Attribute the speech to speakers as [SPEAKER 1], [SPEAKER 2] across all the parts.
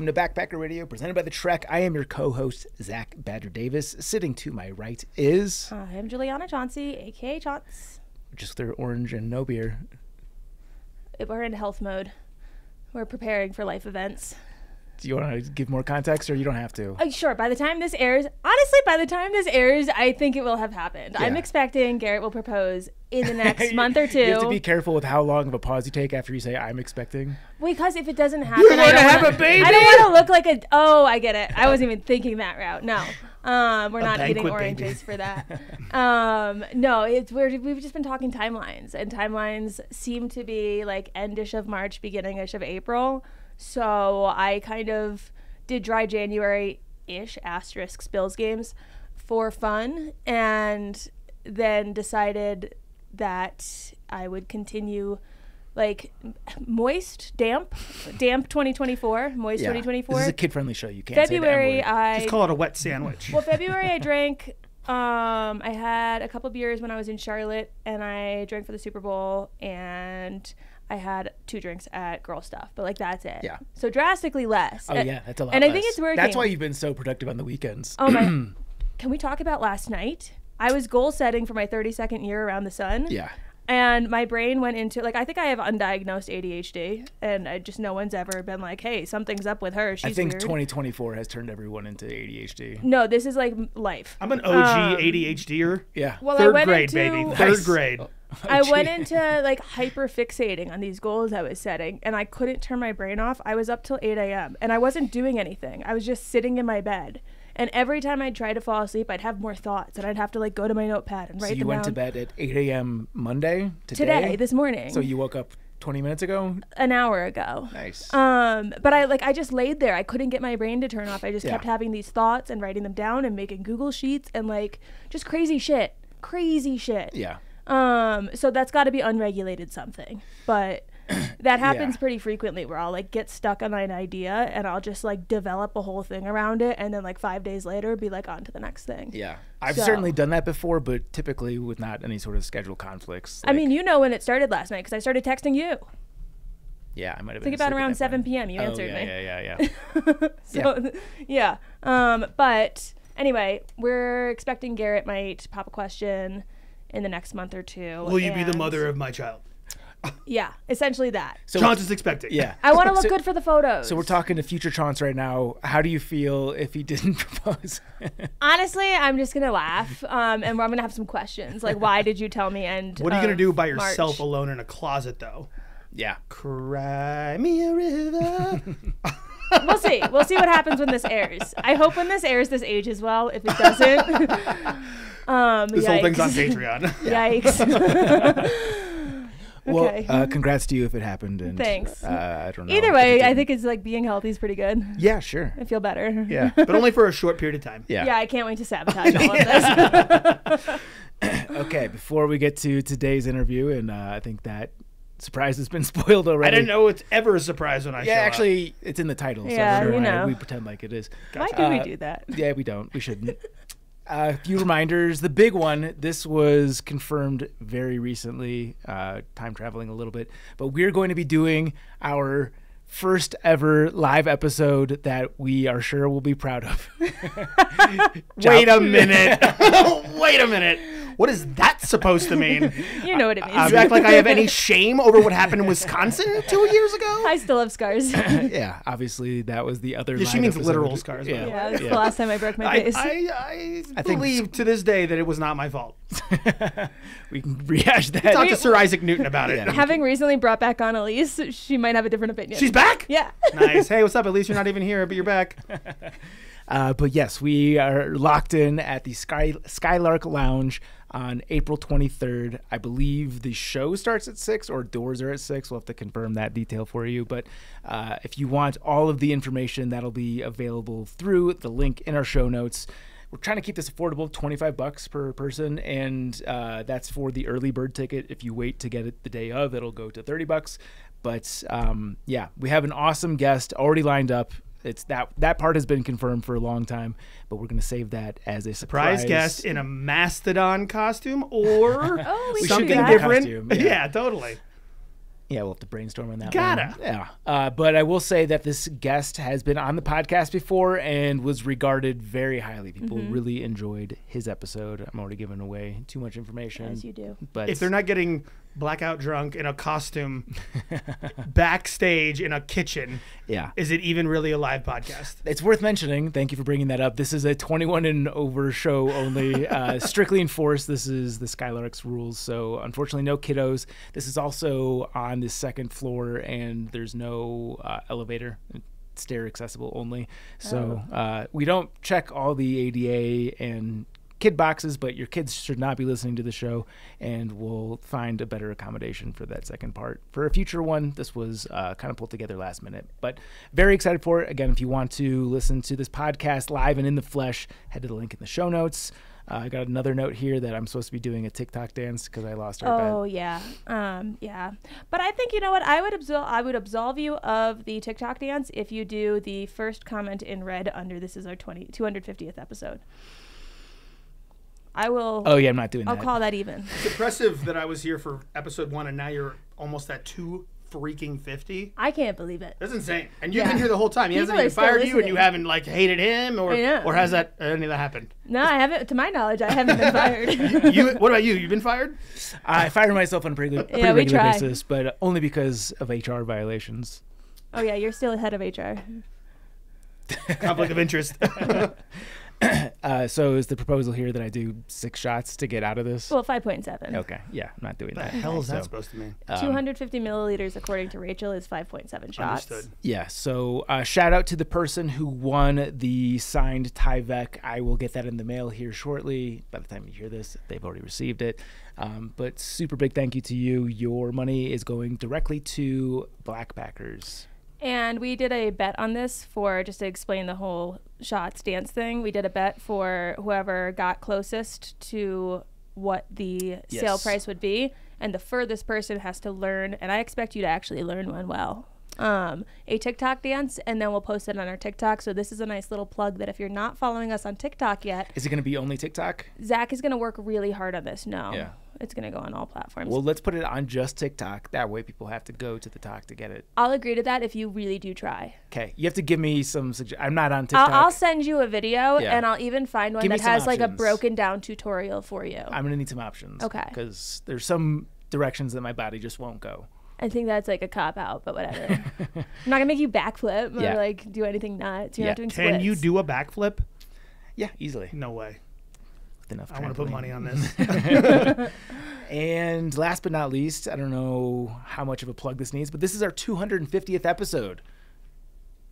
[SPEAKER 1] welcome to Backpacker Radio, presented by the Trek. I am your co-host Zach Badger Davis. Sitting to my right is
[SPEAKER 2] Hi, I'm Juliana Chauncey, aka Chaunce.
[SPEAKER 1] just their orange and no beer.
[SPEAKER 2] We're in health mode. We're preparing for life events.
[SPEAKER 1] Do you want to give more context, or you don't have to?
[SPEAKER 2] Uh, sure, by the time this airs, honestly, by the time this airs, I think it will have happened. I'm expecting Garrett will propose in the next month or two.
[SPEAKER 1] You have to be careful with how long of a pause you take after you say "I'm expecting."
[SPEAKER 2] Because if it doesn't happen, I
[SPEAKER 1] gonna
[SPEAKER 2] don't
[SPEAKER 1] have
[SPEAKER 2] wanna-
[SPEAKER 1] a baby?
[SPEAKER 2] I don't want to look like a. Oh, I get it. I wasn't even thinking that route. No, um, we're not eating oranges
[SPEAKER 3] baby.
[SPEAKER 2] for that. Um, no, it's we're, we've just been talking timelines, and timelines seem to be like endish of March, beginningish of April. So I kind of did dry January ish asterisks Bills games for fun, and then decided that I would continue like moist, damp, damp 2024, moist
[SPEAKER 1] Yeah.
[SPEAKER 2] 2024.
[SPEAKER 1] This is a kid-friendly show. You can't say
[SPEAKER 2] February. I
[SPEAKER 3] Just call it a wet sandwich.
[SPEAKER 2] well, February I drank. Um, I had a couple beers when I was in Charlotte, and I drank for the Super Bowl, and I had two drinks at Girl Stuff. But like that's it.
[SPEAKER 1] Yeah.
[SPEAKER 2] So drastically less.
[SPEAKER 1] Oh
[SPEAKER 2] And-
[SPEAKER 1] yeah, that's a lot.
[SPEAKER 2] And I think it's working.
[SPEAKER 1] That's why you've been so productive on the weekends.
[SPEAKER 2] Oh my! Can we talk about last night? I was goal setting for my 32nd year around the sun.
[SPEAKER 1] Yeah.
[SPEAKER 2] And my brain went into like I think I have undiagnosed ADHD, and I just no one's ever been like, "Hey, something's up with her." She's
[SPEAKER 1] I think
[SPEAKER 2] weird.
[SPEAKER 1] 2024 has turned everyone into ADHD.
[SPEAKER 2] No, this is like life.
[SPEAKER 3] I'm an OG
[SPEAKER 2] Um,
[SPEAKER 3] ADHDer.
[SPEAKER 1] Yeah.
[SPEAKER 2] Well, I went
[SPEAKER 3] grade,
[SPEAKER 2] into,
[SPEAKER 3] baby.
[SPEAKER 1] Nice.
[SPEAKER 3] Third grade.
[SPEAKER 2] I went into like hyper fixating on these goals I was setting, and I couldn't turn my brain off. I was up till 8 a.m. and I wasn't doing anything. I was just sitting in my bed. And every time I'd try to fall asleep, I'd have more thoughts, and I'd have to like go to my notepad and write
[SPEAKER 1] So you
[SPEAKER 2] them
[SPEAKER 1] went to bed at 8 a.m. Monday today.
[SPEAKER 2] Today, this morning,
[SPEAKER 1] So you woke up 20 minutes ago.
[SPEAKER 2] an hour ago.
[SPEAKER 1] Nice.
[SPEAKER 2] Um, but I like I just laid there. I couldn't get my brain to turn off. I just
[SPEAKER 1] Yeah.
[SPEAKER 2] kept having these thoughts and writing them down and making Google sheets and like just crazy shit, crazy shit.
[SPEAKER 1] yeah.
[SPEAKER 2] Um, so that's got to be unregulated something. But that happens
[SPEAKER 1] Yeah.
[SPEAKER 2] pretty frequently where I'll like get stuck on an idea and I'll just like develop a whole thing around it and then like 5 days later be like on to the next thing.
[SPEAKER 1] Yeah. I've
[SPEAKER 2] So-
[SPEAKER 1] certainly done that before, but typically with not any sort of schedule conflicts.
[SPEAKER 2] I mean, you know when it started last night cuz I started texting you.
[SPEAKER 1] yeah, I might have
[SPEAKER 2] Think
[SPEAKER 1] been
[SPEAKER 2] about around 7
[SPEAKER 1] point.
[SPEAKER 2] p.m. you
[SPEAKER 1] Oh,
[SPEAKER 2] answered
[SPEAKER 1] yeah,
[SPEAKER 2] me.
[SPEAKER 1] Yeah, yeah, yeah.
[SPEAKER 2] So yeah. Um, but anyway, we're expecting Garrett might pop a question in the next month or two.
[SPEAKER 3] Will you be the mother of my child?
[SPEAKER 2] Yeah, essentially that.
[SPEAKER 1] So
[SPEAKER 3] Chaunce is expecting.
[SPEAKER 1] yeah.
[SPEAKER 2] I want to look
[SPEAKER 1] So-
[SPEAKER 2] good for the photos.
[SPEAKER 1] So we're talking to future Chaunce right now. How do you feel if he didn't propose?
[SPEAKER 2] Honestly, I'm just gonna laugh, um, and I'm gonna have some questions like, why did you tell me? And
[SPEAKER 3] What are you gonna do by yourself
[SPEAKER 2] March?
[SPEAKER 3] alone in a closet, though?
[SPEAKER 1] yeah.
[SPEAKER 3] Cry me a river.
[SPEAKER 2] We'll see. We'll see what happens when this airs. I hope when this airs, this ages well. If it doesn't, um,
[SPEAKER 3] this whole thing's on. Patreon.
[SPEAKER 2] Yikes.
[SPEAKER 1] Well,
[SPEAKER 2] Okay.
[SPEAKER 1] uh, congrats to you if it happened. And,
[SPEAKER 2] Thanks.
[SPEAKER 1] Uh, I don't know.
[SPEAKER 2] Either way, I think it's like being healthy is pretty good.
[SPEAKER 1] Yeah, sure.
[SPEAKER 2] I feel better.
[SPEAKER 1] Yeah.
[SPEAKER 3] but only for a short period of time.
[SPEAKER 1] Yeah.
[SPEAKER 2] Yeah, I can't wait to sabotage all of this.
[SPEAKER 1] Okay, before we get to today's interview, and uh, I think that surprise has been spoiled already.
[SPEAKER 3] I didn't know it's ever a surprise when I
[SPEAKER 1] Yeah,
[SPEAKER 3] show up.
[SPEAKER 1] actually, it's in the title. So
[SPEAKER 2] Yeah,
[SPEAKER 1] I don't
[SPEAKER 2] you
[SPEAKER 1] why
[SPEAKER 2] know.
[SPEAKER 1] we pretend like it is.
[SPEAKER 2] Why do we
[SPEAKER 1] Uh,
[SPEAKER 2] do that?
[SPEAKER 1] Yeah, we don't. We shouldn't. A few reminders. The big one. This was confirmed very recently. Uh, time traveling a little bit, but we're going to be doing our first ever live episode that we are sure we'll be proud of.
[SPEAKER 3] Wait a minute. Wait a minute. What is that supposed to mean?
[SPEAKER 2] You know what it means.
[SPEAKER 3] You act like I have any shame over what happened in Wisconsin two years ago?
[SPEAKER 2] I still have scars. yeah,
[SPEAKER 1] yeah, obviously that was the other.
[SPEAKER 3] Yeah, she means
[SPEAKER 1] episode.
[SPEAKER 3] literal scars, by the
[SPEAKER 1] Yeah,
[SPEAKER 3] way.
[SPEAKER 2] the last time I broke my
[SPEAKER 3] I,
[SPEAKER 2] face.
[SPEAKER 3] I, I,
[SPEAKER 1] I think-
[SPEAKER 3] believe to this day that it was not my fault.
[SPEAKER 1] we can rehash that.
[SPEAKER 3] Talk to Sir Isaac Newton about it.
[SPEAKER 1] Yeah.
[SPEAKER 2] Having recently brought back on Elise, she might have a different opinion.
[SPEAKER 3] She's back?
[SPEAKER 2] Yeah.
[SPEAKER 3] Nice. Hey, what's up? Elise? you're not even here, but you're back.
[SPEAKER 1] Uh, but yes, we are locked in at the Sky Skylark Lounge on April 23rd. I believe the show starts at six or doors are at six. We'll have to confirm that detail for you. But uh, if you want all of the information, that'll be available through the link in our show notes. We're trying to keep this affordable, 25 bucks per person, and uh, that's for the early bird ticket. If you wait to get it the day of, it'll go to 30 bucks. But um, yeah, we have an awesome guest already lined up. It's that that part has been confirmed for a long time, but we're gonna save that as a surprise,
[SPEAKER 3] Prize guest in a mastodon costume or
[SPEAKER 2] Oh, we should do
[SPEAKER 3] something different.
[SPEAKER 1] Costume,
[SPEAKER 3] yeah.
[SPEAKER 1] yeah.
[SPEAKER 3] totally.
[SPEAKER 1] Yeah, we'll have to brainstorm on that.
[SPEAKER 3] Gotta.
[SPEAKER 1] One. Yeah. Uh, but I will say that this guest has been on the podcast before and was regarded very highly. People
[SPEAKER 2] Mm-hmm.
[SPEAKER 1] really enjoyed his episode. I'm already giving away too much information.
[SPEAKER 2] As you do.
[SPEAKER 1] But
[SPEAKER 3] If they're not getting blackout drunk in a costume backstage in a kitchen,
[SPEAKER 1] yeah.
[SPEAKER 3] is it even really a live podcast?
[SPEAKER 1] It's worth mentioning. Thank you for bringing that up. This is a 21 and over show only, uh, strictly enforced. This is the Skylarks rules. So, unfortunately, no kiddos. This is also on the second floor, and there's no uh, elevator. Stair accessible only. So, uh, we don't check all the ADA and kid boxes, but your kids should not be listening to the show, and we'll find a better accommodation for that second part. For a future one, this was uh, kind of pulled together last minute, but very excited for it. Again, if you want to listen to this podcast live and in the flesh, head to the link in the show notes. Uh, I got another note here that I'm supposed to be doing a TikTok dance because I lost our
[SPEAKER 2] Oh
[SPEAKER 1] bet.
[SPEAKER 2] yeah, um, yeah. But I think you know what? I would absolve. I would absolve you of the TikTok dance if you do the first comment in red under this is our 20, 250th episode. I will.
[SPEAKER 1] Oh yeah, I'm not doing that.
[SPEAKER 2] I'll
[SPEAKER 1] that.
[SPEAKER 2] call that even.
[SPEAKER 3] It's impressive that I was here for episode one and now you're almost at two freaking fifty.
[SPEAKER 2] I can't believe it.
[SPEAKER 3] That's insane. And you've
[SPEAKER 2] Yeah.
[SPEAKER 3] been here the whole time. He hasn't even
[SPEAKER 2] still
[SPEAKER 3] fired you, and you haven't like hated him, or
[SPEAKER 2] I
[SPEAKER 3] or has that uh, any of that happened?
[SPEAKER 2] No, I haven't. To my knowledge, I haven't been fired.
[SPEAKER 3] You, what about you? You've been fired?
[SPEAKER 1] I fired myself on a pretty, pretty
[SPEAKER 2] Yeah,
[SPEAKER 1] regular
[SPEAKER 2] try.
[SPEAKER 1] basis, but only because of HR violations.
[SPEAKER 2] oh yeah, you're still head of HR.
[SPEAKER 3] Conflict of interest.
[SPEAKER 1] Uh, so is the proposal here that I do six shots to get out of this?
[SPEAKER 2] Well, five point seven.
[SPEAKER 1] Okay, yeah, I'm not doing
[SPEAKER 3] the
[SPEAKER 1] that.
[SPEAKER 3] hell is that
[SPEAKER 1] So,
[SPEAKER 3] supposed to mean?
[SPEAKER 1] um,
[SPEAKER 2] 250 milliliters, according to Rachel, is 5.7 shots.
[SPEAKER 3] Understood.
[SPEAKER 1] Yeah, so uh, shout out to the person who won the signed Tyvek. I will get that in the mail here shortly. By the time you hear this, they've already received it. Um, but super big thank you to you. Your money is going directly to Black Backers.
[SPEAKER 2] And we did a bet on this for just to explain the whole shots dance thing. We did a bet for whoever got closest to what the sale price would be, and the furthest person has to learn. And I expect you to actually learn one well. Um, a TikTok dance, and then we'll post it on our TikTok. So this is a nice little plug that if you're not following us on TikTok yet,
[SPEAKER 1] Is it going to be only TikTok?
[SPEAKER 2] Zach is going to work really hard on this. No,
[SPEAKER 1] Yeah.
[SPEAKER 2] It's going to go on all platforms.
[SPEAKER 1] Well, let's put it on just TikTok. That way people have to go to the talk to get it.
[SPEAKER 2] I'll agree to that if you really do try.
[SPEAKER 1] Okay, you have to give me some sugge- I'm not on TikTok.
[SPEAKER 2] I'll, I'll send you a video
[SPEAKER 1] Yeah.
[SPEAKER 2] and I'll even find one
[SPEAKER 1] Give
[SPEAKER 2] that
[SPEAKER 1] some
[SPEAKER 2] has like a broken down tutorial for you.
[SPEAKER 1] I'm going to need some options.
[SPEAKER 2] Okay.
[SPEAKER 1] Because there's some directions that my body just won't go.
[SPEAKER 2] I think that's like a cop out, but whatever. I'm not gonna make you backflip or
[SPEAKER 1] Yeah.
[SPEAKER 2] like do anything nuts. You're
[SPEAKER 1] Yeah.
[SPEAKER 2] not doing
[SPEAKER 3] Can
[SPEAKER 2] splits.
[SPEAKER 3] you do a backflip?
[SPEAKER 1] Yeah, easily.
[SPEAKER 3] No way.
[SPEAKER 1] With enough
[SPEAKER 3] I want to put money on this.
[SPEAKER 1] And last but not least, I don't know how much of a plug this needs, but this is our 250th episode.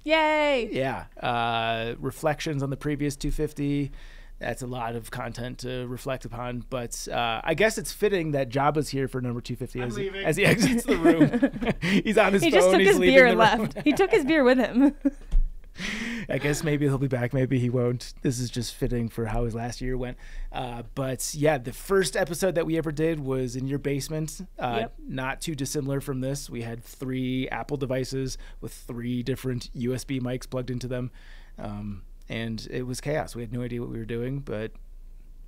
[SPEAKER 2] Yay!
[SPEAKER 1] Yeah. Uh, reflections on the previous 250. That's a lot of content to reflect upon, but uh, I guess it's fitting that Jabba's here for number 250
[SPEAKER 3] I'm
[SPEAKER 1] as, as he exits the room. he's on his
[SPEAKER 2] He
[SPEAKER 1] phone.
[SPEAKER 2] just took
[SPEAKER 1] he's
[SPEAKER 2] his beer and left. he took his beer with him.
[SPEAKER 1] I guess maybe he'll be back, maybe he won't. This is just fitting for how his last year went. Uh, but yeah, the first episode that we ever did was in your basement. Uh,
[SPEAKER 2] Yep.
[SPEAKER 1] Not too dissimilar from this. We had three Apple devices with three different USB mics plugged into them. Um, and it was chaos. We had no idea what we were doing, but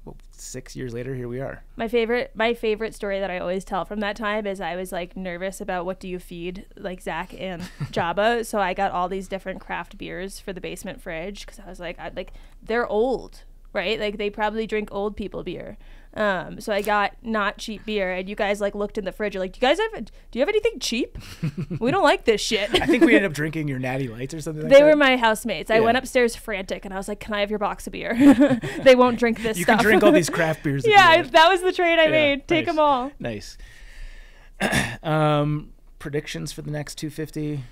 [SPEAKER 1] well, six years later, here we are.
[SPEAKER 2] My favorite, my favorite story that I always tell from that time is I was like nervous about what do you feed like Zach and Jabba, so I got all these different craft beers for the basement fridge because I was like, I like they're old, right? Like they probably drink old people beer. Um, so I got not cheap beer, and you guys like looked in the fridge. You're like, do you guys have? Do you have anything cheap? we don't like this shit.
[SPEAKER 1] I think we ended up drinking your Natty Lights or something like
[SPEAKER 2] They
[SPEAKER 1] that.
[SPEAKER 2] were my housemates. I
[SPEAKER 1] Yeah.
[SPEAKER 2] went upstairs frantic, and I was like, "Can I have your box of beer?" they won't drink this
[SPEAKER 1] you
[SPEAKER 2] stuff.
[SPEAKER 1] can drink all these craft beers.
[SPEAKER 2] yeah, that was the trade I
[SPEAKER 1] Yeah,
[SPEAKER 2] made. Take
[SPEAKER 1] nice.
[SPEAKER 2] them all.
[SPEAKER 1] Nice. um, predictions for the next 250.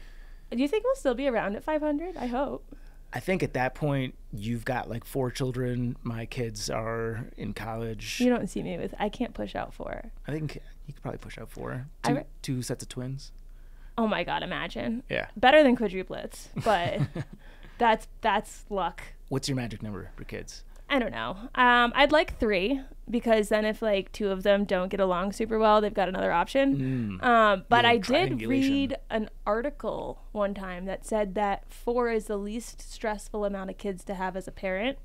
[SPEAKER 2] Do you think we'll still be around at 500? I hope.
[SPEAKER 1] I think at that point you've got like four children. My kids are in college.
[SPEAKER 2] You don't see me with. I can't push out four.
[SPEAKER 1] I think you could probably push out four. Two,
[SPEAKER 2] re-
[SPEAKER 1] two sets of twins.
[SPEAKER 2] Oh my god! Imagine
[SPEAKER 1] Yeah.
[SPEAKER 2] better than quadruplets, but that's that's luck.
[SPEAKER 1] What's your magic number for kids?
[SPEAKER 2] I don't know. Um, I'd like three because then if like two of them don't get along super well, they've got another option.
[SPEAKER 1] Mm.
[SPEAKER 2] Um, but I did read an article one time that said that four is the least stressful amount of kids to have as a parent.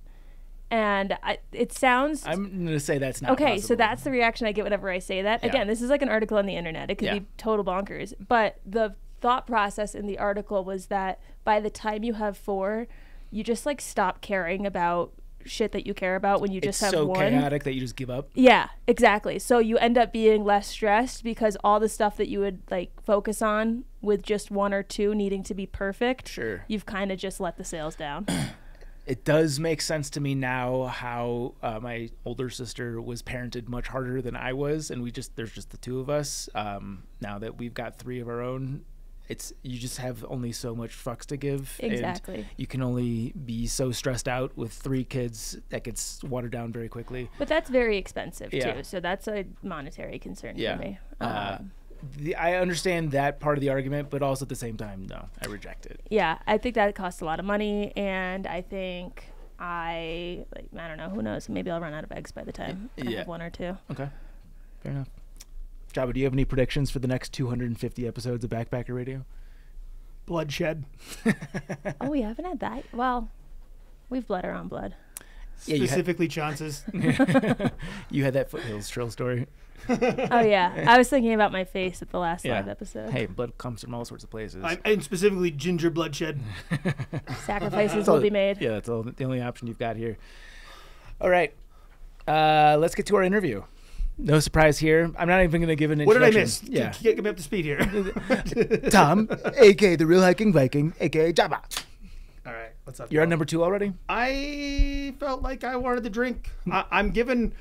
[SPEAKER 2] And I, it sounds
[SPEAKER 1] I'm gonna say that's not
[SPEAKER 2] okay. So that's the reaction I get whenever I say that.
[SPEAKER 1] Yeah.
[SPEAKER 2] Again, this is like an article on the internet. It could
[SPEAKER 1] Yeah.
[SPEAKER 2] be total bonkers. But the thought process in the article was that by the time you have four, you just like stop caring about shit that you care about when you
[SPEAKER 1] it's
[SPEAKER 2] just have one.
[SPEAKER 1] so
[SPEAKER 2] one.
[SPEAKER 1] chaotic that you just give up.
[SPEAKER 2] Yeah, exactly. So you end up being less stressed because all the stuff that you would like focus on with just one or two needing to be perfect,
[SPEAKER 1] Sure.
[SPEAKER 2] you've kind of just let the sales down.
[SPEAKER 1] it does make sense to me now how uh, my older sister was parented much harder than I was, and we just there's just the two of us. Um, now that we've got three of our own, it's you just have only so much fucks to give. and
[SPEAKER 2] Exactly.
[SPEAKER 1] you can only be so stressed out with three kids that gets watered down very quickly.
[SPEAKER 2] but that's very expensive
[SPEAKER 1] Yeah.
[SPEAKER 2] too. So that's a monetary concern
[SPEAKER 1] Yeah.
[SPEAKER 2] for me.
[SPEAKER 1] Uh,
[SPEAKER 2] Um,
[SPEAKER 1] the, I understand that part of the argument, but also at the same time, no, I reject it.
[SPEAKER 2] yeah, I think that costs a lot of money, and I think I like I don't know who knows maybe I'll run out of eggs by the time I have one or two.
[SPEAKER 1] Okay, fair enough. Jabba, do you have any predictions for the next 250 episodes of Backpacker Radio?
[SPEAKER 3] Bloodshed.
[SPEAKER 2] oh, we haven't had that. Well, we've bled our own blood.
[SPEAKER 1] Yeah, you had-
[SPEAKER 3] Specifically, Chaunce's.
[SPEAKER 1] You had that Foothills Trail story.
[SPEAKER 2] oh yeah, I was thinking about my face at the last
[SPEAKER 1] Yeah.
[SPEAKER 2] live episode.
[SPEAKER 1] Hey, blood comes from all sorts of places.
[SPEAKER 3] I, and specifically, ginger bloodshed.
[SPEAKER 2] Sacrifices
[SPEAKER 1] That's
[SPEAKER 2] will be made.
[SPEAKER 1] Yeah, that's all, the only option you've got here. All right, uh, let's get to our interview. No surprise here. I'm not even going to give an introduction.
[SPEAKER 3] What did I miss?
[SPEAKER 1] Yeah,
[SPEAKER 3] Get, get me up to speed here.
[SPEAKER 1] Tom, aka the real hiking Viking, aka Jabba.
[SPEAKER 3] All right, what's up?
[SPEAKER 1] You're
[SPEAKER 3] y'all?
[SPEAKER 1] on number two already.
[SPEAKER 3] I felt like I wanted to drink. I, I'm given.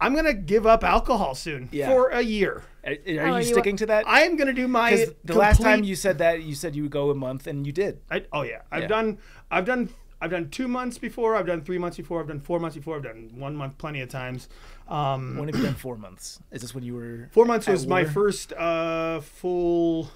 [SPEAKER 3] I'm gonna give up alcohol soon
[SPEAKER 1] Yeah.
[SPEAKER 3] for a year.
[SPEAKER 1] Are, are
[SPEAKER 2] Oh,
[SPEAKER 1] you
[SPEAKER 2] are you-
[SPEAKER 1] sticking to that?
[SPEAKER 3] I am gonna do my.
[SPEAKER 1] Because the last time you said that, you said you would go a month, and you did.
[SPEAKER 3] I, oh yeah, I've
[SPEAKER 1] Yeah.
[SPEAKER 3] done. I've done. I've done two months before. I've done three months before. I've done four months before. I've done one month plenty of times. Um,
[SPEAKER 1] When have you done four months? Is this when you were
[SPEAKER 3] four months
[SPEAKER 1] at
[SPEAKER 3] was my first uh, full,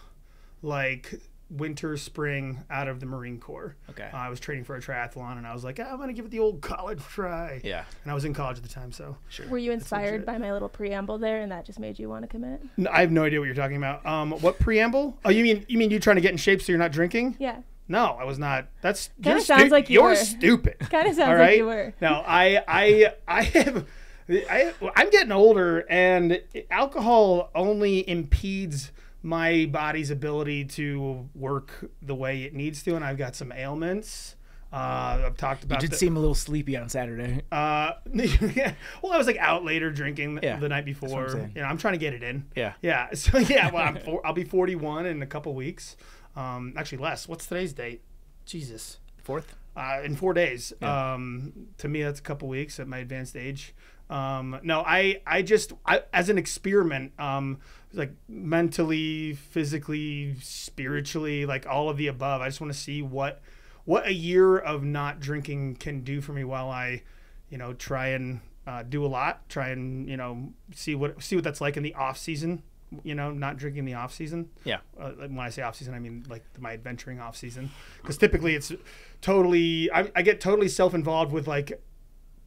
[SPEAKER 3] like winter spring out of the Marine Corps.
[SPEAKER 1] Okay.
[SPEAKER 3] Uh, I was training for a triathlon, and I was like, "Ah, I'm gonna give it the old college try.
[SPEAKER 1] Yeah,
[SPEAKER 3] And I was in college at the time, so
[SPEAKER 1] sure.
[SPEAKER 2] Were you inspired by my little preamble there, and that just made you want to commit?
[SPEAKER 3] No, I have no idea what you're talking about. Um, what preamble? Oh, you mean you mean you trying to get in shape so you're not drinking?
[SPEAKER 2] Yeah,
[SPEAKER 3] No, I was not. That's
[SPEAKER 2] Kinda
[SPEAKER 3] you're
[SPEAKER 2] sounds like you
[SPEAKER 3] you're
[SPEAKER 2] were.
[SPEAKER 3] stupid.
[SPEAKER 2] kind of sounds
[SPEAKER 3] All
[SPEAKER 2] like
[SPEAKER 3] right.
[SPEAKER 2] you were.
[SPEAKER 3] No, I I I have. I, I'm getting older, and alcohol only impedes my body's ability to work the way it needs to, and I've got some ailments. Uh, I've talked about.
[SPEAKER 1] You did
[SPEAKER 3] the-
[SPEAKER 1] seem a little sleepy on Saturday.
[SPEAKER 3] uh, yeah. Well, I was like out later drinking
[SPEAKER 1] Yeah,
[SPEAKER 3] the night
[SPEAKER 1] what I'm
[SPEAKER 3] before.
[SPEAKER 1] saying.
[SPEAKER 3] You know, I'm trying to get it in.
[SPEAKER 1] Yeah.
[SPEAKER 3] Yeah. So yeah, well, I'm four, I'll be 41 in a couple weeks. Um, actually less. What's today's date? Jesus.
[SPEAKER 1] Fourth.
[SPEAKER 3] Uh, in four days.
[SPEAKER 1] Yeah.
[SPEAKER 3] Um, to me, that's a couple weeks at my advanced age. Um, no, I, I just, I, as an experiment, um, like mentally, physically, spiritually, like all of the above. I just want to see what, what a year of not drinking can do for me while I, you know, try and uh, do a lot, try and you know see what see what that's like in the off season. You know, not drinking the off season.
[SPEAKER 1] Yeah.
[SPEAKER 3] Uh, when I say off season, I mean like my adventuring off season, because typically it's totally I, I get totally self involved with like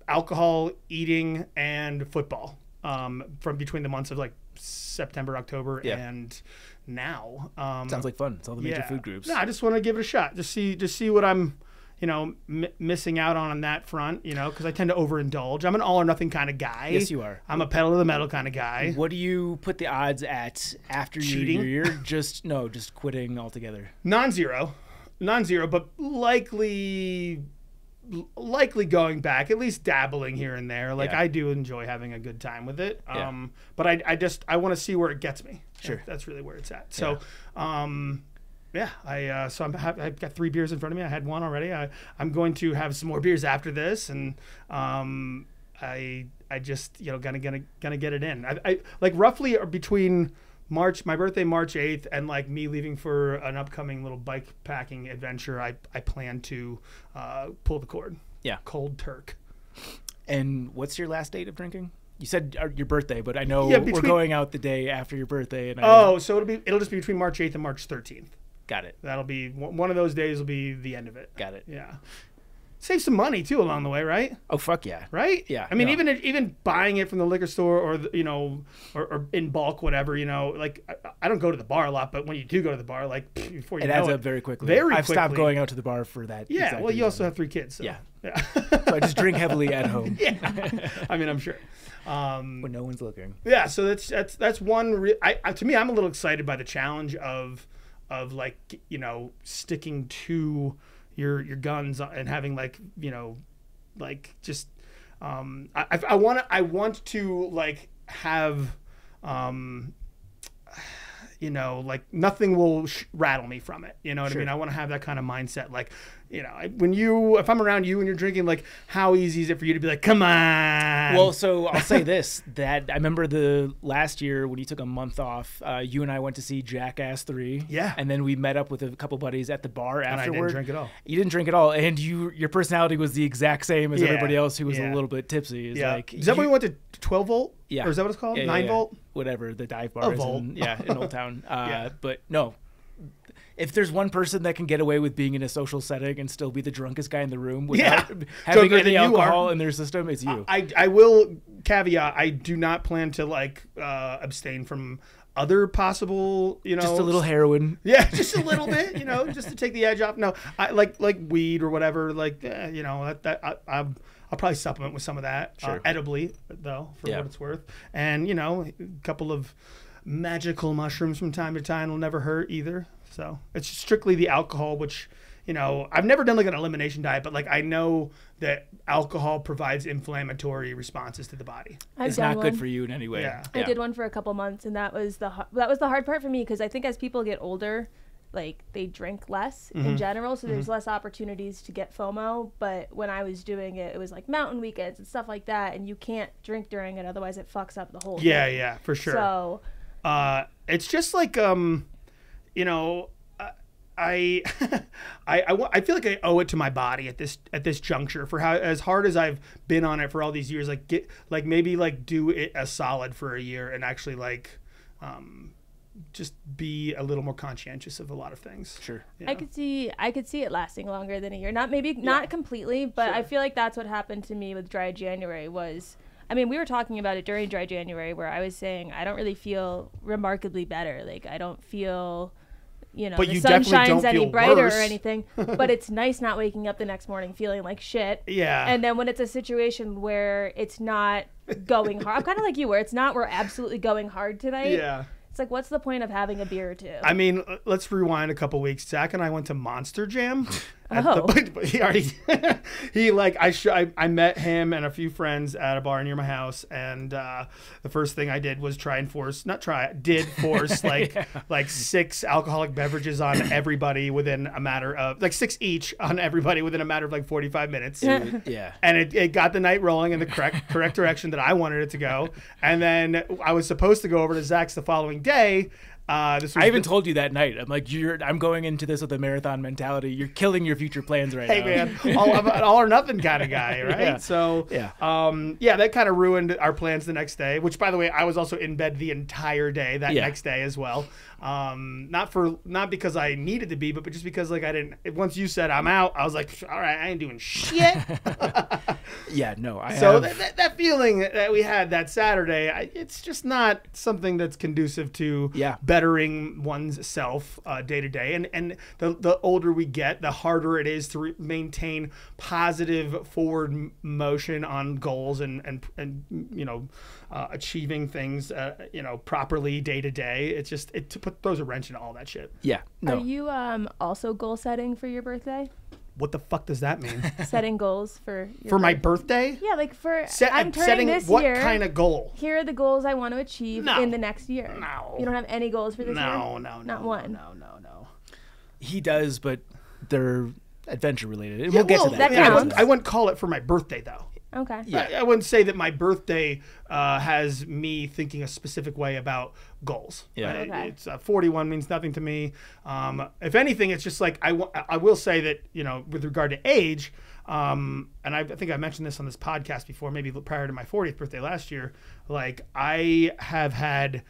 [SPEAKER 3] alcohol, eating, and football. Um, from between the months of like September, October,
[SPEAKER 1] Yeah.
[SPEAKER 3] and now. Um,
[SPEAKER 1] Sounds like fun. It's all the major food groups.
[SPEAKER 3] no, I just want to give it a shot. Just see, just see what I'm, you know, m- missing out on on that front. You know, because I tend to overindulge. I'm an all or nothing kind of guy.
[SPEAKER 1] Yes, you are.
[SPEAKER 3] I'm a pedal to the metal kind of guy.
[SPEAKER 1] What do you put the odds at after your
[SPEAKER 3] Cheating?
[SPEAKER 1] year? You're just no, just quitting altogether.
[SPEAKER 3] Non-zero, non-zero, but likely, likely going back, at least dabbling here and there. Like
[SPEAKER 1] Yeah.
[SPEAKER 3] I do enjoy having a good time with it.
[SPEAKER 1] Yeah.
[SPEAKER 3] Um, but I, I just I want to see where it gets me.
[SPEAKER 1] Sure.
[SPEAKER 3] that's really where it's at. So, um, yeah, I uh, so I'm I've got three beers in front of me. I had one already. I I'm going to have some more beers after this, and um, I I just you know gonna gonna gonna get it in. I, I like roughly between March my birthday March eighth and like me leaving for an upcoming little bike packing adventure. I I plan to uh, pull the cord.
[SPEAKER 1] Yeah.
[SPEAKER 3] cold turk.
[SPEAKER 1] And what's your last date of drinking? You said uh, your birthday, but I know
[SPEAKER 3] Yeah,
[SPEAKER 1] we're going out the day after your birthday. And I,
[SPEAKER 3] Oh, so it'll be it'll just be between March eighth and March thirteenth.
[SPEAKER 1] Got it,
[SPEAKER 3] That'll be one of those days. Will be the end of it.
[SPEAKER 1] got it.
[SPEAKER 3] Yeah. save some money too along the way, right?
[SPEAKER 1] Oh fuck yeah.
[SPEAKER 3] Right?
[SPEAKER 1] Yeah,
[SPEAKER 3] I mean,
[SPEAKER 1] no.
[SPEAKER 3] even even buying it from the liquor store or the, you know, or, or in bulk, whatever. You know, like I, I don't go to the bar a lot, but when you do go to the bar, like before you
[SPEAKER 1] It
[SPEAKER 3] know
[SPEAKER 1] adds
[SPEAKER 3] it,
[SPEAKER 1] up very quickly.
[SPEAKER 3] Very
[SPEAKER 1] I've stopped going out to the bar for that.
[SPEAKER 3] Yeah. well, you also have three kids. So.
[SPEAKER 1] Yeah.
[SPEAKER 3] Yeah.
[SPEAKER 1] So I just drink heavily at home
[SPEAKER 3] yeah. I mean, I'm sure. Um,
[SPEAKER 1] when no one's looking.
[SPEAKER 3] yeah. So that's that's that's one. Re- I, I to me, I'm a little excited by the challenge of of like you know sticking to your your guns and having like you know like just um I I- want to I want to like have um you know like nothing will sh- rattle me from it you know what
[SPEAKER 1] Sure.
[SPEAKER 3] I mean I want to have that kind of mindset like you know when you if I'm around you and you're drinking like how easy is it for you to be like come on
[SPEAKER 1] Well, so I'll say this: that I remember the last year when you took a month off. Uh, you and I went to see Jackass Three.
[SPEAKER 3] Yeah.
[SPEAKER 1] and then we met up with a couple buddies at the bar
[SPEAKER 3] and I didn't drink at all
[SPEAKER 1] You didn't drink at all, and you your personality was the exact same as
[SPEAKER 3] Yeah,
[SPEAKER 1] everybody else who was
[SPEAKER 3] yeah.
[SPEAKER 1] a little bit tipsy. It's
[SPEAKER 3] yeah
[SPEAKER 1] like
[SPEAKER 3] is that
[SPEAKER 1] you-
[SPEAKER 3] when we went to 12 volt
[SPEAKER 1] Yeah.
[SPEAKER 3] or is that what it's called
[SPEAKER 1] Yeah, yeah,
[SPEAKER 3] 9
[SPEAKER 1] yeah.
[SPEAKER 3] volt
[SPEAKER 1] whatever the dive bar is
[SPEAKER 3] Volt.
[SPEAKER 1] in, yeah in Old Town. Uh,
[SPEAKER 3] Yeah.
[SPEAKER 1] But no, if there's one person that can get away with being in a social setting and still be the drunkest guy in the room without
[SPEAKER 3] Yeah.
[SPEAKER 1] having
[SPEAKER 3] than
[SPEAKER 1] any alcohol in their system, it's you.
[SPEAKER 3] I, I will caveat I do not plan to like uh, abstain from other possible you know
[SPEAKER 1] Just a little heroin.
[SPEAKER 3] Yeah, just a little bit, you know, just to take the edge off. No, I like like weed or whatever. Like, eh, you know, that, that I, I'm, I'll probably supplement with some of that, uh,
[SPEAKER 1] Sure.
[SPEAKER 3] edibly though, for
[SPEAKER 1] Yeah.
[SPEAKER 3] what it's worth. And you know, a couple of magical mushrooms from time to time will never hurt either. So it's strictly the alcohol, which you know, I've never done like an elimination diet, but like I know that alcohol provides inflammatory responses to the body.
[SPEAKER 2] I've
[SPEAKER 1] It's
[SPEAKER 2] done
[SPEAKER 1] not good for you in any way.
[SPEAKER 3] Yeah.
[SPEAKER 2] I did one for a couple months, and that was the that was the hard part for me because I think as people get older, like they drink less
[SPEAKER 3] Mm-hmm.
[SPEAKER 2] in general, so there's less opportunities to get FOMO. But when I was doing it, it was like mountain weekends and stuff like that, and you can't drink during it, otherwise it fucks up the whole.
[SPEAKER 3] Yeah,
[SPEAKER 2] thing.
[SPEAKER 3] yeah, for sure.
[SPEAKER 2] So
[SPEAKER 3] uh, it's just like um, you know, uh, I, I, I, I feel like I owe it to my body at this at this juncture for how as hard as I've been on it for all these years. Like get like maybe like do it a solid for a year and actually like, um, just be a little more conscientious of a lot of things.
[SPEAKER 1] Sure.
[SPEAKER 3] you
[SPEAKER 2] I could see I could see it lasting longer than a year. Not maybe not completely, but I feel like that's what happened to me with dry January was I mean, we were talking about it during dry January where I was saying I don't really feel remarkably better. Like I don't feel you know,
[SPEAKER 3] But
[SPEAKER 2] the
[SPEAKER 3] you
[SPEAKER 2] sun shines any brighter
[SPEAKER 3] worse.
[SPEAKER 2] or anything. but it's nice not waking up the next morning feeling like shit.
[SPEAKER 3] Yeah.
[SPEAKER 2] And then when it's a situation where it's not going hard, I'm kind of like you, where it's not, we're absolutely going hard tonight.
[SPEAKER 3] yeah.
[SPEAKER 2] It's like, what's the point of having a beer or two?
[SPEAKER 3] I mean, let's rewind a couple weeks. Zach and I went to Monster Jam. At
[SPEAKER 2] Oh.
[SPEAKER 3] the, but he already he like I, sh- I I met him and a few friends at a bar near my house, and uh, the first thing I did was try and force not try did force like like six alcoholic beverages on everybody within a matter of like six each on everybody within a matter of like forty five minutes.
[SPEAKER 1] Yeah.
[SPEAKER 3] and it, it got the night rolling in the correct correct direction that I wanted it to go. And then I was supposed to go over to Zach's the following day. Uh, this was
[SPEAKER 1] I even told you that night. I'm like, you're. I'm going into this with a marathon mentality. You're killing your future plans right
[SPEAKER 3] hey
[SPEAKER 1] now.
[SPEAKER 3] Hey man, all, I'm an all or nothing kind of guy, right?
[SPEAKER 1] Yeah.
[SPEAKER 3] So
[SPEAKER 1] Yeah.
[SPEAKER 3] um, yeah, that kind of ruined our plans the next day. Which, by the way, I was also in bed the entire day that
[SPEAKER 1] Yeah.
[SPEAKER 3] next day as well. Um, not for not because I needed to be, but just because like I didn't. Once you said I'm out, I was like, all right, I ain't doing shit.
[SPEAKER 1] Yeah. No. I
[SPEAKER 3] so
[SPEAKER 1] have.
[SPEAKER 3] that, that, that feeling that we had that Saturday, I, it's just not something that's conducive to
[SPEAKER 1] Yeah.
[SPEAKER 3] bettering one's self uh, day to day. And and the the older we get, the harder it is to re- maintain positive forward motion on goals and and and you know uh, achieving things uh, you know properly day to day. It's just it to put throws a wrench into all that shit.
[SPEAKER 1] yeah. No.
[SPEAKER 2] Are you um also goal setting for your birthday?
[SPEAKER 3] What the fuck does that mean
[SPEAKER 2] setting goals for your
[SPEAKER 3] for my
[SPEAKER 2] birthday?
[SPEAKER 3] birthday?
[SPEAKER 2] yeah, like for
[SPEAKER 3] Set,
[SPEAKER 2] I'm turning
[SPEAKER 3] setting
[SPEAKER 2] this
[SPEAKER 3] what
[SPEAKER 2] year.
[SPEAKER 3] kind of goal?
[SPEAKER 2] here are the goals I want to achieve
[SPEAKER 3] No.
[SPEAKER 2] in the next year.
[SPEAKER 3] No.
[SPEAKER 2] You don't have any goals for this year?
[SPEAKER 3] No, no, no,
[SPEAKER 2] Not
[SPEAKER 3] no,
[SPEAKER 2] one.
[SPEAKER 3] No, no, no.
[SPEAKER 1] he does, but they're adventure related. And
[SPEAKER 3] Yeah,
[SPEAKER 1] we'll get to
[SPEAKER 2] that
[SPEAKER 1] that.
[SPEAKER 3] I, mean, I, wouldn't, I wouldn't call it for my birthday though.
[SPEAKER 2] Okay.
[SPEAKER 1] Yeah.
[SPEAKER 3] I, I wouldn't say that my birthday uh, has me thinking a specific way about goals.
[SPEAKER 1] Yeah.
[SPEAKER 3] Uh,
[SPEAKER 2] Okay.
[SPEAKER 3] It's uh, 41 means nothing to me. Um, if anything, it's just like I I will say that you know with regard to age, um, and I, I think I mentioned this on this podcast before, maybe prior to my 40th birthday last year. Like I have had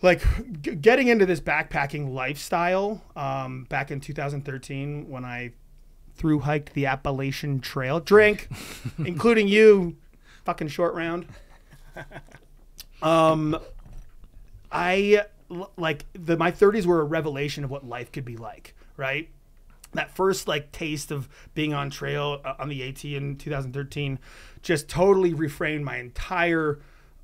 [SPEAKER 3] like g- getting into this backpacking lifestyle um, back in 2013 when I through hiked the Appalachian Trail. Drink, including you, fucking short round. Um, I like the my 30s were a revelation of what life could be like, right? That first like taste of being on trail uh, on the AT in 2013 just totally reframed my entire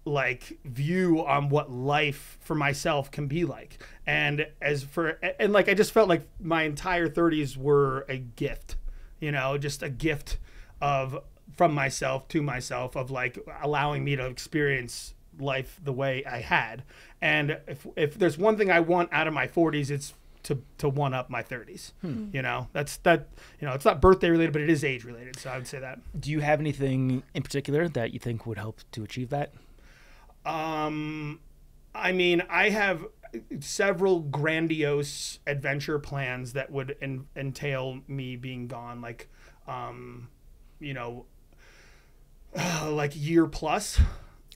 [SPEAKER 3] like view on what life for myself can be like. And as for and, and like I just felt like my entire 30s were a gift, you know, just a gift of from myself to myself of like allowing me to experience life the way I had. And if if there's one thing I want out of my 40s, it's to to one up my 30s. You know, that's that. You know, it's not birthday related, but it is age related. So I would say that.
[SPEAKER 1] Do you have anything in particular that you think would help to achieve that?
[SPEAKER 3] Um, I mean, I have several grandiose adventure plans that would en- entail me being gone, like, um, you know, like year plus.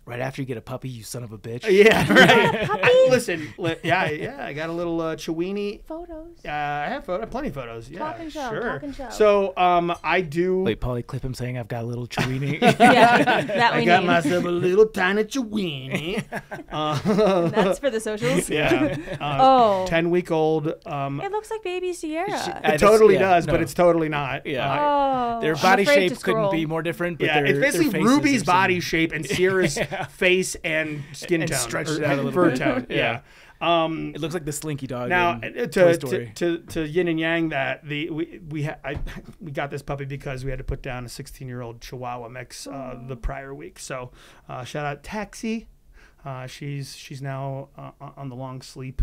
[SPEAKER 1] Right after you get a puppy, you son of a bitch.
[SPEAKER 3] Yeah, right.
[SPEAKER 2] Puppy
[SPEAKER 3] listen, li- yeah, yeah. I got a little uh, Chiweenie.
[SPEAKER 2] photos.
[SPEAKER 3] Uh, I have photo, plenty of photos. Yeah,
[SPEAKER 2] Talk and show,
[SPEAKER 3] sure.
[SPEAKER 2] talk and show.
[SPEAKER 3] So, um, I do.
[SPEAKER 1] Wait, Polly, clip him saying I've got a little Chiweenie.
[SPEAKER 2] yeah, that we
[SPEAKER 3] I got
[SPEAKER 2] need.
[SPEAKER 3] myself a little tiny Chiweenie. uh,
[SPEAKER 2] That's for the socials.
[SPEAKER 3] yeah. Uh,
[SPEAKER 2] Oh.
[SPEAKER 3] Ten week old. Um,
[SPEAKER 2] It looks like baby Sierra.
[SPEAKER 1] I
[SPEAKER 3] It
[SPEAKER 1] just-
[SPEAKER 3] totally
[SPEAKER 1] yeah,
[SPEAKER 3] does,
[SPEAKER 1] no.
[SPEAKER 3] but it's totally not.
[SPEAKER 1] Yeah.
[SPEAKER 3] Uh,
[SPEAKER 2] oh,
[SPEAKER 1] their
[SPEAKER 2] I'm
[SPEAKER 1] body
[SPEAKER 2] afraid to
[SPEAKER 1] shapes couldn't be more different. But
[SPEAKER 3] yeah,
[SPEAKER 1] their,
[SPEAKER 3] it's basically
[SPEAKER 1] their faces
[SPEAKER 3] Ruby's body shape and Sierra's face and skin
[SPEAKER 1] And
[SPEAKER 3] tone,
[SPEAKER 1] stretched out a little
[SPEAKER 3] fur
[SPEAKER 1] bit.
[SPEAKER 3] tone.
[SPEAKER 1] Yeah.
[SPEAKER 3] Yeah. Um,
[SPEAKER 1] It looks like the Slinky Dog.
[SPEAKER 3] now uh, to, to, to to yin and yang that the we we ha- I, we got this puppy because we had to put down a 16 year old Chihuahua mix uh, the prior week. So uh, shout out Taxi. Uh, she's she's now uh, on the long sleep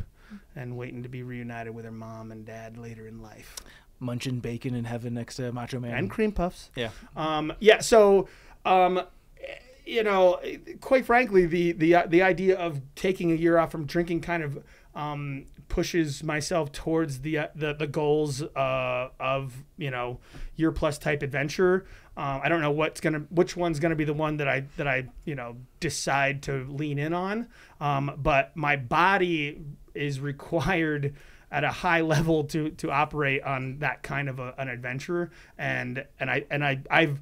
[SPEAKER 3] and waiting to be reunited with her mom and dad later in life.
[SPEAKER 1] munching bacon in heaven next to Macho Man.
[SPEAKER 3] And cream puffs.
[SPEAKER 1] yeah.
[SPEAKER 3] Um, yeah. So, um, you know, quite frankly, the the the idea of taking a year off from drinking kind of um, pushes myself towards the uh, the the goals uh, of you know year plus type adventure. Um, I don't know what's gonna which one's gonna be the one that I that I you know decide to lean in on. Um, but my body is required at a high level to to operate on that kind of a, an adventure and and I and I I've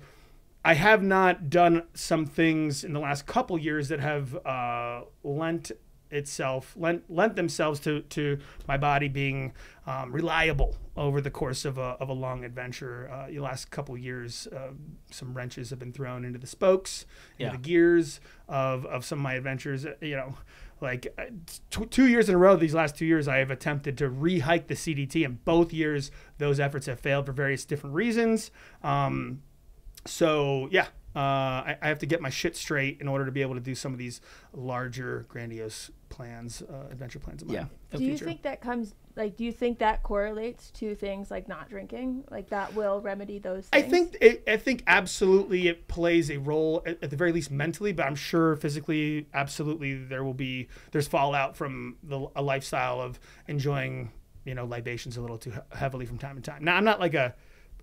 [SPEAKER 3] I have not done some things in the last couple years that have uh, lent itself lent lent themselves to to my body being um, reliable over the course of a, of a long adventure. Uh, the last couple years, uh, some wrenches have been thrown into the spokes, into
[SPEAKER 1] Yeah.
[SPEAKER 3] the gears of of some of my adventures. Uh, You know, like uh, t- two years in a row, these last two years, I have attempted to re-hike the CDT, and both years those efforts have failed for various different reasons. Um, so yeah, uh, I, I have to get my shit straight in order to be able to do some of these larger, grandiose plans, uh, adventure plans of mine.
[SPEAKER 1] Yeah.
[SPEAKER 3] in the
[SPEAKER 2] Do you
[SPEAKER 3] future.
[SPEAKER 2] think that comes like? Do you think that correlates to things like not drinking? Like that will remedy those.
[SPEAKER 3] I think it, I think absolutely it plays a role at, at the very least mentally, but I'm sure physically, absolutely there will be there's fallout from the a lifestyle of enjoying you know libations a little too heavily from time to time. Now I'm not like a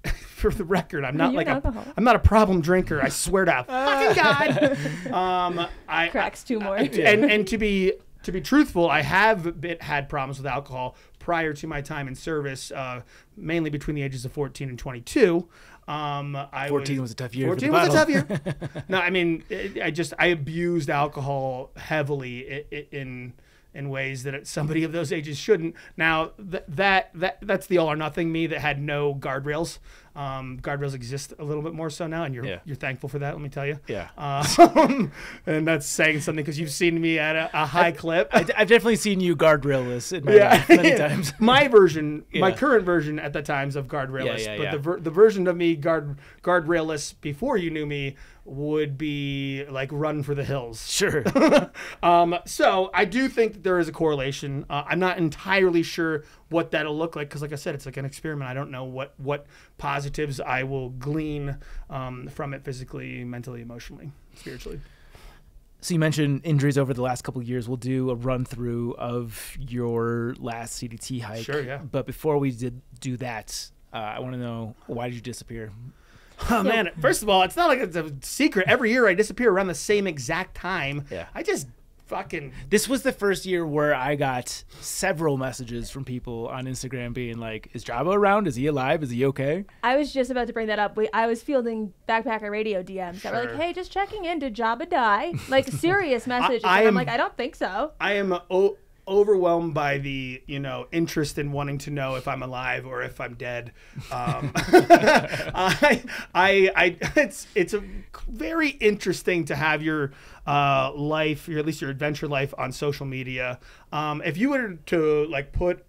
[SPEAKER 3] for the record, I'm not
[SPEAKER 2] You're
[SPEAKER 3] like
[SPEAKER 2] an
[SPEAKER 3] a
[SPEAKER 2] alcoholic.
[SPEAKER 3] I'm not a problem drinker. I swear to fucking God. Um, I
[SPEAKER 2] cracks two more.
[SPEAKER 3] and and to be to be truthful, I have been, had problems with alcohol prior to my time in service, uh, mainly between the ages of 14 and 22. Um, I
[SPEAKER 1] 14 was a tough year for the
[SPEAKER 3] 14 was a tough year. no, I mean, it, I just I abused alcohol heavily i- i- in in ways that somebody of those ages shouldn't. Now th- that that that's the all or nothing me that had no guardrails. Um, guardrails exist a little bit more so now, and you're
[SPEAKER 1] Yeah.
[SPEAKER 3] you're thankful for that. Let me tell you.
[SPEAKER 1] Yeah.
[SPEAKER 3] Um, and that's saying something because you've seen me at a, a high clip.
[SPEAKER 1] I, have definitely seen you guardrailless in my
[SPEAKER 3] yeah,
[SPEAKER 1] life many times.
[SPEAKER 3] my version, my current version at the times of guardrailless,
[SPEAKER 1] Yeah, yeah,
[SPEAKER 3] but
[SPEAKER 1] yeah.
[SPEAKER 3] the ver- the version of me guard guardrailless before you knew me would be like run for the hills.
[SPEAKER 1] Sure.
[SPEAKER 3] Um, so I do think that there is a correlation. Uh, I'm not entirely sure what that'll look like because, like I said, it's like an experiment. I don't know what what positives I will glean um, from it physically, mentally, emotionally, spiritually.
[SPEAKER 1] So you mentioned injuries over the last couple of years. We'll do a run through of your last CDT hike.
[SPEAKER 3] Sure, yeah.
[SPEAKER 1] But before we did do that, uh, I want to know why did you disappear?
[SPEAKER 3] Oh man! First of all, it's not like it's a secret. Every year I disappear around the same exact time.
[SPEAKER 1] Yeah.
[SPEAKER 3] I just fucking
[SPEAKER 1] This was the first year where I got several messages from people on Instagram being like, "Is Jabba around? Is he alive? Is he okay?"
[SPEAKER 2] I was just about to bring that up. We, I was fielding backpacker radio DMs that were like,
[SPEAKER 3] Sure.
[SPEAKER 2] "Hey, just checking in. Did Jabba die?" Like serious messages.
[SPEAKER 3] I
[SPEAKER 2] and I'm
[SPEAKER 3] am-
[SPEAKER 2] like, I don't think so.
[SPEAKER 3] I am o- overwhelmed by the you know interest in wanting to know if I'm alive or if I'm dead. Um, I, I, I, it's it's a very interesting to have your uh, life, or at least your adventure life, on social media. Um, if you were to like put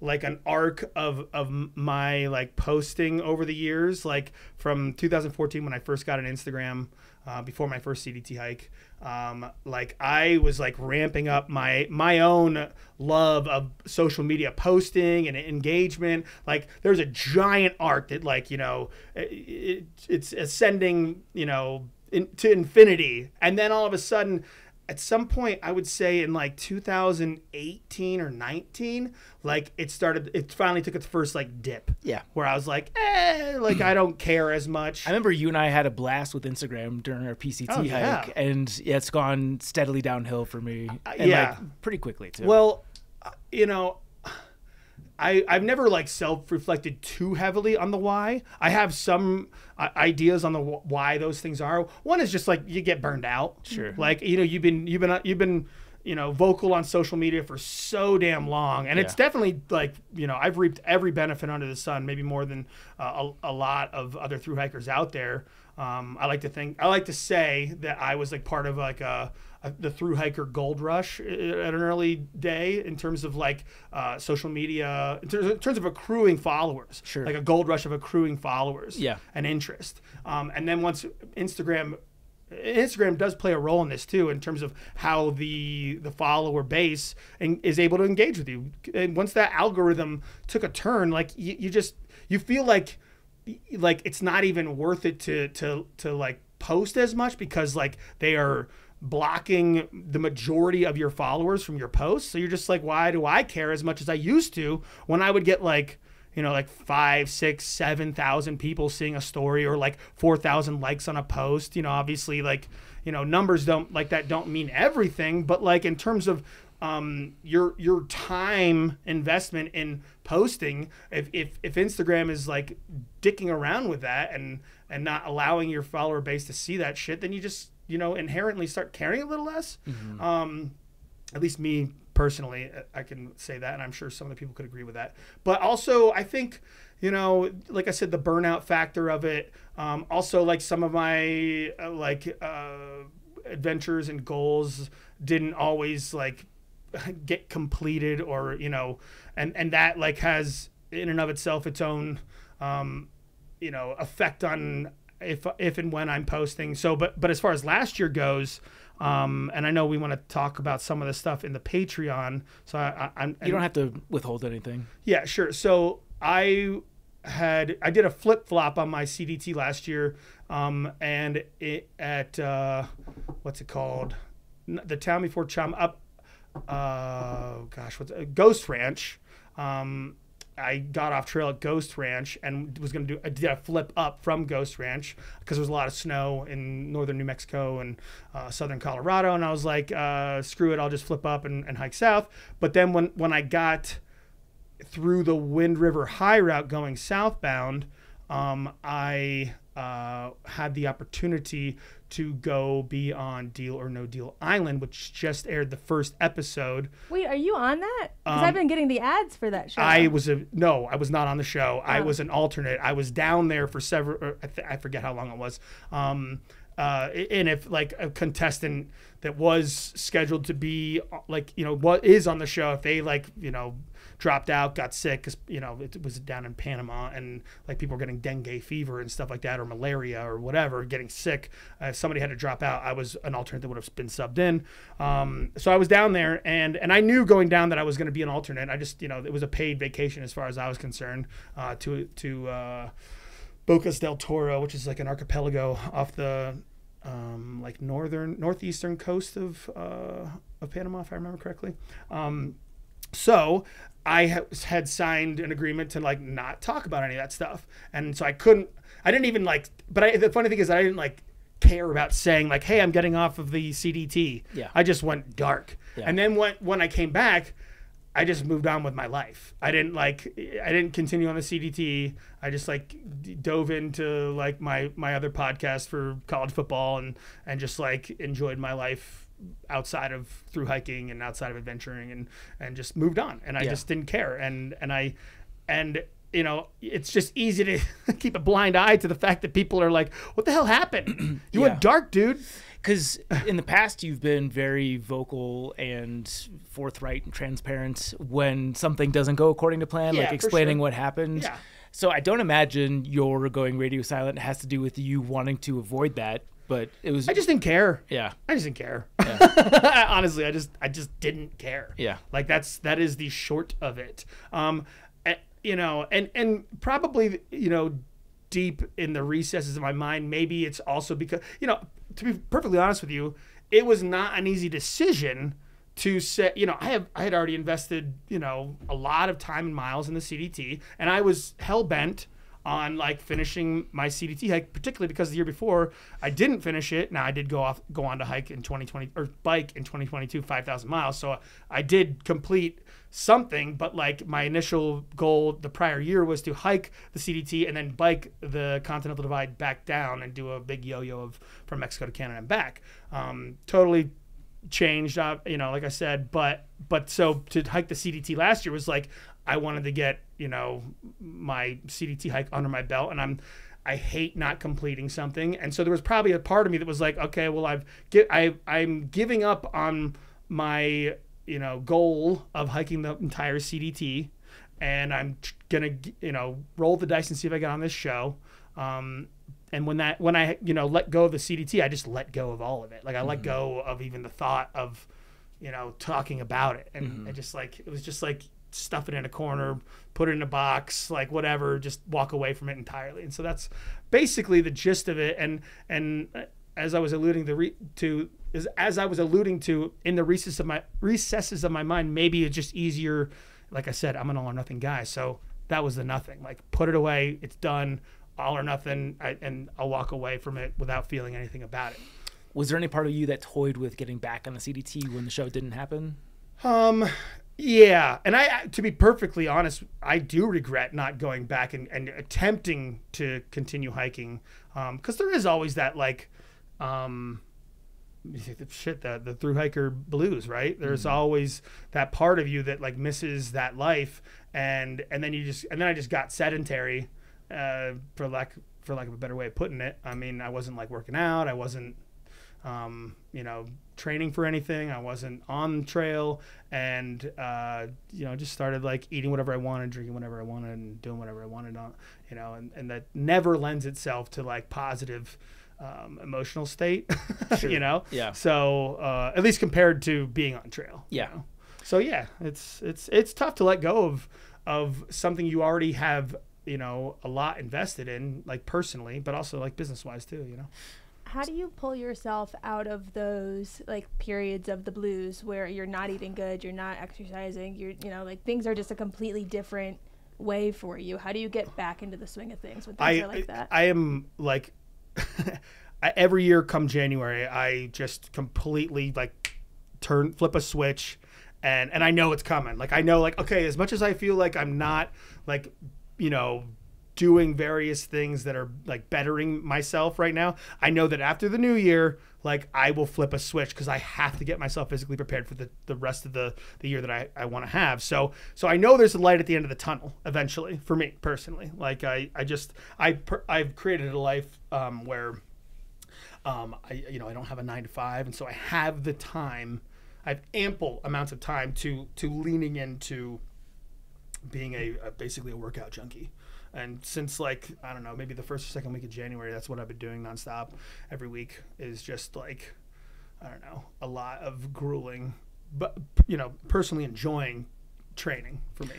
[SPEAKER 3] like an arc of of my like posting over the years like from 2014 when I first got an Instagram uh, before my first CDT hike. Um, like I was like ramping up my my own love of social media posting and engagement. Like there's a giant arc that like you know it, it, it's ascending you know in, to infinity. And then all of a sudden at some point i would say in like 2018 or 19 like it started it finally took its first like dip
[SPEAKER 1] Yeah.
[SPEAKER 3] where i was like eh, like i don't care as much
[SPEAKER 1] I remember you and I had a blast with Instagram during our PCT
[SPEAKER 3] Oh, yeah.
[SPEAKER 1] hike, and yeah, it's gone steadily downhill for me. And
[SPEAKER 3] yeah.
[SPEAKER 1] like, pretty quickly too.
[SPEAKER 3] well uh, you know I, I've never like self-reflected too heavily on the why. I have some uh, ideas on the wh- why those things are. One is just like you get burned out.
[SPEAKER 1] Sure.
[SPEAKER 3] Like you know you've been you've been you've been you know vocal on social media for so damn long, and it's definitely like you know I've reaped every benefit under the sun, maybe more than uh, a, a lot of other through hikers out there. Um, I like to think I like to say that I was like part of like a the through hiker gold rush uh, at an early day in terms of like uh, social media in terms, in terms of accruing followers.
[SPEAKER 1] Sure.
[SPEAKER 3] Like a gold rush of accruing followers.
[SPEAKER 1] Yeah.
[SPEAKER 3] And interest. Um, and then once Instagram Instagram does play a role in this too, in terms of how the the follower base and is able to engage with you. And once that algorithm took a turn, like you, you just you feel like like it's not even worth it to to to like post as much because like they are blocking the majority of your followers from your posts. So you're just like, why do I care as much as I used to when I would get like you know, like five, six, seven thousand people seeing a story or like four thousand likes on a post. You know, obviously, like, you know, numbers don't like that don't mean everything, but like in terms of um, your your time investment in posting, if, if if Instagram is like dicking around with that and and not allowing your follower base to see that shit, then you just you know inherently start caring a little less. Um, at least me personally i can say that and i'm sure some of the people could agree with that but also i think you know like i said the burnout factor of it um, also like some of my uh, like uh, adventures and goals didn't always like get completed or you know and and that like has in and of itself its own um, you know effect on if if and when I'm posting. So, but but as far as last year goes, um, and I know we want to talk about some of the stuff in the Patreon. So I, I, I'm
[SPEAKER 1] you don't have to withhold anything.
[SPEAKER 3] yeah, sure. So I had I did a flip flop on my CDT last year, um, and it at uh, what's it called, the town before Chama, uh, gosh, what's uh, Ghost Ranch. Um, I got off trail at Ghost Ranch and was gonna do I did a flip up from Ghost Ranch because there was a lot of snow in northern New Mexico and uh, southern Colorado, and I was like, uh, screw it, I'll just flip up and, and hike south. But then when when I got through the Wind River High Route going southbound, um, I uh, had the opportunity to go be on Deal or No Deal Island, which just aired the first episode.
[SPEAKER 2] Wait, are you on that? Because I've been getting the ads for that show.
[SPEAKER 3] Um, I was a no, I was not on the show. I
[SPEAKER 2] Oh.
[SPEAKER 3] was an alternate. I was down there for several. I, th- I forget how long it was. Um, uh, and if like a contestant that was scheduled to be uh, like you know what is on the show, if they like you know dropped out, got sick, because you know it was down in Panama, and like people were getting dengue fever and stuff like that, or malaria or whatever, getting sick. Uh, if somebody had to drop out, I was an alternate that would have been subbed in. Um, so I was down there, and and I knew going down that I was going to be an alternate. I just you know it was a paid vacation as far as I was concerned uh, to to. Uh, Bocas del Toro, which is like an archipelago off the um, like northern northeastern coast of uh, of Panama, if I remember correctly. Um, so I ha- had signed an agreement to like not talk about any of that stuff, and so I couldn't. I didn't even like. But I, the funny thing is, I didn't like care about saying like, "Hey, I'm getting off of the CDT."
[SPEAKER 1] Yeah.
[SPEAKER 3] I just went dark,
[SPEAKER 1] Yeah.
[SPEAKER 3] and then when when I came back, I just moved on with my life. I didn't like I didn't continue on the CDT. I just like d- dove into like my my other podcast for college football and and just like enjoyed my life outside of through hiking and outside of adventuring and and just moved on. And I
[SPEAKER 1] Yeah.
[SPEAKER 3] just didn't care. And and I and you know, it's just easy to keep a blind eye to the fact that people are like, "What the hell happened? You
[SPEAKER 1] Yeah.
[SPEAKER 3] went dark, dude."
[SPEAKER 1] Because in the past, you've been very vocal and forthright and transparent when something doesn't go according to plan,
[SPEAKER 3] Yeah,
[SPEAKER 1] like explaining
[SPEAKER 3] sure.
[SPEAKER 1] what happened.
[SPEAKER 3] Yeah.
[SPEAKER 1] So I don't imagine your going radio silent has to do with you wanting to avoid that, but it was.
[SPEAKER 3] I just didn't care.
[SPEAKER 1] yeah,
[SPEAKER 3] I just didn't care. Honestly, I just I just didn't care.
[SPEAKER 1] Yeah.
[SPEAKER 3] Like that's that is the short of it. Um, you know, and and probably you know, deep in the recesses of my mind, maybe it's also because you know, to be perfectly honest with you, it was not an easy decision to say, You know, I have I had already invested you know a lot of time and miles in the CDT, and I was hell bent on like finishing my CDT hike, particularly because the year before I didn't finish it. Now I did go off, go on to hike in 2020 or bike in 2022, 5,000 miles. So I did complete something, but like my initial goal the prior year was to hike the CDT and then bike the Continental Divide back down and do a big yo-yo of from Mexico to Canada and back. Um, totally changed up, you know, like I said, but but so to hike the CDT last year was like I wanted to get, you know, my CDT hike under my belt and I'm I hate not completing something. And so there was probably a part of me that was like, okay, well I've get I I'm giving up on my, you know, goal of hiking the entire CDT and I'm gonna, you know, roll the dice and see if I get on this show. Um, and when that, when I, you know, let go of the CDT, I just let go of all of it. Like I let mm-hmm. go of even the thought of, you know, talking about it. And mm-hmm. I just like, it was just like stuff it in a corner, mm-hmm. put it in a box, like whatever, just walk away from it entirely. And so that's basically the gist of it. And, and uh, as I was alluding the re- to, is as I was alluding to in the recesses of my recesses of my mind, maybe it's just easier. Like I said, I'm an all or nothing guy. So that was the nothing. Like put it away. It's done. All or nothing. I, and I'll walk away from it without feeling anything about it.
[SPEAKER 1] was there any part of you that toyed with getting back on the CDT when the show didn't happen?
[SPEAKER 3] Um, yeah, and I, to be perfectly honest, I do regret not going back and, and attempting to continue hiking, because there is always that like, um, shit the the through hiker blues, right? There's always that part of you that like misses that life, and and then you just and then I just got sedentary, uh, for lack for lack of a better way of putting it. I mean, I wasn't like working out, I wasn't um, you know, training for anything. I wasn't on trail, and uh, you know, just started like eating whatever I wanted, drinking whatever I wanted, and doing whatever I wanted on, you know, and, and that never lends itself to like positive um, emotional state, you know.
[SPEAKER 1] Yeah.
[SPEAKER 3] So uh, at least compared to being on trail. you
[SPEAKER 1] Yeah.
[SPEAKER 3] know? So yeah, it's it's it's tough to let go of of something you already have you know a lot invested in like personally but also like business wise too you know
[SPEAKER 2] How do you pull yourself out of those like periods of the blues where you're not eating good, you're not exercising, you're you know like things are just a completely different way for you. How do you get back into the swing of things when things
[SPEAKER 3] I,
[SPEAKER 2] are like that?
[SPEAKER 3] I am like I, every year come January, I just completely like turn flip a switch, and and I know it's coming. Like I know like okay, as much as I feel like I'm not like you know doing various things that are like bettering myself right now, I know that after the new year. Like I will flip a switch because I have to get myself physically prepared for the, the rest of the, the year that I, I want to have. So so I know there's a light at the end of the tunnel eventually for me personally. Like I, I just I I've created a life um, where um, I you know I don't have a nine to five, and so I have the time. I have ample amounts of time to to leaning into being a, a basically a workout junkie. And since like I don't know, maybe the first or second week of January, that's what I've been doing nonstop every week. Is just like I don't know, a lot of grueling, but you know, personally enjoying training for me.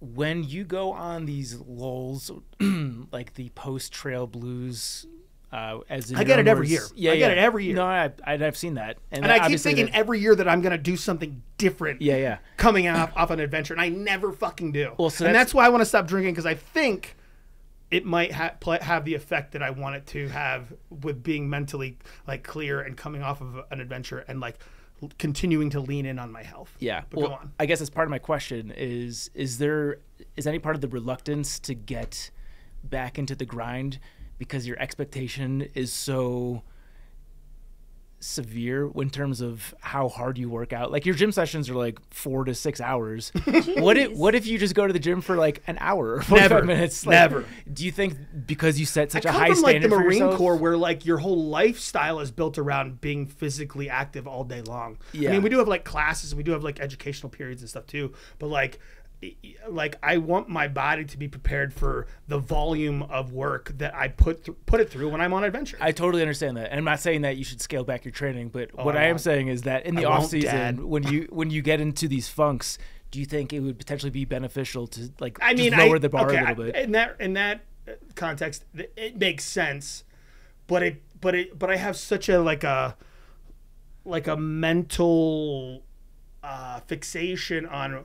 [SPEAKER 1] When you go on these lulls, like the post trail blues, uh, as in
[SPEAKER 3] I get it every year.
[SPEAKER 1] Yeah,
[SPEAKER 3] I get
[SPEAKER 1] yeah.
[SPEAKER 3] it every year.
[SPEAKER 1] No, I, I, I've seen that,
[SPEAKER 3] And I keep thinking
[SPEAKER 1] that-
[SPEAKER 3] every year that I'm gonna do something different.
[SPEAKER 1] yeah, yeah.
[SPEAKER 3] coming off off an adventure, and I never fucking do.
[SPEAKER 1] Well, so
[SPEAKER 3] and
[SPEAKER 1] that's-
[SPEAKER 3] that's why I want to stop drinking because I think it might ha- have the effect that I want it to have with being mentally like clear and coming off of an adventure and like l- continuing to lean in on my health.
[SPEAKER 1] Yeah.
[SPEAKER 3] But
[SPEAKER 1] well,
[SPEAKER 3] go on.
[SPEAKER 1] I guess as part of my question is is there is any part of the reluctance to get back into the grind because your expectation is so severe in terms of how hard you work out. Like your gym sessions are like 4 to 6 hours. what if what if you just go to the gym for like an hour or 45 minutes? Like,
[SPEAKER 3] Never.
[SPEAKER 1] Do you think because you set such
[SPEAKER 3] I
[SPEAKER 1] a
[SPEAKER 3] come
[SPEAKER 1] high
[SPEAKER 3] from like the
[SPEAKER 1] standard for
[SPEAKER 3] Marine
[SPEAKER 1] yourself-
[SPEAKER 3] Corps where like your whole lifestyle is built around being physically active all day long.
[SPEAKER 1] Yeah.
[SPEAKER 3] I mean, we do have like classes, we do have like educational periods and stuff too, but like i- i- like I want my body to be prepared for the volume of work that I put th- put it through when I'm on adventure.
[SPEAKER 1] I totally understand that. And I'm not saying that you should scale back your training, but what
[SPEAKER 3] Oh, I
[SPEAKER 1] I, am saying is that in the
[SPEAKER 3] I
[SPEAKER 1] off season,
[SPEAKER 3] Dad.
[SPEAKER 1] when you when you get into these funks, do you think it would potentially be beneficial to like
[SPEAKER 3] I
[SPEAKER 1] just
[SPEAKER 3] mean,
[SPEAKER 1] lower
[SPEAKER 3] I,
[SPEAKER 1] the bar
[SPEAKER 3] okay,
[SPEAKER 1] a little bit?
[SPEAKER 3] In that in that context, it makes sense, but it but it but I have such a like a like a mental uh, fixation on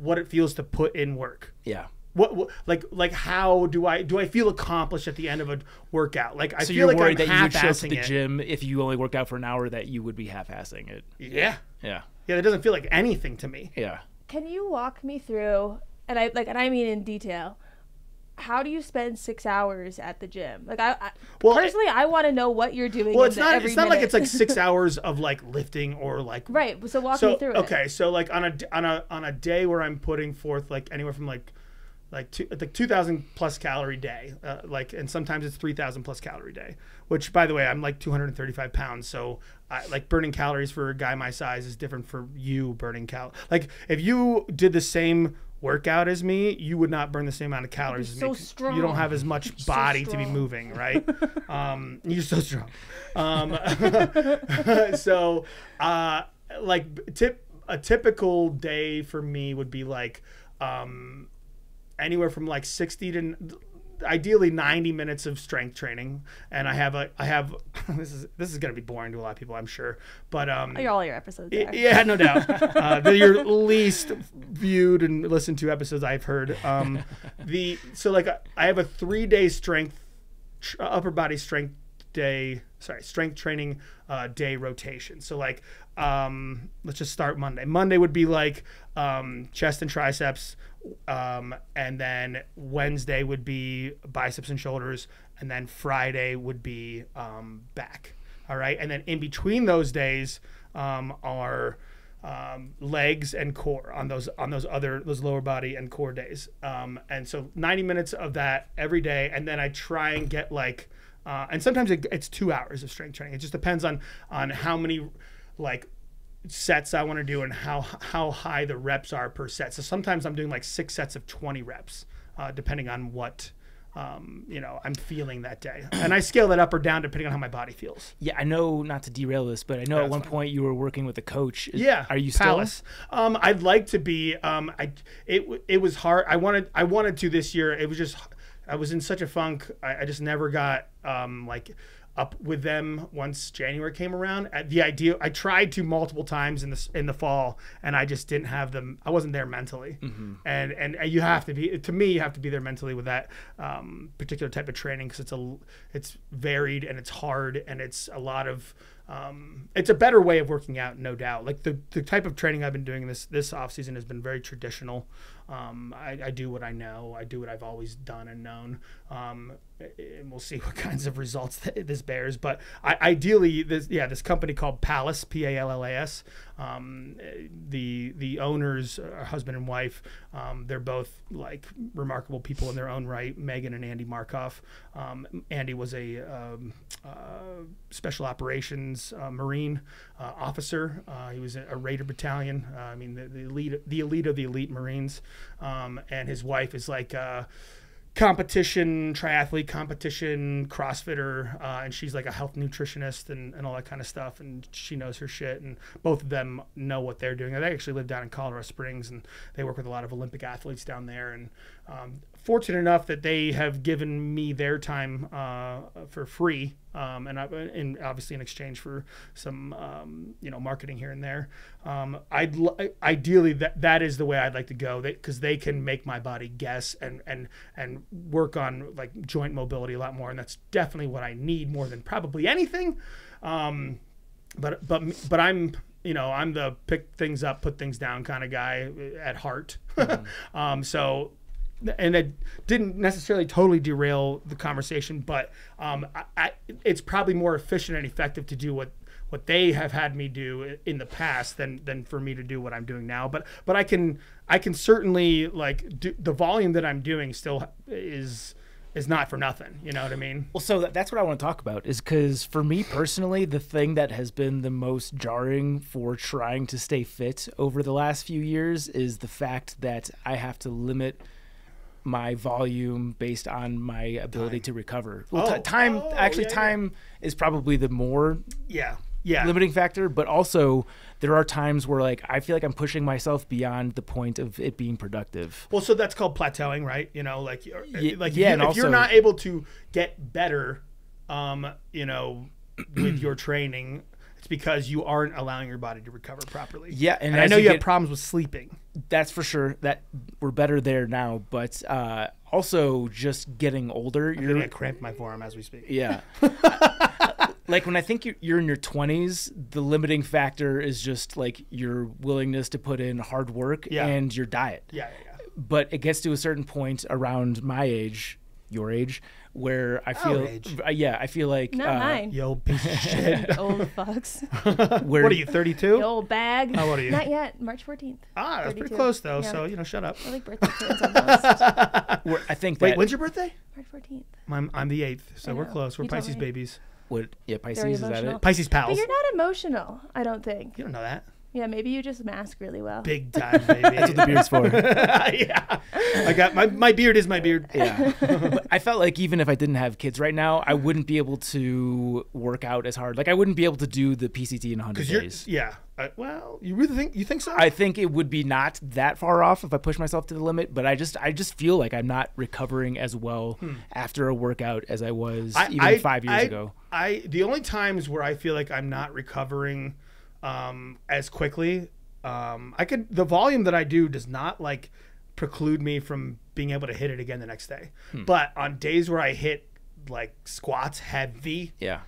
[SPEAKER 3] what it feels to put in work.
[SPEAKER 1] yeah.
[SPEAKER 3] What, what like like how do I do I feel accomplished at the end of a workout? Like I
[SPEAKER 1] So
[SPEAKER 3] feel
[SPEAKER 1] you're
[SPEAKER 3] like
[SPEAKER 1] worried
[SPEAKER 3] I'm
[SPEAKER 1] that you would show up to
[SPEAKER 3] half-assing
[SPEAKER 1] the
[SPEAKER 3] it.
[SPEAKER 1] gym if you only worked out for an hour that you would be half-assing it.
[SPEAKER 3] Yeah,
[SPEAKER 1] Yeah.
[SPEAKER 3] yeah, that doesn't feel like anything to me.
[SPEAKER 1] Yeah.
[SPEAKER 2] Can you walk me through and I like and I mean in detail how do you spend six hours at the gym? Like I, I
[SPEAKER 3] Well,
[SPEAKER 2] personally, I want to know what you're doing.
[SPEAKER 3] Well, it's not it's not like it's like six hours of like lifting or like
[SPEAKER 2] right. So walk
[SPEAKER 3] so
[SPEAKER 2] me through it.
[SPEAKER 3] okay so like on a on a on a day where i'm putting forth like anywhere from like like two, like 2000 plus calorie day uh, like and sometimes it's 3000 plus calorie day which by the way i'm like 235 pounds so I, like burning calories for a guy my size is different for you burning cal like if you did the same workout as me you would not burn the same amount of calories as
[SPEAKER 2] so
[SPEAKER 3] me 'cause you
[SPEAKER 2] strong.
[SPEAKER 3] don't have as much
[SPEAKER 2] so
[SPEAKER 3] body to be moving right? Um you're so strong. Um so uh like tip a typical day for me would be like um anywhere from like 60 to ideally 90 minutes of strength training and i have a i have this is this is going to be boring to a lot of people i'm sure but um
[SPEAKER 2] Oh, all your episodes.
[SPEAKER 3] Y-. Yeah, no doubt. Uh, they're your least viewed and listened to episodes I've heard. Um, the so like I have a three day strength, upper body strength day. Sorry, strength training uh, day rotation. So like, um, let's just start Monday. Monday would be like um, chest and triceps, um, and then Wednesday would be biceps and shoulders, and then Friday would be um, back. All right, and then in between those days um, are um, legs and core on those on those other those lower body and core days. And so 90 minutes of that every day, and then I try and get like, uh, and sometimes it, it's two hours of strength training. It just depends on on how many like sets I want to do and how how high the reps are per set. So sometimes I'm doing like six sets of 20 reps, uh, depending on what. Um, you know, I'm feeling that day, and I scale that up or down depending on how my body feels.
[SPEAKER 1] Yeah, I know not to derail this, but I know at one
[SPEAKER 3] fine.
[SPEAKER 1] point you were working with a coach. Is-
[SPEAKER 3] Yeah.
[SPEAKER 1] Are you still?
[SPEAKER 3] Pallas. Um, I'd like to be. Um, I it it was hard. I wanted I wanted to this year. It was just I was in such a funk. I, I just never got um like up with them once January came around. At the idea, I tried to multiple times in the in the fall, and I just didn't have them. I wasn't there mentally, and and you have to be. To me, you have to be there mentally with that um, particular type of training because it's a it's varied and it's hard and it's a lot of um, it's a better way of working out, no doubt. Like the, the type of training I've been doing this this off season has been very traditional. Um, I, I do what I know. I do what I've always done and known. Um, and we'll see what kinds of results this bears. But ideally, this yeah, this company called Pallas, P A L L A S. Um, the the owners, are husband and wife, um, they're both like remarkable people in their own right. Megan and Andy Markov. Um, Andy was a um, uh, special operations uh, Marine uh, officer. Uh, he was a, Raider battalion. Uh, I mean, the, the elite, the elite of the elite Marines. Um, and his wife is like. Competition triathlete competition crossfitter uh, and she's like a health nutritionist and, and all that kind of stuff and she knows her shit and both of them know what they're doing. They actually live down in colorado springs and they work with a lot of olympic athletes down there and um, fortunate enough that they have given me their time uh, for free, um, and, I, and obviously in exchange for some um, you know marketing here and there. Um, I'd l- ideally that that is the way I'd like to go because they can make my body guess and and and work on like joint mobility a lot more, and that's definitely what I need more than probably anything. Um, but but but I'm you know I'm the pick things up, put things down kind of guy at heart. um, so and it didn't necessarily totally derail the conversation, but um, I, I, it's probably more efficient and effective to do what what they have had me do in the past than than for me to do what I'm doing now. But but I can I can certainly like do, the volume that I'm doing still is is not for nothing. You know what I mean?
[SPEAKER 1] Well, so that, that's what I want to talk about is because for me personally, the thing that has been the most jarring for trying to stay fit over the last few years is the fact that I have to limit my volume based on my ability to recover. Well,
[SPEAKER 3] Oh.
[SPEAKER 1] ti- time
[SPEAKER 3] Oh,
[SPEAKER 1] actually
[SPEAKER 3] yeah, yeah.
[SPEAKER 1] time is probably the more
[SPEAKER 3] Yeah. Yeah.
[SPEAKER 1] limiting factor, but also there are times where like I feel like I'm pushing myself beyond the point of it being productive.
[SPEAKER 3] Well, so that's called plateauing, right? You know, like, like
[SPEAKER 1] yeah,
[SPEAKER 3] if, you, if you're not able to get better, um, you know, with your training, because you aren't allowing your body to recover properly.
[SPEAKER 1] Yeah, and
[SPEAKER 3] and I know
[SPEAKER 1] you
[SPEAKER 3] you, have problems with sleeping.
[SPEAKER 1] That's for sure. That we're better there now, but uh, also just getting older.
[SPEAKER 3] You're
[SPEAKER 1] You're
[SPEAKER 3] getting a cramp my forearm as we speak.
[SPEAKER 1] Yeah. like when I think you're, you're in your 20s, the limiting factor is just like your willingness to put in hard work
[SPEAKER 3] Yeah.
[SPEAKER 1] and your diet.
[SPEAKER 3] Yeah, yeah, yeah.
[SPEAKER 1] But it gets to a certain point around my age, your age, where I feel,
[SPEAKER 3] age.
[SPEAKER 1] uh, yeah, I feel like,
[SPEAKER 2] Not
[SPEAKER 1] uh,
[SPEAKER 2] mine.
[SPEAKER 3] You old piece of shit.
[SPEAKER 2] Old fucks.
[SPEAKER 1] where
[SPEAKER 3] what are you, 32?
[SPEAKER 2] Old bag.
[SPEAKER 3] How old are you?
[SPEAKER 2] Not yet. March 14th.
[SPEAKER 3] Ah, that's pretty close though.
[SPEAKER 2] Yeah.
[SPEAKER 3] So you know, shut up.
[SPEAKER 2] I like birthday twins almost.
[SPEAKER 1] I think
[SPEAKER 3] Wait, when's your birthday?
[SPEAKER 2] March 14th.
[SPEAKER 3] I'm, I'm the eighth, so we're close. We're
[SPEAKER 2] You
[SPEAKER 3] Pisces babies.
[SPEAKER 1] would, yeah, Pisces, is that it?
[SPEAKER 3] Pisces pals.
[SPEAKER 2] But you're not emotional, I don't think.
[SPEAKER 3] You don't know that.
[SPEAKER 2] Yeah, maybe you just mask really well.
[SPEAKER 3] Big time, baby.
[SPEAKER 1] That's what the beard's for.
[SPEAKER 3] yeah. I got my my beard is my beard.
[SPEAKER 1] Yeah. But I felt like even if I didn't have kids right now, I wouldn't be able to work out as hard. Like I wouldn't be able to do the PCT in 100
[SPEAKER 3] Because you're
[SPEAKER 1] days.
[SPEAKER 3] yeah. Uh, well, you really think you think so?
[SPEAKER 1] I think it would be not that far off if I push myself to the limit, but I just I just feel like I'm not recovering as well after a workout as I was
[SPEAKER 3] Hmm. I-
[SPEAKER 1] even
[SPEAKER 3] I-
[SPEAKER 1] 5 years
[SPEAKER 3] I-
[SPEAKER 1] ago.
[SPEAKER 3] I the only times where I feel like I'm not recovering um, as quickly, um, I could the volume that I do does not like preclude me from being able to hit it again the next day.
[SPEAKER 1] Hmm.
[SPEAKER 3] But on days where I hit like squats heavy,
[SPEAKER 1] Yeah.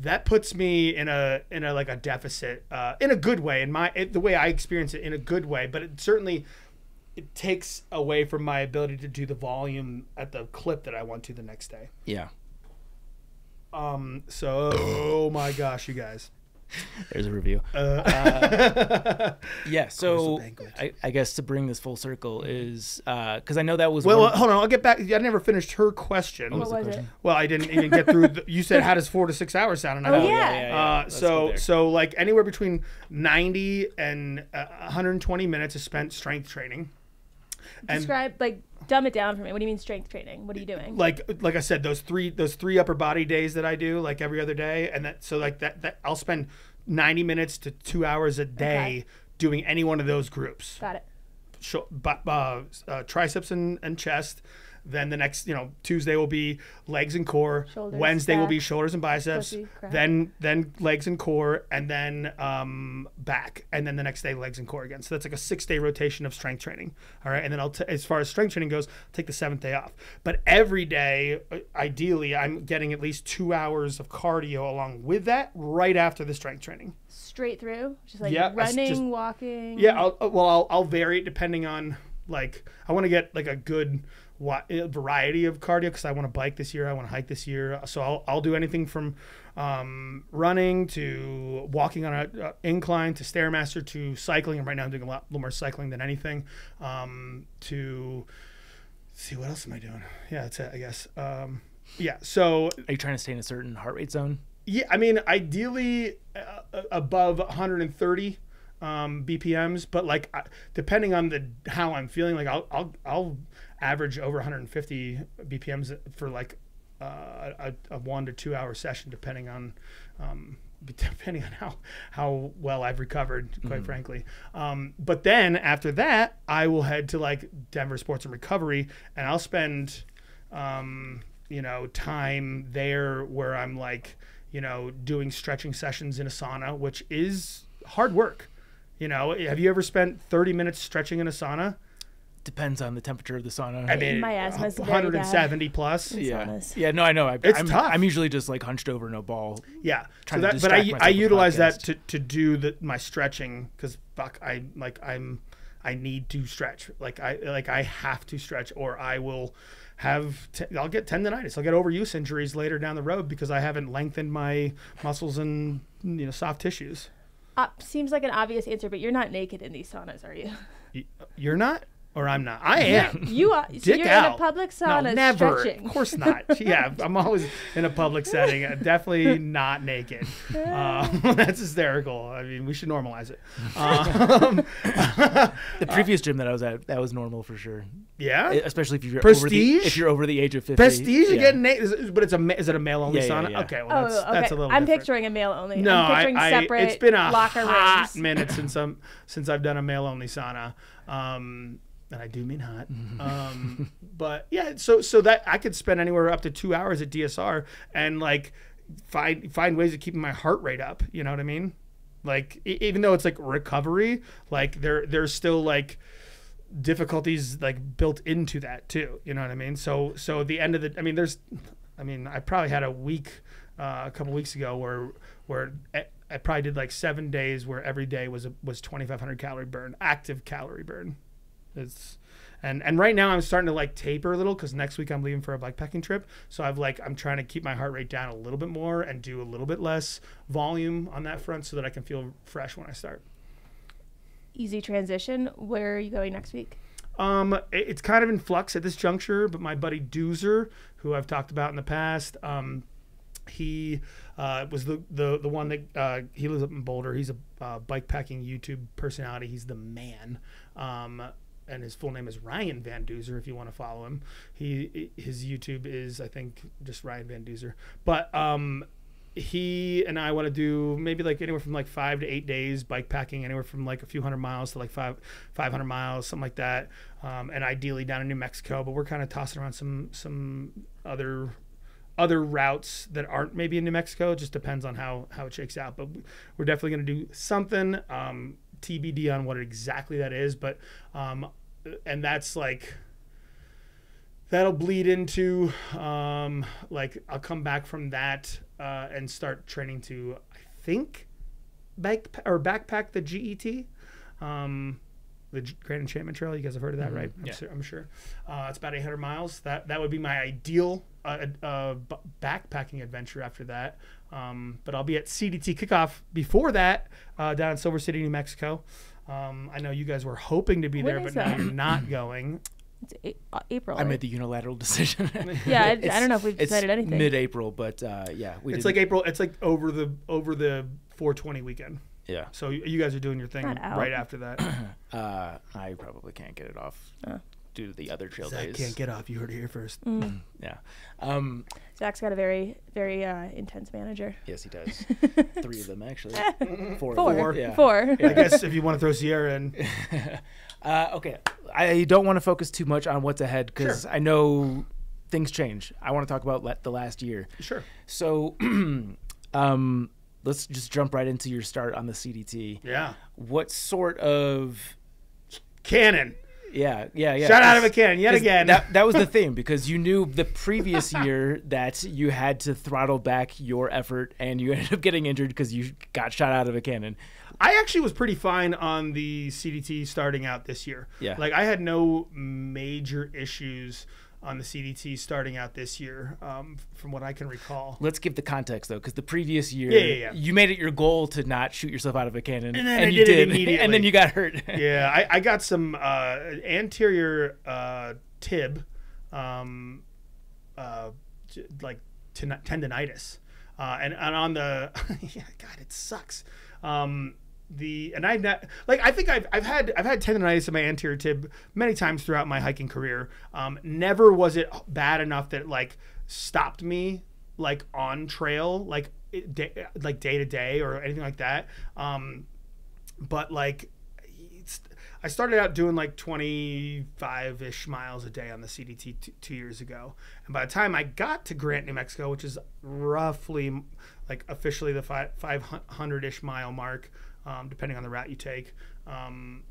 [SPEAKER 3] that puts me in a in a like a deficit uh, in a good way in my it, the way I experience it in a good way but it certainly it takes away from my ability to do the volume at the clip that I want to the next day
[SPEAKER 1] Yeah.
[SPEAKER 3] um so oh my gosh you guys
[SPEAKER 1] There's a review.
[SPEAKER 3] uh,
[SPEAKER 1] Yeah, so. I, I guess to bring this full circle is because I know that was
[SPEAKER 3] well,
[SPEAKER 1] one-
[SPEAKER 3] well hold on I'll get back I never finished her question
[SPEAKER 1] What
[SPEAKER 2] What
[SPEAKER 1] was the
[SPEAKER 2] was it?
[SPEAKER 3] well I didn't even get through the, you said how does four to six hours sound and I
[SPEAKER 2] Oh,
[SPEAKER 3] went,
[SPEAKER 2] yeah.
[SPEAKER 3] Uh,
[SPEAKER 1] Let's
[SPEAKER 3] so so like anywhere between 90 and uh, 120 minutes is spent strength training and
[SPEAKER 2] Describe, like, dumb it down for me. What do you mean strength training? What are you doing?
[SPEAKER 3] like like I said those three those three upper body days that I do like every other day and that so like that that I'll spend 90 minutes to 2 hours a day
[SPEAKER 2] Okay.
[SPEAKER 3] doing any one of those groups
[SPEAKER 2] Got it.
[SPEAKER 3] Bu- uh, uh, triceps and, and chest then the next you know Tuesday will be legs and core.
[SPEAKER 2] Shoulders,
[SPEAKER 3] Wednesday will be shoulders and biceps.
[SPEAKER 2] Pussy,
[SPEAKER 3] then then legs and core and then um, back and then the next day legs and core again. So that's like a six day rotation of strength training. All right and then I'll t- as far as strength training goes I'll take the seventh day off. But every day uh, ideally I'm getting at least two hours of cardio along with that right after the strength training.
[SPEAKER 2] Straight through? Just like
[SPEAKER 3] Yeah,
[SPEAKER 2] running,
[SPEAKER 3] just-
[SPEAKER 2] walking?
[SPEAKER 3] yeah, I'll, uh, well, I'll, I'll vary it depending on like I want to get like a good uh, variety of cardio because I want to bike this year, I want to hike this year, so I'll, I'll do anything from um, running to walking on a uh, incline to stairmaster to cycling. And right now I'm doing a lot, little more cycling than anything. Um, to see what else am I doing? Yeah, that's it, I guess. Um, yeah, so
[SPEAKER 1] Are you trying to stay in a certain heart rate zone?
[SPEAKER 3] yeah, I mean, ideally uh, above 130 um, BPMs, but like depending on the how I'm feeling, like I'll I'll, I'll average over 150 BPMs for like uh, a, a one to two hour session, depending on um, depending on how how well I've recovered, quite frankly. Um, but then after that, I will head to like Denver Sports and Recovery, and I'll spend, um, you know, time there where I'm like, you know, doing stretching sessions in a sauna, which is hard work. You know, have you ever spent 30 minutes stretching in a sauna?
[SPEAKER 1] Depends on the temperature of the sauna.
[SPEAKER 3] I mean,
[SPEAKER 2] My asthma's very
[SPEAKER 3] 170 plus.
[SPEAKER 1] yeah,
[SPEAKER 2] saunas.
[SPEAKER 1] yeah. No, I know. I,
[SPEAKER 3] It's
[SPEAKER 1] I'm,
[SPEAKER 3] tough.
[SPEAKER 1] I'm usually just like hunched over, no ball.
[SPEAKER 3] Yeah. So
[SPEAKER 1] trying to
[SPEAKER 3] that, but I, I utilize that to, to do the, my stretching because fuck I like I'm I need to stretch like I like I have to stretch or I will have t- I'll get tendonitis I'll get overuse injuries later down the road because I haven't lengthened my muscles and you know soft tissues.
[SPEAKER 2] Uh, seems like an obvious answer, but you're not naked in these saunas, are you?
[SPEAKER 3] You're not or I'm not. I am.
[SPEAKER 2] You are. So you're
[SPEAKER 3] out.
[SPEAKER 2] in a public
[SPEAKER 3] No,
[SPEAKER 2] sauna
[SPEAKER 3] never.
[SPEAKER 2] stretching.
[SPEAKER 3] Of course not. Yeah, I'm always in a public setting. uh, Definitely not naked. Um, that's hysterical. I mean, we should normalize it. Um,
[SPEAKER 1] The previous gym that I was at, that was normal for sure.
[SPEAKER 3] yeah.
[SPEAKER 1] Especially if you're over the,
[SPEAKER 3] Prestige?
[SPEAKER 1] if you're over the age of fifty.
[SPEAKER 3] Prestige, you
[SPEAKER 1] yeah.
[SPEAKER 3] get naked, but it's a is it a male only
[SPEAKER 1] Yeah, yeah,
[SPEAKER 3] sauna?
[SPEAKER 1] yeah.
[SPEAKER 3] Okay, well
[SPEAKER 2] Oh,
[SPEAKER 3] that's
[SPEAKER 2] okay.
[SPEAKER 3] that's a little.
[SPEAKER 2] I'm
[SPEAKER 3] different.
[SPEAKER 2] picturing a male only.
[SPEAKER 3] No,
[SPEAKER 2] I'm
[SPEAKER 3] I,
[SPEAKER 2] picturing
[SPEAKER 3] I
[SPEAKER 2] separate
[SPEAKER 3] it's been a
[SPEAKER 2] locker
[SPEAKER 3] hot
[SPEAKER 2] rooms.
[SPEAKER 3] minute since I'm since I've done a male only sauna. Um, and I do mean hot. Um, but yeah, so so that I could spend anywhere up to two hours at DSR and like find find ways of keeping my heart rate up. You know what I mean? Like even though it's like recovery, like there there's still like difficulties like built into that too. You know what I mean? So so the end of the, I mean, there's, I mean, I probably had a week uh, a couple weeks ago where where I, I probably did like seven days where every day was a, was 2,500 calorie burn, active calorie burn. It's and and right now I'm starting to like taper a little because next week I'm leaving for a bikepacking trip. So I've like I'm trying to keep my heart rate down a little bit more and do a little bit less volume on that front so that I can feel fresh when I start.
[SPEAKER 2] Easy transition. Where are you going next week?
[SPEAKER 3] Um, it- it's kind of in flux at this juncture, but my buddy Duzer, who I've talked about in the past, um, he uh, was the, the the one that uh, he lives up in Boulder. He's a uh, bike packing YouTube personality. He's the man. Um, and his full name is Ryan Van Duzer. If you want to follow him, he his YouTube is I think just Ryan Van Duzer. But um, he and I want to do maybe like anywhere from like five to eight days bike packing, anywhere from like a few hundred miles to like five five hundred miles, something like that. Um, and ideally down in New Mexico, but we're kind of tossing around some some other other routes that aren't maybe in New Mexico. It just depends on how how it shakes out. But we're definitely going to do something. Um, TBD on what exactly that is, but um, and that's like that'll bleed into um, like I'll come back from that uh, and start training to I think bike or backpack the GET. Um, the Grand Enchantment Trail, you guys have heard of that, right? I'm,
[SPEAKER 1] yeah.
[SPEAKER 3] sure, I'm sure. Uh, it's about 800 miles. That that would be my ideal uh, uh, b- backpacking adventure after that. Um, but I'll be at CDT kickoff before that uh, down in Silver City, New Mexico. Um, I know you guys were hoping to be
[SPEAKER 2] When
[SPEAKER 3] there, but
[SPEAKER 2] is
[SPEAKER 3] now you're not going.
[SPEAKER 2] It's a- uh, April.
[SPEAKER 1] I
[SPEAKER 2] right?
[SPEAKER 1] made the unilateral decision.
[SPEAKER 2] Yeah, I- I don't know if we've
[SPEAKER 1] it's
[SPEAKER 2] decided anything.
[SPEAKER 1] Mid-April, but uh, yeah, we
[SPEAKER 3] It's
[SPEAKER 1] didn't-
[SPEAKER 3] like April. It's like over the over the 420 weekend.
[SPEAKER 1] yeah.
[SPEAKER 3] So you you guys are doing your thing right after that.
[SPEAKER 1] Uh, I probably can't get it off
[SPEAKER 2] Oh.
[SPEAKER 1] due to the other trail
[SPEAKER 3] I
[SPEAKER 1] days.
[SPEAKER 3] can't get off. You heard it here first.
[SPEAKER 1] yeah. Um,
[SPEAKER 2] Zach's got a very, very uh, intense manager.
[SPEAKER 1] yes, he does. Three of them actually. Four. of
[SPEAKER 2] Four.
[SPEAKER 1] Yeah.
[SPEAKER 2] Four.
[SPEAKER 3] I guess if you want to throw Sierra in,
[SPEAKER 1] Uh, okay. I don't want to focus too much on what's ahead because
[SPEAKER 3] Sure.
[SPEAKER 1] I know things change. I want to talk about le- the last year.
[SPEAKER 3] sure.
[SPEAKER 1] So, um, let's just jump right into your start on the CDT.
[SPEAKER 3] Yeah.
[SPEAKER 1] What sort of
[SPEAKER 3] Cannon.
[SPEAKER 1] Yeah yeah yeah
[SPEAKER 3] Shot out of a cannon yet again.
[SPEAKER 1] That, that was the thing because you knew the previous year that you had to throttle back your effort and you ended up getting injured because you got shot out of a cannon.
[SPEAKER 3] I actually was pretty fine on the CDT starting out this year.
[SPEAKER 1] Yeah.
[SPEAKER 3] Like I had no major issues on the CDT starting out this year, um, from what I can recall.
[SPEAKER 1] Let's give the context though, because the previous year
[SPEAKER 3] Yeah, yeah, yeah.
[SPEAKER 1] you made it your goal to not shoot yourself out of a cannon,
[SPEAKER 3] And then I
[SPEAKER 1] you
[SPEAKER 3] did
[SPEAKER 1] and then you got hurt.
[SPEAKER 3] yeah, I, I got some uh, anterior uh, tib, um, uh, like ten- tendonitis, uh, and and on the yeah, God, it sucks. Um, the and I've not like I think I've I've had I've had tendonitis in my anterior tib many times throughout my hiking career. Um, never was it bad enough that like stopped me like on trail like day, like day to day or anything like that. Um, but like I started out doing like 25 ish miles a day on the CDT two years ago. And by the time I got to Grant, New Mexico, which is roughly like officially the 500 ish mile mark, um, depending on the route you take. Um,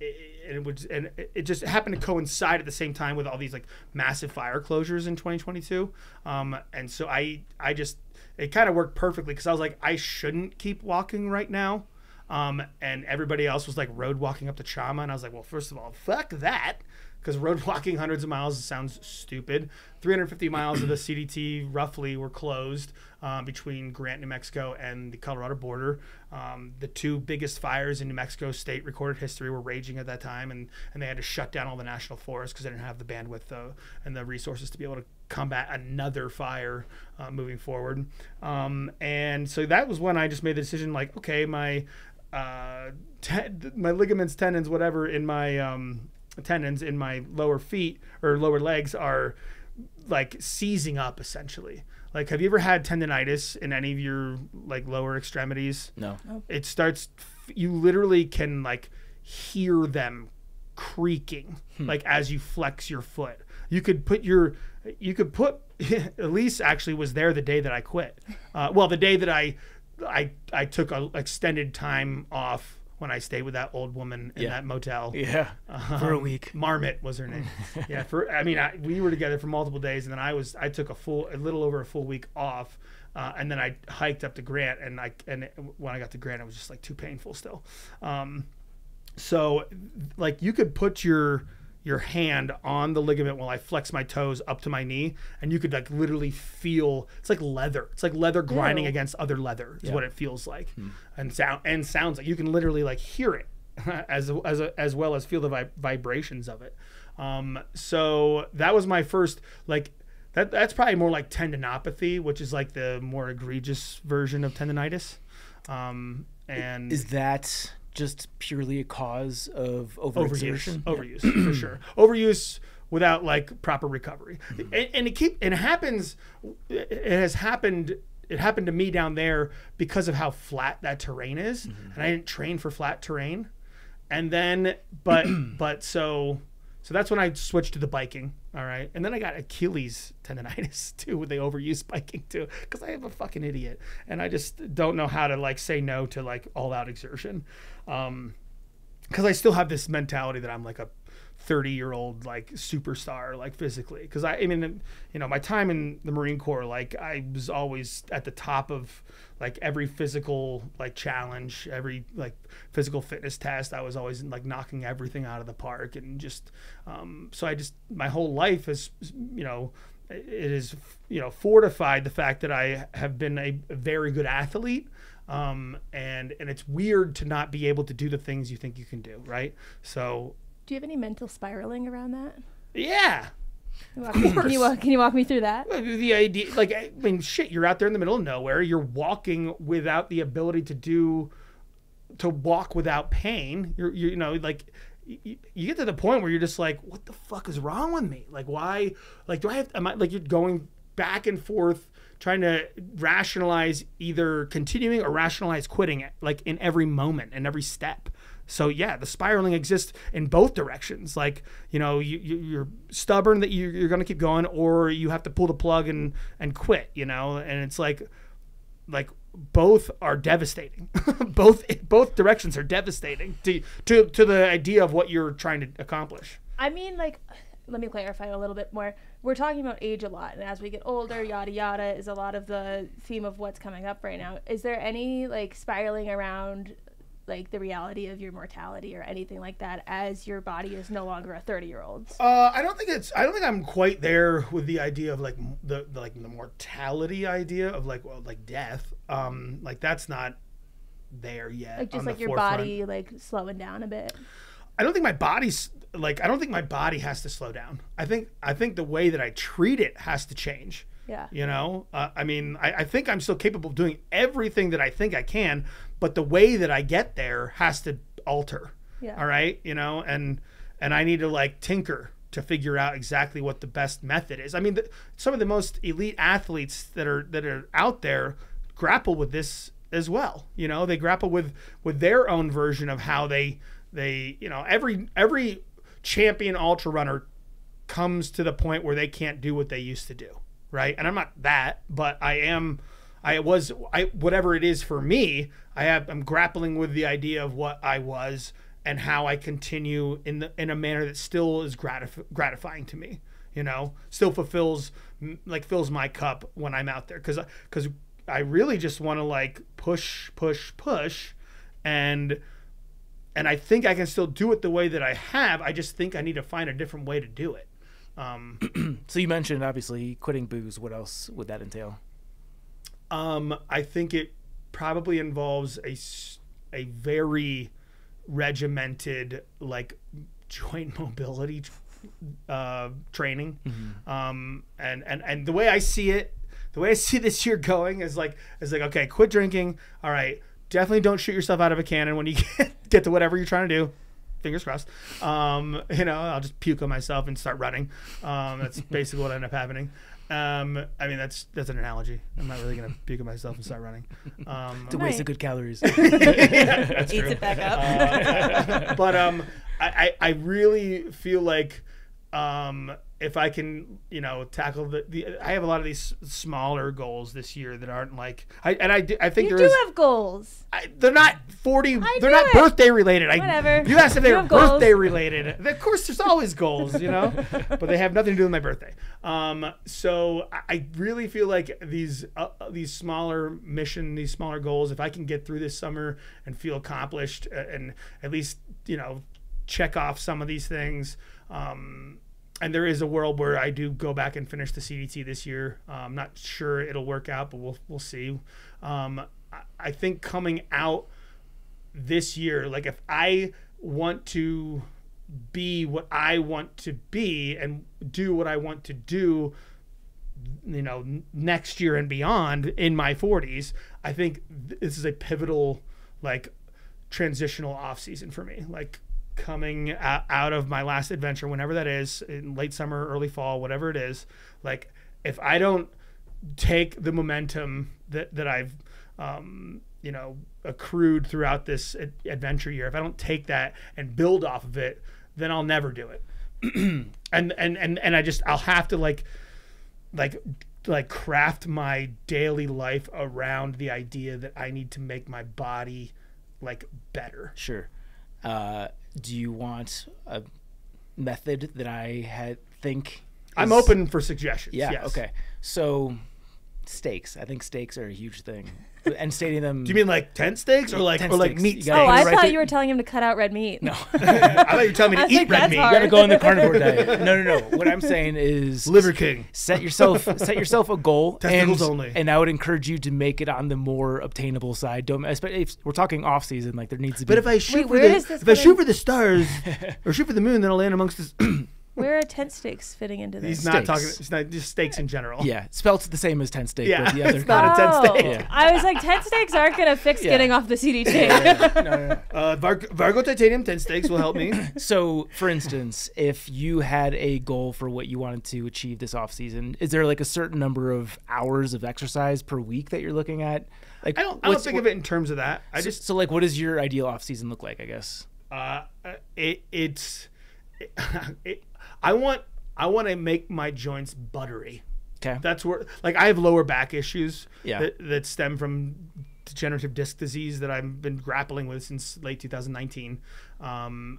[SPEAKER 3] it, it would and it- just happened to coincide at the same time with all these like massive fire closures in 2022 um, and so i i just it kind of worked perfectly because i was like i shouldn't keep walking right now. Um, and everybody else was like road walking up to chama and i was like well first of all fuck that because road walking hundreds of miles sounds stupid. 350 miles of the cdt roughly were closed um, between grant new mexico and the colorado border. Um, the two biggest fires in new mexico state recorded history were raging at that time and, and they had to shut down all the national forests because they didn't have the bandwidth uh, and the resources to be able to combat another fire uh, moving forward. Um, and so that was when i just made the decision like okay my uh, my ligaments tendons whatever in my um, tendons in my lower feet or lower legs are like seizing up essentially. Like, have you ever had tendonitis in any of your like lower extremities?
[SPEAKER 1] No.
[SPEAKER 3] It starts. You literally can like hear them creaking, like as you flex your foot. You could put your, you could put. Elise actually was there the day that I quit. Uh, well, the day that I, I, I took a extended time off when I stayed with that old woman in
[SPEAKER 1] Yeah.
[SPEAKER 3] that motel.
[SPEAKER 1] Yeah. For a
[SPEAKER 3] Um,
[SPEAKER 1] week.
[SPEAKER 3] Marmot was her name. yeah, for I mean, I, we were together for multiple days, and then I was I took a full a little over a full week off, uh, and then I hiked up to Grant, and I and it, when I got to Grant, it was just like too painful still. Um, so like you could put your your hand on the ligament while I flex my toes up to my knee, and you could like literally feel it's like leather. It's like leather grinding
[SPEAKER 2] Ew.
[SPEAKER 3] against other leather is
[SPEAKER 1] Yeah.
[SPEAKER 3] what it feels like, and sound and sounds like you can literally like hear it as as as well as feel the vi- vibrations of it. Um, so that was my first like. That, that's probably more like tendinopathy, which is like the more egregious version of tendonitis. Um, and
[SPEAKER 1] Is that just purely a cause of overexertion?
[SPEAKER 3] overuse, overuse for sure. Overuse without like proper recovery, mm-hmm. and, and it keep and it happens. It has happened. It happened to me down there because of how flat that terrain is, mm-hmm. and I didn't train for flat terrain. And then, but but so so that's when I switched to the biking. All right, and then I got Achilles tendonitis too with the overuse biking too, because I am a fucking idiot and I just don't know how to like say no to like all out exertion. Um, because I still have this mentality that I'm like a 30 year old like superstar like physically. Because I, I mean you know my time in the marine corps like i was always at the top of like every physical like challenge every like physical fitness test. I was always like knocking everything out of the park and just um, so i just my whole life is you know it is you know fortified the fact that i have been a very good athlete um, and and it's weird to not be able to do the things you think you can do right? So
[SPEAKER 2] Do you have any mental spiraling around that?
[SPEAKER 3] yeah.
[SPEAKER 2] Can you walk me- Can you walk, can you walk me through that?
[SPEAKER 3] the idea like i mean shit you're out there in the middle of nowhere. You're walking without the ability to do to walk without pain. You're, you you know like you, you get to the point where you're just like what the fuck is wrong with me? Like why like do i have am i like you're going back and forth trying to rationalize either continuing or rationalize quitting it like in every moment and every step so yeah the spiraling exists in both directions like you know you, you you're stubborn that you, you're going to keep going or you have to pull the plug and and quit you know and it's like like both are devastating both both directions are devastating to to to the idea of what you're trying to accomplish
[SPEAKER 2] I mean, like, let me clarify a little bit more. We're talking about age a lot, and as we get older, yada yada is a lot of the theme of what's coming up right now. Is there any like spiraling around like the reality of your mortality or anything like that as your body is no longer a 30 year old?
[SPEAKER 3] Uh, I don't think it's. I don't think I'm quite there with the idea of like the, the like the mortality idea of like well like death. Um, like that's not there yet.
[SPEAKER 2] Like just like your
[SPEAKER 3] forefront.
[SPEAKER 2] body like slowing down a bit.
[SPEAKER 3] I don't think my body's like. I don't think my body has to slow down. I think. I think the way that I treat it has to change.
[SPEAKER 2] Yeah.
[SPEAKER 3] You know, uh, I mean, I, I think I'm still capable of doing everything that I think I can, but the way that I get there has to alter.
[SPEAKER 2] Yeah.
[SPEAKER 3] All right. You know, and and I need to like tinker to figure out exactly what the best method is. I mean, the, some of the most elite athletes that are that are out there grapple with this as well. You know, they grapple with with their own version of how they they you know every every champion ultra runner comes to the point where they can't do what they used to do, right? And I'm not that, but I am. I was I whatever it is for me. I have I'm grappling with the idea of what I was and how I continue in the in a manner that still is gratif- gratifying to me. You know, still fulfills like fills my cup when I'm out there because because I really just want to like push push push and and I think I can still do it the way that I have. I just think I need to find a different way to do it. Um,
[SPEAKER 1] So you mentioned obviously quitting booze. What else would that entail?
[SPEAKER 3] Um, I think it probably involves a a very regimented like joint mobility uh, training. Um, and and and the way I see it, the way I see this year going is like is like okay, quit drinking. All right, definitely don't shoot yourself out of a cannon when you get, get to whatever you're trying to do. Fingers crossed. Um, you know, I'll just puke on myself and start running. Um, that's basically what ended up happening. Um, I mean, that's that's an analogy. I'm not really gonna puke on myself and start running. Um,
[SPEAKER 1] To waste
[SPEAKER 2] Right.
[SPEAKER 1] of good calories.
[SPEAKER 2] Eats it back up.
[SPEAKER 3] but um, I, I I really feel like um, if I can, you know, tackle the, the I have a lot of these smaller goals this year that aren't like I and I, do- I think
[SPEAKER 2] you do
[SPEAKER 3] is
[SPEAKER 2] have goals.
[SPEAKER 3] I, they're not 40 they're not
[SPEAKER 2] it.
[SPEAKER 3] birthday related I,
[SPEAKER 2] Whatever.
[SPEAKER 3] you asked if they
[SPEAKER 2] You
[SPEAKER 3] were
[SPEAKER 2] have goals.
[SPEAKER 3] birthday related of course there's always goals you know but they have nothing to do with my birthday um, so I, I really feel like these uh, uh, these smaller mission these smaller goals if I can get through this summer and feel accomplished uh, and at least you know check off some of these things um, and there is a world where I do go back and finish the CDT this year. Uh, I'm not sure it'll work out, but we'll we'll see. Um, I, I think coming out this year, like if I want to be what I want to be and do what I want to do, you know, next year and beyond in my 40s, I think this is a pivotal, like, transitional off season for me. Like coming out of my last adventure, whenever that is, in late summer, early fall, whatever it is. Like if I don't take the momentum that that I've, um, you know, accrued throughout this adventure year, if I don't take that and build off of it, then I'll never do it. and and and and I just I'll have to like like like craft my daily life around the idea that I need to make my body like better.
[SPEAKER 1] Sure. Uh, do you want a method that I had think?
[SPEAKER 3] I'm open for suggestions.
[SPEAKER 1] Yeah.
[SPEAKER 3] yes.
[SPEAKER 1] Okay. So, steaks. I think steaks are a huge thing, and stating them.
[SPEAKER 3] Do you mean like tent steaks or like
[SPEAKER 1] Tent
[SPEAKER 3] or like meat
[SPEAKER 1] You
[SPEAKER 3] steaks?
[SPEAKER 2] Oh, I
[SPEAKER 1] right
[SPEAKER 2] thought
[SPEAKER 1] to-
[SPEAKER 2] you were telling him to cut out red meat.
[SPEAKER 1] No,
[SPEAKER 3] I thought you were telling me to
[SPEAKER 2] think
[SPEAKER 3] eat red meat.
[SPEAKER 2] hard.
[SPEAKER 1] you gotta go on the carnivore diet. No, no, no. What I'm saying is
[SPEAKER 3] Liver King.
[SPEAKER 1] set yourself set yourself a goal
[SPEAKER 3] Testicles
[SPEAKER 1] and,
[SPEAKER 3] only.
[SPEAKER 1] and I would encourage you to make it on the more obtainable side. Don't especially if we're talking off season, like there needs to be.
[SPEAKER 3] But if I shoot for the if I shoot for the stars or shoot for the moon, then I'll land amongst the.
[SPEAKER 2] Where are tent sticks fitting into this?
[SPEAKER 3] He's not
[SPEAKER 1] Steaks.
[SPEAKER 3] talking. It's not just steaks in general.
[SPEAKER 1] yeah, spelled the same as tent steak,
[SPEAKER 3] Yeah,
[SPEAKER 1] but the other
[SPEAKER 3] it's not a tent
[SPEAKER 2] Oh,
[SPEAKER 3] steak.
[SPEAKER 1] Yeah.
[SPEAKER 2] I was like, tent steaks aren't gonna fix
[SPEAKER 1] Yeah.
[SPEAKER 2] getting off the CDT.
[SPEAKER 1] no, no, no.
[SPEAKER 3] Uh, Var- Vargo titanium tent steaks will help me.
[SPEAKER 1] So, for instance, if you had a goal for what you wanted to achieve this off season, is there like a certain number of hours of exercise per week that you're looking at? Like,
[SPEAKER 3] I don't. I don't think of it in terms of that. I
[SPEAKER 1] So,
[SPEAKER 3] just
[SPEAKER 1] so, like, what does your ideal off season look like? I guess.
[SPEAKER 3] uh, it it's it, it, I want I want to make my joints buttery.
[SPEAKER 1] Okay.
[SPEAKER 3] That's where like I have lower back issues
[SPEAKER 1] Yeah.
[SPEAKER 3] that, that stem from degenerative disc disease that I've been grappling with since late 2019. Um,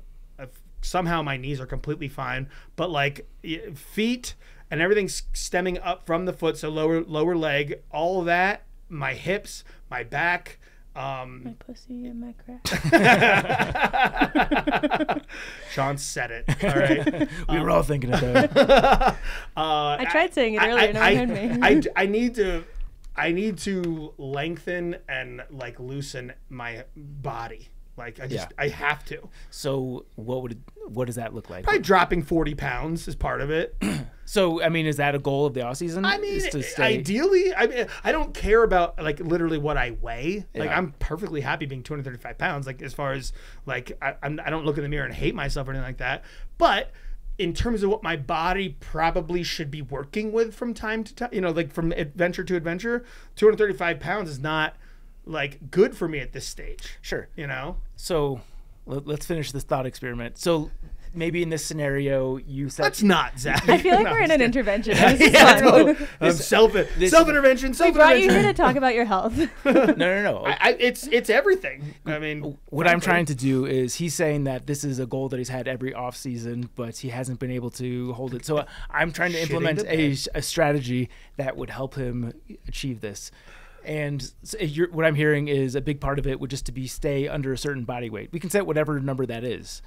[SPEAKER 3] somehow my knees are completely fine, but like feet and everything's stemming up from the foot, so lower lower leg, all that, my hips, my back. Um,
[SPEAKER 2] my pussy and my crack.
[SPEAKER 3] Sean said it. All right.
[SPEAKER 1] We were all thinking of that.
[SPEAKER 3] Uh,
[SPEAKER 2] I tried saying it earlier, no one heard me.
[SPEAKER 3] I, I need to I need to lengthen and like loosen my body. Like I just
[SPEAKER 1] Yeah.
[SPEAKER 3] I have to.
[SPEAKER 1] so, what would what does that look like?
[SPEAKER 3] Probably dropping forty pounds is part of it.
[SPEAKER 1] So, I mean, is that a goal of the off season?
[SPEAKER 3] I mean,
[SPEAKER 1] to stay-
[SPEAKER 3] ideally, I mean, I don't care about like literally what I weigh. Like
[SPEAKER 1] Yeah.
[SPEAKER 3] I'm perfectly happy being 235 pounds. Like as far as like I, I'm, I don't look in the mirror and hate myself or anything like that. But in terms of what my body probably should be working with from time to time, you know, like from adventure to adventure, 235 pounds is not like good for me at this stage.
[SPEAKER 1] Sure.
[SPEAKER 3] You know,
[SPEAKER 1] So let's finish this thought experiment. So maybe in this scenario, you said
[SPEAKER 3] that's not Zach.
[SPEAKER 2] I feel like
[SPEAKER 3] No,
[SPEAKER 2] we're in an intervention.
[SPEAKER 3] kidding.
[SPEAKER 2] This is
[SPEAKER 3] Yeah,
[SPEAKER 2] fun.
[SPEAKER 3] no, um, self self intervention.
[SPEAKER 2] We
[SPEAKER 3] Self
[SPEAKER 2] brought you here to talk about your health.
[SPEAKER 1] no, no, no.
[SPEAKER 3] I, I, it's it's everything. I mean,
[SPEAKER 1] what I'm trying to do is he's saying that this is a goal that he's had every off season, but he hasn't been able to hold it. So uh, I'm trying to implement a, a strategy that would help him achieve this. And so you're, what I'm hearing is a big part of it would just to be stay under a certain body weight. We can set whatever number that is.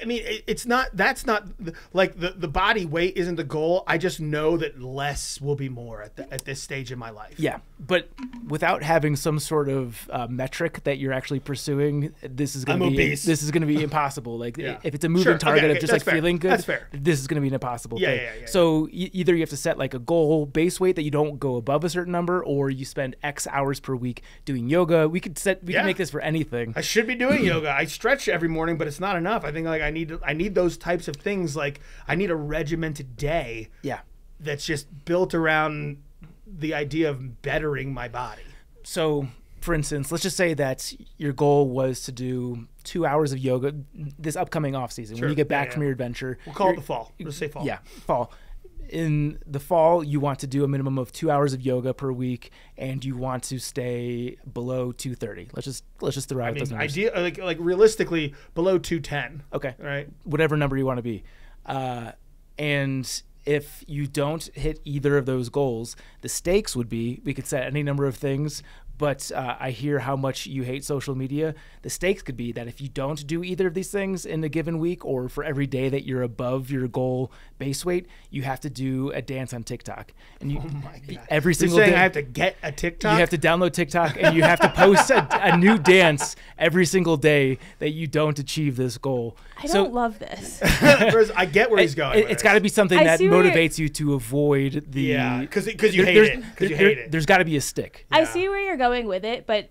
[SPEAKER 3] I mean, it's not. That's not like the the body weight isn't the goal. I just know that less will be more at the, at this stage in my life.
[SPEAKER 1] Yeah, but without having some sort of uh, metric that you're actually pursuing, this is going
[SPEAKER 3] I'm
[SPEAKER 1] to be
[SPEAKER 3] obese.
[SPEAKER 1] this is going to be impossible. Like
[SPEAKER 3] Yeah.
[SPEAKER 1] if it's a moving
[SPEAKER 3] Sure,
[SPEAKER 1] target
[SPEAKER 3] okay,
[SPEAKER 1] of just
[SPEAKER 3] that's
[SPEAKER 1] like
[SPEAKER 3] fair.
[SPEAKER 1] feeling good,
[SPEAKER 3] That's fair.
[SPEAKER 1] this is going to be an impossible
[SPEAKER 3] Yeah,
[SPEAKER 1] thing.
[SPEAKER 3] yeah, yeah, yeah.
[SPEAKER 1] So either you have to set like a goal base weight that you don't go above a certain number, or you spend X hours per week doing yoga. We could set we can make this for anything.
[SPEAKER 3] I should be doing yoga. I stretch every morning, but it's not enough. I think like I need I need those types of things. Like I need a regimented day
[SPEAKER 1] Yeah.
[SPEAKER 3] that's just built around the idea of bettering my body.
[SPEAKER 1] so for instance let's just say that your goal was to do two hours of yoga this upcoming off season
[SPEAKER 3] Sure.
[SPEAKER 1] when you get back
[SPEAKER 3] yeah.
[SPEAKER 1] from your adventure
[SPEAKER 3] We'll call it the fall. Let's say fall.
[SPEAKER 1] yeah fall in the fall you want to do a minimum of two hours of yoga per week and you want to stay below 230 let's just let's just throw out
[SPEAKER 3] I
[SPEAKER 1] those
[SPEAKER 3] mean,
[SPEAKER 1] numbers
[SPEAKER 3] idea like like realistically below two ten.
[SPEAKER 1] okay
[SPEAKER 3] Right.
[SPEAKER 1] whatever number you want to be. Uh, and if you don't hit either of those goals, the stakes would be we could set any number of things. But uh, I hear how much you hate social media. The stakes could be that if you don't do either of these things in a given week, or for every day that you're above your goal base weight, you have to do a dance on TikTok. And you, oh every
[SPEAKER 3] You're
[SPEAKER 1] single
[SPEAKER 3] saying
[SPEAKER 1] day,
[SPEAKER 3] I have to get a TikTok.
[SPEAKER 1] you have to download TikTok and you have to post a, a new dance every single day that you don't achieve this goal.
[SPEAKER 2] I
[SPEAKER 1] So-
[SPEAKER 2] don't love this.
[SPEAKER 3] I get where he's going.
[SPEAKER 1] it,
[SPEAKER 3] with
[SPEAKER 1] has got to be something
[SPEAKER 2] I
[SPEAKER 1] that
[SPEAKER 2] see where you're-
[SPEAKER 1] motivates you to avoid the
[SPEAKER 3] Yeah, because because you
[SPEAKER 1] there-
[SPEAKER 3] hate
[SPEAKER 1] there's,
[SPEAKER 3] it. Because you
[SPEAKER 1] there-
[SPEAKER 3] hate it.
[SPEAKER 1] There's got to be a stick.
[SPEAKER 2] I see where you're going with it, but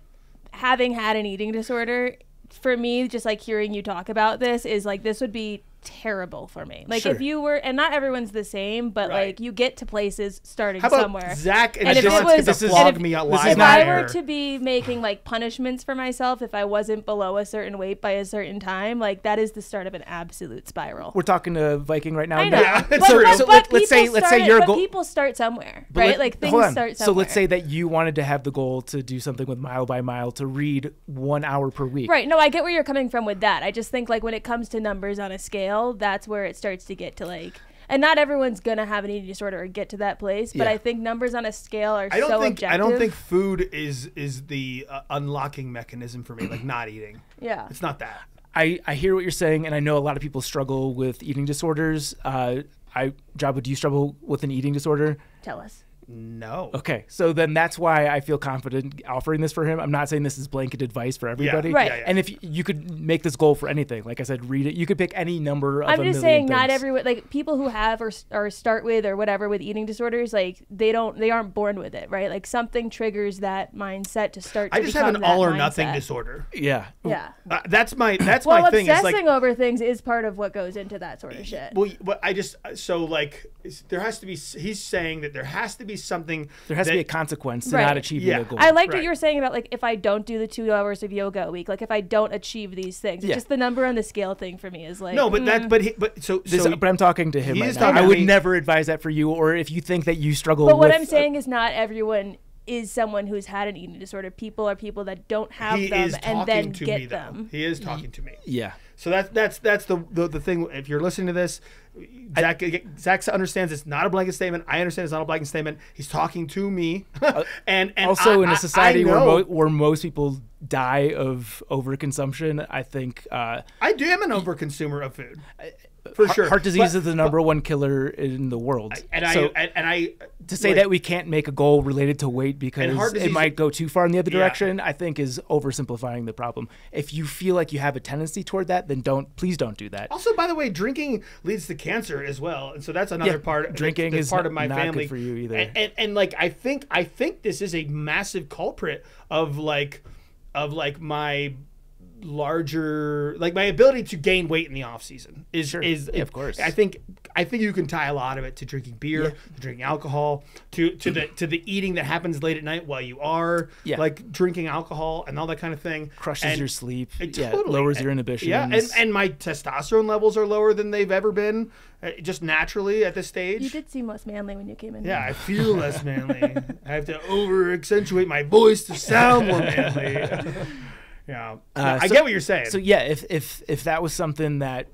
[SPEAKER 2] having had an eating disorder, for me, just like hearing you talk about this is like this would be terrible for me. Like
[SPEAKER 1] Sure.
[SPEAKER 2] if you were, and not everyone's the same, but
[SPEAKER 3] Right.
[SPEAKER 2] like you get to places starting
[SPEAKER 3] How about
[SPEAKER 2] somewhere.
[SPEAKER 3] Zach and,
[SPEAKER 2] And if
[SPEAKER 3] John
[SPEAKER 2] it was-
[SPEAKER 1] this is-
[SPEAKER 3] flog
[SPEAKER 2] if-
[SPEAKER 3] me out
[SPEAKER 1] this is
[SPEAKER 3] live
[SPEAKER 2] if
[SPEAKER 1] not
[SPEAKER 2] I
[SPEAKER 3] on
[SPEAKER 2] were to be making like punishments for myself if I wasn't below a certain weight by a certain time, like that is the start of an absolute spiral.
[SPEAKER 1] We're talking to Viking right now.
[SPEAKER 2] I know,
[SPEAKER 3] Yeah,
[SPEAKER 2] but,
[SPEAKER 3] true.
[SPEAKER 2] but,
[SPEAKER 1] So
[SPEAKER 2] but
[SPEAKER 1] let- let's say-
[SPEAKER 2] people
[SPEAKER 1] let's say
[SPEAKER 2] start-
[SPEAKER 1] your goal-
[SPEAKER 2] people start somewhere, right?
[SPEAKER 1] let-
[SPEAKER 2] like things start
[SPEAKER 1] So let's say that you wanted to have the goal to do something with mile by mile to read one hour per week.
[SPEAKER 2] Right. No, I get where you're coming from with that. I just think like when it comes to numbers on a scale, that's where it starts to get to like and not everyone's gonna have an eating disorder or get to that place, but
[SPEAKER 1] Yeah.
[SPEAKER 2] I think numbers on a scale are
[SPEAKER 3] I don't
[SPEAKER 2] so
[SPEAKER 3] think
[SPEAKER 2] objective.
[SPEAKER 3] I don't think food is is the uh, unlocking mechanism for me. Like not eating.
[SPEAKER 2] Yeah.
[SPEAKER 3] It's not that.
[SPEAKER 1] I, I hear what you're saying, and I know a lot of people struggle with eating disorders. Uh, I, Jabba, do you struggle with an eating disorder?
[SPEAKER 2] Tell us.
[SPEAKER 3] No.
[SPEAKER 1] Okay, so then that's why I feel confident offering this for him. I'm not saying this is blanket advice for everybody.
[SPEAKER 2] Right.
[SPEAKER 3] Yeah, yeah.
[SPEAKER 1] And if y- you could make this goal for anything, like I said, read it. You could pick any number of
[SPEAKER 2] I'm
[SPEAKER 1] a
[SPEAKER 2] just
[SPEAKER 1] million
[SPEAKER 2] saying, not everyone like people who have or or start with or whatever with eating disorders, like they don't they aren't born with it, right? Like something triggers that mindset to start. To
[SPEAKER 3] I just have an all or nothing disorder.
[SPEAKER 1] Yeah.
[SPEAKER 2] Yeah.
[SPEAKER 3] Uh, that's my that's
[SPEAKER 2] Well,
[SPEAKER 3] my thing. Is
[SPEAKER 2] obsessing
[SPEAKER 3] like
[SPEAKER 2] over things is part of what goes into that sort of shit.
[SPEAKER 3] well, but I just so like there has to be. He's saying that there has to be something.
[SPEAKER 1] There has to be a consequence to
[SPEAKER 2] Right.
[SPEAKER 1] not achieving
[SPEAKER 3] Yeah.
[SPEAKER 1] the goal.
[SPEAKER 2] I liked
[SPEAKER 3] Right.
[SPEAKER 2] what you were saying about like if I don't do the two hours of yoga a week, like if I don't achieve these things, it's
[SPEAKER 1] Yeah.
[SPEAKER 2] just the number on the scale thing for me is like
[SPEAKER 3] No, but
[SPEAKER 2] mm,
[SPEAKER 3] that but he, but so
[SPEAKER 1] This,
[SPEAKER 3] so
[SPEAKER 1] but I'm talking to him right now.
[SPEAKER 3] talking
[SPEAKER 1] I would
[SPEAKER 3] me-
[SPEAKER 1] never advise that for you, or if you think that you struggle.
[SPEAKER 2] But what
[SPEAKER 1] with,
[SPEAKER 2] I'm saying is not everyone is someone who's had an eating disorder. People are people that don't have
[SPEAKER 3] he
[SPEAKER 2] them
[SPEAKER 3] is
[SPEAKER 2] and
[SPEAKER 3] talking
[SPEAKER 2] then
[SPEAKER 3] to
[SPEAKER 2] get
[SPEAKER 3] me though.
[SPEAKER 2] them.
[SPEAKER 3] He is talking to me.
[SPEAKER 1] yeah,
[SPEAKER 3] So that's that's that's the, the the thing. If you're listening to this, Zach Zach understands it's not a blanket statement. I understand it's not a blanket statement. He's talking to me, and and
[SPEAKER 1] also
[SPEAKER 3] I-
[SPEAKER 1] in a society
[SPEAKER 3] I
[SPEAKER 1] where mo- where most people die of overconsumption, I think uh,
[SPEAKER 3] I do am an overconsumer of food, for
[SPEAKER 1] heart-
[SPEAKER 3] sure.
[SPEAKER 1] heart disease
[SPEAKER 3] But-
[SPEAKER 1] is the number one killer in the world.
[SPEAKER 3] and
[SPEAKER 1] so
[SPEAKER 3] I and, I
[SPEAKER 1] to say
[SPEAKER 3] like,
[SPEAKER 1] that we can't make a goal related to weight because
[SPEAKER 3] heart
[SPEAKER 1] it might go too far in the other
[SPEAKER 3] Yeah.
[SPEAKER 1] direction, I think is oversimplifying the problem. If you feel like you have a tendency toward that, then don't please don't do that.
[SPEAKER 3] Also, by the way, drinking leads to cancer as well, and so that's another
[SPEAKER 1] Yeah,
[SPEAKER 3] part.
[SPEAKER 1] drinking is
[SPEAKER 3] part of my
[SPEAKER 1] not good
[SPEAKER 3] family
[SPEAKER 1] for you either.
[SPEAKER 3] And, and and like I think I think this is a massive culprit of like of like my larger like my ability to gain weight in the off season is
[SPEAKER 1] Sure.
[SPEAKER 3] is
[SPEAKER 1] Yeah, of course.
[SPEAKER 3] I think I think you can tie a lot of it to drinking beer,
[SPEAKER 1] Yeah.
[SPEAKER 3] to drinking alcohol, to to the to the eating that happens late at night while you are
[SPEAKER 1] Yeah.
[SPEAKER 3] like drinking alcohol and all that kind of thing.
[SPEAKER 1] Crushes
[SPEAKER 3] And-
[SPEAKER 1] your sleep.
[SPEAKER 3] it
[SPEAKER 1] yeah,
[SPEAKER 3] totally-
[SPEAKER 1] lowers your inhibitions.
[SPEAKER 3] Yeah, and, and my testosterone levels are lower than they've ever been, uh, just naturally at this stage.
[SPEAKER 2] You did seem less manly when you came in.
[SPEAKER 3] Yeah, I feel less manly. I have to over accentuate my voice to sound more manly. yeah,
[SPEAKER 1] Uh,
[SPEAKER 3] I
[SPEAKER 1] so-
[SPEAKER 3] get what you're saying.
[SPEAKER 1] So yeah, if if if that was something that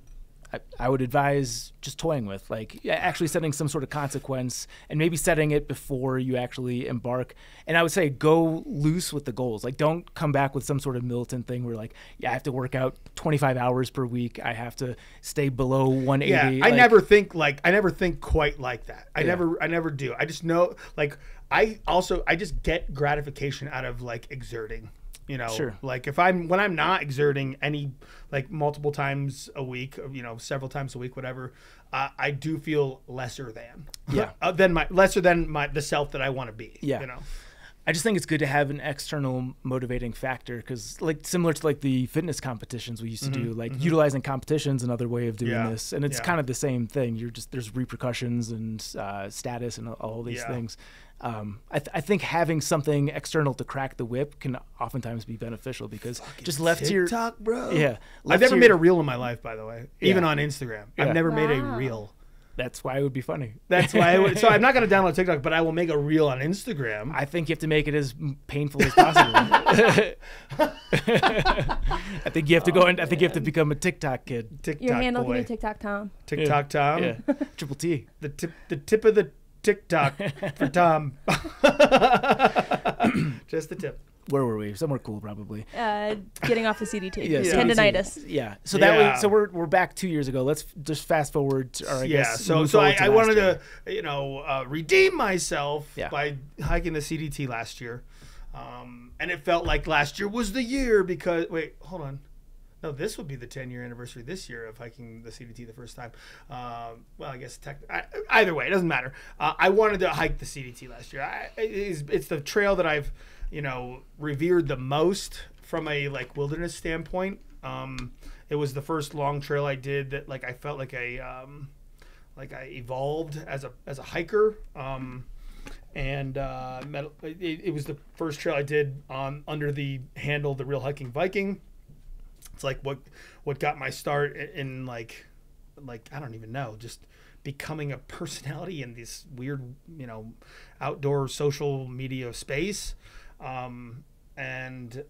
[SPEAKER 1] I, I would advise just toying with, like actually setting some sort of consequence and maybe setting it before you actually embark. And I would say go loose with the goals. Like don't come back with some sort of militant thing where like, yeah, I have to work out 25 hours per week. I have to stay below 180.
[SPEAKER 3] yeah, I
[SPEAKER 1] Like,
[SPEAKER 3] never think like I never think quite like that. I
[SPEAKER 1] Yeah.
[SPEAKER 3] never I never do. I just know like I also I just get gratification out of like exerting. You know,
[SPEAKER 1] Sure.
[SPEAKER 3] like if I'm when I'm not exerting any like multiple times a week, or, you know, several times a week, whatever, uh, I do feel lesser than
[SPEAKER 1] Yeah.
[SPEAKER 3] uh, than my lesser than my the self that I want to be.
[SPEAKER 1] Yeah.
[SPEAKER 3] you know.
[SPEAKER 1] I just think it's good to have an external motivating factor because, like, similar to like the fitness competitions we used to do, like utilizing competitions another way of doing
[SPEAKER 3] Mm-hmm. Yeah,
[SPEAKER 1] this, and it's
[SPEAKER 3] yeah.
[SPEAKER 1] kind of the same thing. You're just there's repercussions and uh, status and all- all these
[SPEAKER 3] Yeah.
[SPEAKER 1] things. Um, I, th- I think having something external to crack the whip can oftentimes be beneficial because just left to your
[SPEAKER 3] TikTok, bro.
[SPEAKER 1] yeah,
[SPEAKER 3] I've never
[SPEAKER 1] to
[SPEAKER 3] made a reel in my life, by the way, even on Instagram.
[SPEAKER 1] Yeah.
[SPEAKER 3] I've never made a reel.
[SPEAKER 1] That's why it would be funny.
[SPEAKER 3] That's why. I would, so I'm not going to download TikTok, but I will make a reel on Instagram.
[SPEAKER 1] I think you have to make it as painful as possible. I think you have to go oh, and I think you have to become a TikTok kid.
[SPEAKER 3] TikTok
[SPEAKER 2] Your handle
[SPEAKER 3] boy.
[SPEAKER 2] can be TikTok Tom.
[SPEAKER 3] TikTok Tom.
[SPEAKER 1] Yeah, triple T.
[SPEAKER 3] The tip. The tip of the TikTok for Tom. Just the tip.
[SPEAKER 1] Where were we? Somewhere cool, probably.
[SPEAKER 2] Uh, getting off the CDT.
[SPEAKER 1] Yeah,
[SPEAKER 3] Yeah.
[SPEAKER 2] Tendonitis.
[SPEAKER 1] Yeah. So that
[SPEAKER 3] Yeah.
[SPEAKER 1] was so we're we're back two years ago. Let's f- just fast forward. To, or I
[SPEAKER 3] yeah.
[SPEAKER 1] guess
[SPEAKER 3] So so I,
[SPEAKER 1] to
[SPEAKER 3] I wanted
[SPEAKER 1] year.
[SPEAKER 3] to you know uh, redeem myself
[SPEAKER 1] Yeah.
[SPEAKER 3] by hiking the CDT last year, um, and it felt like last year was the year because wait hold on. No, this would be the 10 year anniversary this year of hiking the CDT the first time. Um, well, I guess tech, I, either way, it doesn't matter. Uh, I wanted to hike the CDT last year. I, it is, it's the trail that I've, you know, revered the most from a like wilderness standpoint. Um, it was the first long trail I did that like I felt like I um, like I evolved as a as a hiker. Um, and uh, it, it was the first trail I did on under the handle the Real Hiking Viking. It's like what what got my start in, in like like I don't even know just becoming a personality in this weird you know outdoor social media space. Um, and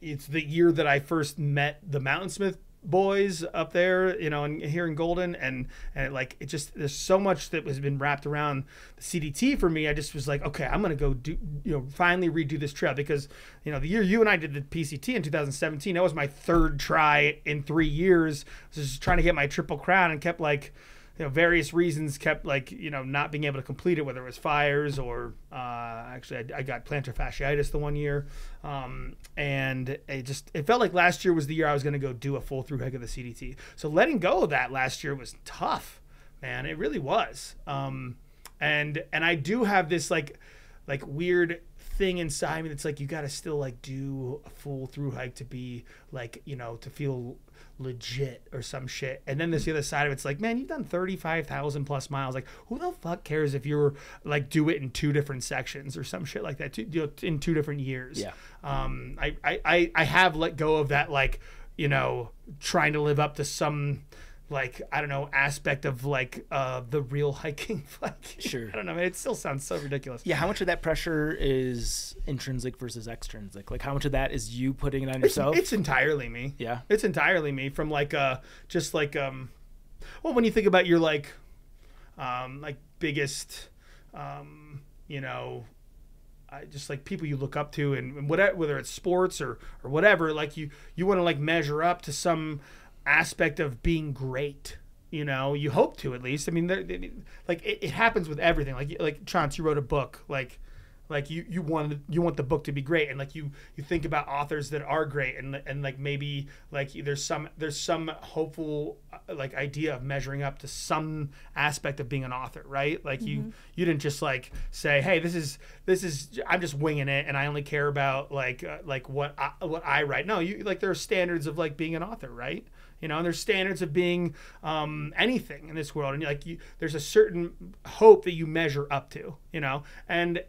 [SPEAKER 3] it's the year that I first met the Mountainsmith boys up there, you know, and here in Golden, and and like it just there's so much that has been wrapped around the CDT for me. I just was like, okay, I'm gonna go do, you know, finally redo this trail because you know the year you and I did the PCT in 2017, that was my third try in three years. I was just trying to get my triple crown and kept like you know various reasons kept like you know not being able to complete it whether it was fires or uh, actually I, I got plantar fasciitis the one year. Um, and it just it felt like last year was the year I was going to go do a full through hike of the CDT so letting go of that last year was tough man. It really was. Um, and and I do have this like like weird thing inside me that's like you got to still like do a full through hike to be like you know to feel legit or some shit. And then there's the other side of it's like man you've done 35,000 plus miles. Like who the fuck cares if you're like do it in two different sections or some shit like that two, you know, in two different years.
[SPEAKER 1] Yeah.
[SPEAKER 3] um I, I I I have let go of that like you know trying to live up to some like I don't know aspect of like uh the real hiking like
[SPEAKER 1] Sure.
[SPEAKER 3] I don't know man, it still sounds so ridiculous
[SPEAKER 1] Yeah, how much of that pressure is intrinsic versus extrinsic? Like, how much of that is you putting it on
[SPEAKER 3] It's,
[SPEAKER 1] yourself?
[SPEAKER 3] it's entirely me.
[SPEAKER 1] Yeah.
[SPEAKER 3] It's entirely me from like uh just like um well when you think about your like um like biggest um you know I just like people you look up to and, and whatever whether it's sports or or whatever like you you want to like measure up to some aspect of being great you know? You hope to at least. I mean there- there- like it, it happens with everything. Like like Chaunce you wrote a book. Like like you you want you want the book to be great. And like you you think about authors that are great. And and like maybe like there's some there's some hopeful uh, like idea of measuring up to some aspect of being an author right? Like you you didn't just like say hey this is this is i'm just winging it and i only care about like uh, like what I, what i write. No you like there are standards of like being an author right you know and there's standards of being um, anything in this world and like you there's a certain hope that you measure up to you know and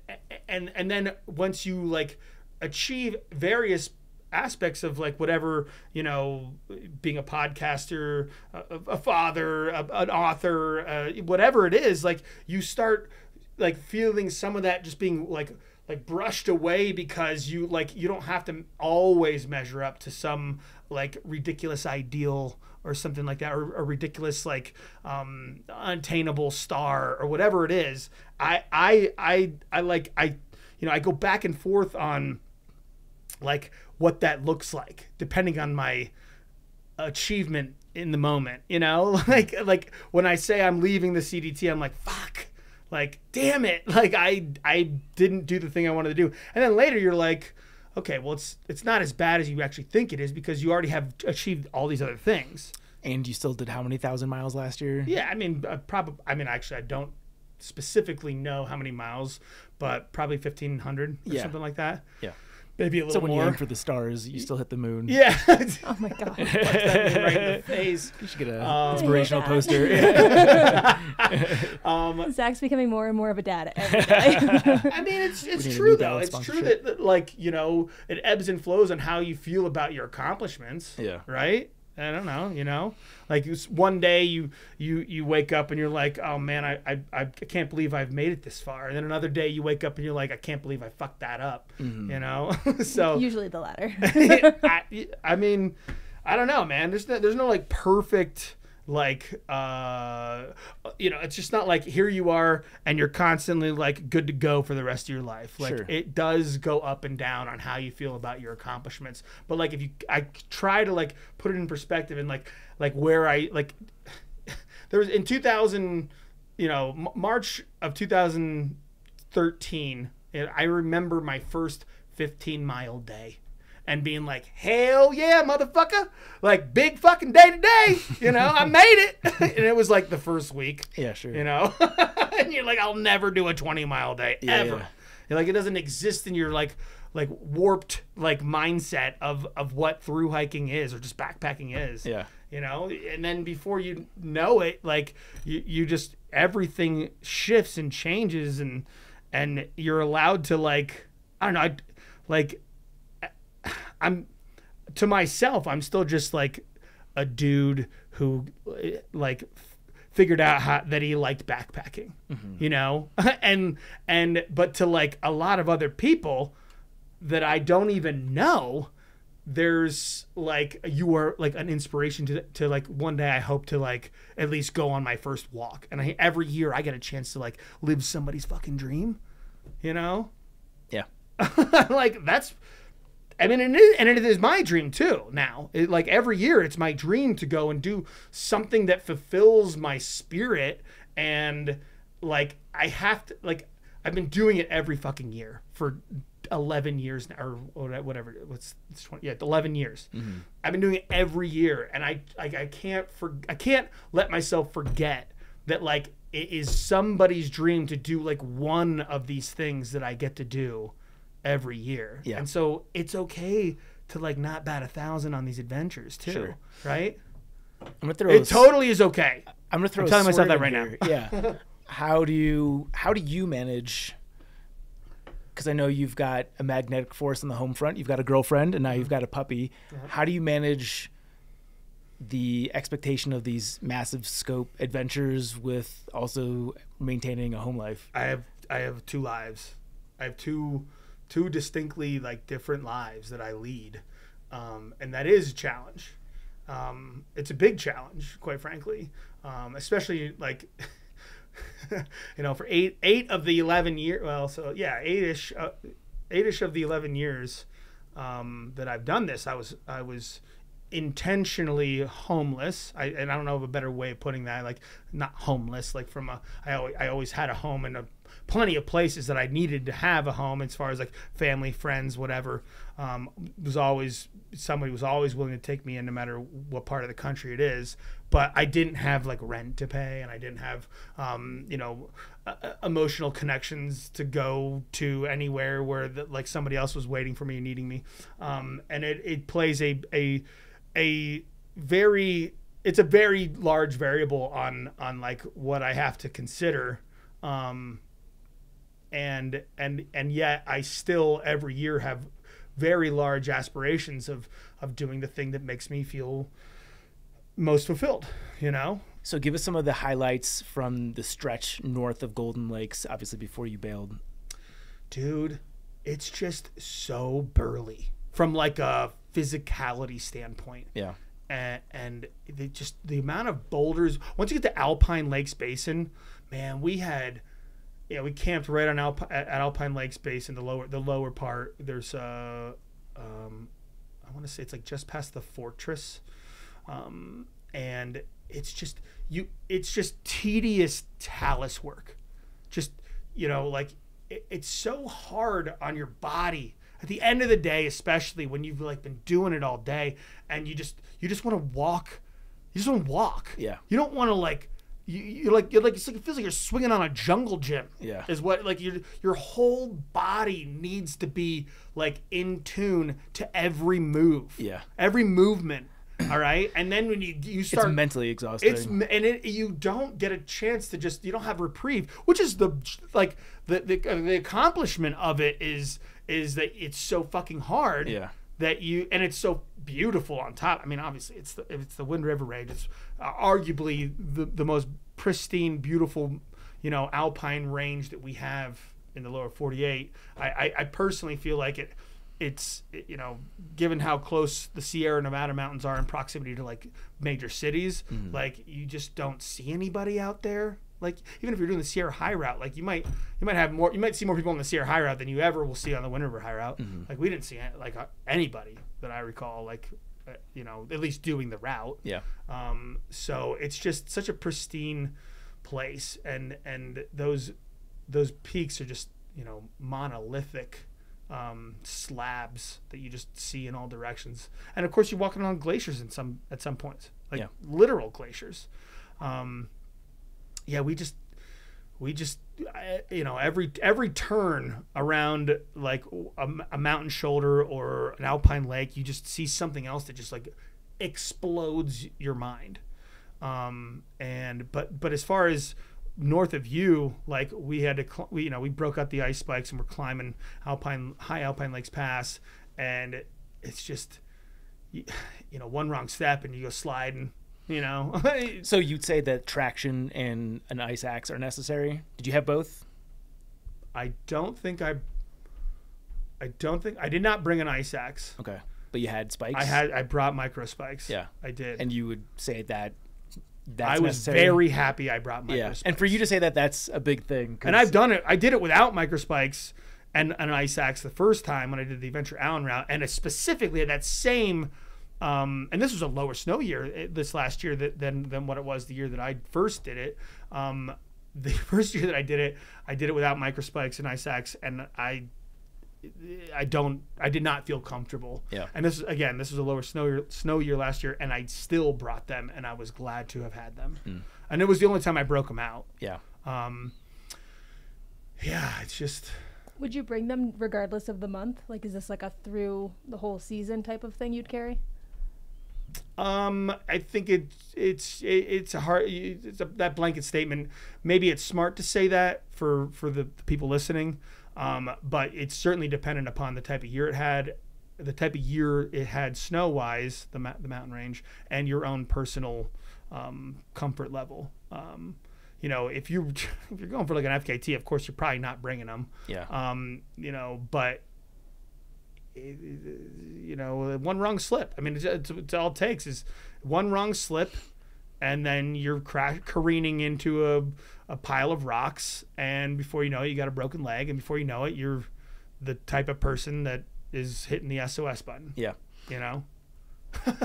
[SPEAKER 3] and and then once you like achieve various aspects of like whatever you know being a podcaster a, a father a, an author uh, whatever it is like you start like feeling some of that just being like like brushed away because you like you don't have to always measure up to some like ridiculous ideal or something like that or a ridiculous like um unattainable star or whatever it is. I i i i like i you know i go back and forth on like what that looks like depending on my achievement in the moment you know? Like like when i say i'm leaving the cdt i'm like fuck like damn it like i i didn't do the thing i wanted to do and then later you're like okay well it's it's not as bad as you actually think it is because you already have achieved all these other things
[SPEAKER 1] And you still did how many thousand miles last year?
[SPEAKER 3] yeah i mean uh, probably i mean actually i don't specifically know how many miles but probably 1500 or
[SPEAKER 1] Yeah.
[SPEAKER 3] something like that
[SPEAKER 1] Yeah.
[SPEAKER 3] Maybe a little
[SPEAKER 1] So when you
[SPEAKER 3] more
[SPEAKER 1] aim for the stars, you still hit the moon.
[SPEAKER 3] yeah
[SPEAKER 2] Oh my god.
[SPEAKER 3] right in the face
[SPEAKER 1] You should get an
[SPEAKER 3] Um,
[SPEAKER 1] inspirational poster.
[SPEAKER 3] um
[SPEAKER 2] Zach's becoming more and more of a dad every day.
[SPEAKER 3] I mean, it's it's true though. It's true that, that like you know it ebbs and flows on how you feel about your accomplishments.
[SPEAKER 1] Yeah.
[SPEAKER 3] Right. I don't know. You know, like one day you you you wake up and you're like, oh man, I I, I can't believe I've made it this far. And then another day you wake up and you're like, I can't believe I fucked that up.
[SPEAKER 1] Mm-hmm.
[SPEAKER 3] You know. so
[SPEAKER 2] Usually the latter.
[SPEAKER 3] I, I mean, I don't know, man. There's no, there's no like perfect like uh you know it's just not like here you are and you're constantly like good to go for the rest of your life. Like
[SPEAKER 1] Sure.
[SPEAKER 3] it does go up and down on how you feel about your accomplishments. But like if you i try to like put it in perspective and like like where i like there was in 2000 you know M- march of 2013 and i remember my first 15 mile day and being like hell yeah motherfucker like big fucking day today you know i made it and it was like the first week
[SPEAKER 1] yeah, sure.
[SPEAKER 3] you know and you're like i'll never do a 20 mile day
[SPEAKER 1] Yeah,
[SPEAKER 3] ever
[SPEAKER 1] yeah.
[SPEAKER 3] You're like it doesn't exist in your like like warped like mindset of of what through hiking is or just backpacking is
[SPEAKER 1] Yeah.
[SPEAKER 3] you know and then before you know it like you, you just everything shifts and changes and and you're allowed to like i don't know I, like i'm to myself i'm still just like a dude who like figured out how that he liked backpacking mm-hmm. you know? And and but to like a lot of other people that i don't even know there's like you are like an inspiration to to like one day I hope to like at least go on my first walk. And I every year I get a chance to like live somebody's fucking dream you know?
[SPEAKER 1] Yeah.
[SPEAKER 3] like that's I mean, and it, and it is my dream too. Now, it, like every year, it's my dream to go and do something that fulfills my spirit, and like I have to, like I've been doing it every fucking year for eleven years now, or whatever. What's it's 20, yeah, eleven years. Mm-hmm. I've been doing it every year, and I like I can't for I can't let myself forget that like it is somebody's dream to do like one of these things that I get to do every year.
[SPEAKER 1] Yeah.
[SPEAKER 3] And so it's okay to like not bat a thousand on these adventures too.
[SPEAKER 1] Sure.
[SPEAKER 3] Right?
[SPEAKER 1] I'm gonna throw.
[SPEAKER 3] It
[SPEAKER 1] a
[SPEAKER 3] totally is okay.
[SPEAKER 1] I'm gonna throw.
[SPEAKER 3] I'm
[SPEAKER 1] a
[SPEAKER 3] telling myself that right
[SPEAKER 1] here. Yeah. how do you how do you manage? Because I know you've got a magnetic force on the home front. You've got a girlfriend, and now
[SPEAKER 3] Mm-hmm.
[SPEAKER 1] you've got a puppy. How do you manage the expectation of these massive scope adventures with also maintaining a home life?
[SPEAKER 3] I have I have two lives. I have two two distinctly like different lives that I lead, um, and that is a challenge. Um, it's a big challenge, quite frankly, um, especially like you know for eight eight of the eleven year well so yeah eight-ish uh, eight-ish of the 11 years um, that I've done this I was I was intentionally homeless I, and I don't know of a better way of putting that like not homeless like from a I always, I always had a home and a plenty of places that I needed to have a home as far as like family, friends, whatever. Um, was always somebody was always willing to take me in no matter what part of the country it is. But I didn't have like rent to pay, and I didn't have um, you know uh, emotional connections to go to anywhere where the, like somebody else was waiting for me and needing me. Um, and it, it plays a a a very it's a very large variable on on like what I have to consider. Um, and and and yet I still every year have very large aspirations of of doing the thing that makes me feel most fulfilled, you know?
[SPEAKER 1] So give us some of the highlights from the stretch north of Golden Lakes, obviously before you bailed.
[SPEAKER 3] Dude, it's just so burly from like a physicality standpoint.
[SPEAKER 1] Yeah.
[SPEAKER 3] And, and the, just the amount of boulders. Once you get to Alpine Lakes Basin, man, we had, yeah, we camped right on Alp- at Alpine Lakes Basin, the lower the lower part. There's uh, um, I want to say it's like just past the fortress, um, and it's just you. It's just tedious talus work, just you know, like it, it's so hard on your body at the end of the day, especially when you've like been doing it all day and you just you just want to walk, you just want to walk.
[SPEAKER 1] Yeah.
[SPEAKER 3] You don't want to like you you're like you're like it's like it feels like you're swinging on a jungle gym.
[SPEAKER 1] Yeah.
[SPEAKER 3] Is what like your your whole body needs to be like in tune to every move.
[SPEAKER 1] Yeah.
[SPEAKER 3] Every movement. All right, and then when you you start
[SPEAKER 1] It's mentally exhausting.
[SPEAKER 3] it's and it, you don't get a chance to just you don't have reprieve, which is the like the the, uh, the accomplishment of it is is that it's so fucking hard.
[SPEAKER 1] Yeah.
[SPEAKER 3] That you and it's so beautiful on top. I mean, obviously it's the it's the Wind River range. It's uh, arguably the the most pristine, beautiful, you know, alpine range that we have in the lower 48. I I, I personally feel like it it's you know given how close the Sierra Nevada mountains are in proximity to like major cities like you just don't see anybody out there like even if you're doing the Sierra High Route like you might you might have more you might see more people on the Sierra High Route than you ever will see on the Wind River High Route like we didn't see like anybody that I recall like uh, you know at least doing the route
[SPEAKER 1] yeah.
[SPEAKER 3] um, so it's just such a pristine place, and and those those peaks are just you know monolithic um, slabs that you just see in all directions. And of course, you're walking on glaciers in some at some points, like
[SPEAKER 1] Yeah.
[SPEAKER 3] literal glaciers. Um, yeah, we just we just you know every every turn around like a, a mountain shoulder or an alpine lake you just see something else that just like explodes your mind. Um and but but as far as north of you like we had to cl- we, you know we broke out the ice spikes and we're climbing alpine high alpine lakes pass. And it's just you, you know one wrong step and you go sliding you know
[SPEAKER 1] So you'd say that traction and an ice axe are necessary? Did you have both?
[SPEAKER 3] I don't think I. I don't think I did not bring an ice axe.
[SPEAKER 1] Okay. But you had spikes?
[SPEAKER 3] I had I brought micro spikes.
[SPEAKER 1] Yeah.
[SPEAKER 3] I did.
[SPEAKER 1] And you would say that that's
[SPEAKER 3] I was
[SPEAKER 1] necessary?
[SPEAKER 3] very happy I brought micro
[SPEAKER 1] Yeah.
[SPEAKER 3] spikes.
[SPEAKER 1] And for you to say that that's a big thing. 'cause-
[SPEAKER 3] and I've done it. I did it without micro spikes and an ice axe the first time when I did the Adventure Alan route, and I specifically at that same. Um, and this was a lower snow year eh, this last year that, than than what it was the year that I first did it. Um, the first year that I did it, I did it without micro spikes and ice axe, and I I don't I did not feel comfortable.
[SPEAKER 1] Yeah.
[SPEAKER 3] And this is again, this was a lower snow year, snow year last year, and I still brought them, and I was glad to have had them.
[SPEAKER 1] Hmm.
[SPEAKER 3] And it was the only time I broke them out.
[SPEAKER 1] Yeah.
[SPEAKER 3] Um, yeah, it's just
[SPEAKER 2] Would you bring them regardless of the month? Like, is this like a through the whole season type of thing you'd carry?
[SPEAKER 3] Um, I think it's it's it's a hard it's a, that blanket statement. Maybe it's smart to say that for for the, the people listening, um, but it's certainly dependent upon the type of year it had, the type of year it had snow wise, the the mountain range, and your own personal um, comfort level. Um, you know, if you if you're going for like an FKT, of course you're probably not bringing them.
[SPEAKER 1] Yeah.
[SPEAKER 3] Um, you know, but you know, one wrong slip. I mean, it's, it's, it's all it takes is one wrong slip, and then you're crash, careening into a, a pile of rocks, and before you know it, you got a broken leg, and before you know it, you're the type of person that is hitting the SOS button.
[SPEAKER 1] Yeah.
[SPEAKER 3] You know,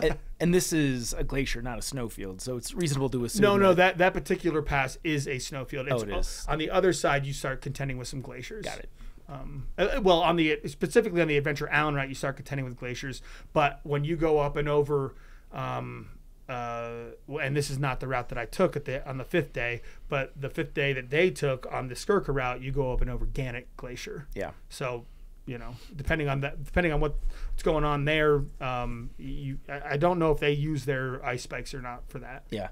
[SPEAKER 1] and, and this is a glacier, not a snowfield, so it's reasonable to assume.
[SPEAKER 3] No, no,
[SPEAKER 1] that,
[SPEAKER 3] that that particular pass is a snowfield. Oh, it's,
[SPEAKER 1] Oh, it is.
[SPEAKER 3] On the other side, you start contending with some glaciers.
[SPEAKER 1] got it.
[SPEAKER 3] Um, uh, well, on the specifically on the Adventure Alan route, you start contending with glaciers. But when you go up and over, um, uh, and this is not the route that I took at the on the fifth day, but the fifth day that they took on the Skurka route, you go up and over Gannett Glacier.
[SPEAKER 1] Yeah.
[SPEAKER 3] So, you know, depending on that, depending on what, what's going on there, um, you I, I don't know if they use their ice spikes or not for that.
[SPEAKER 1] Yeah.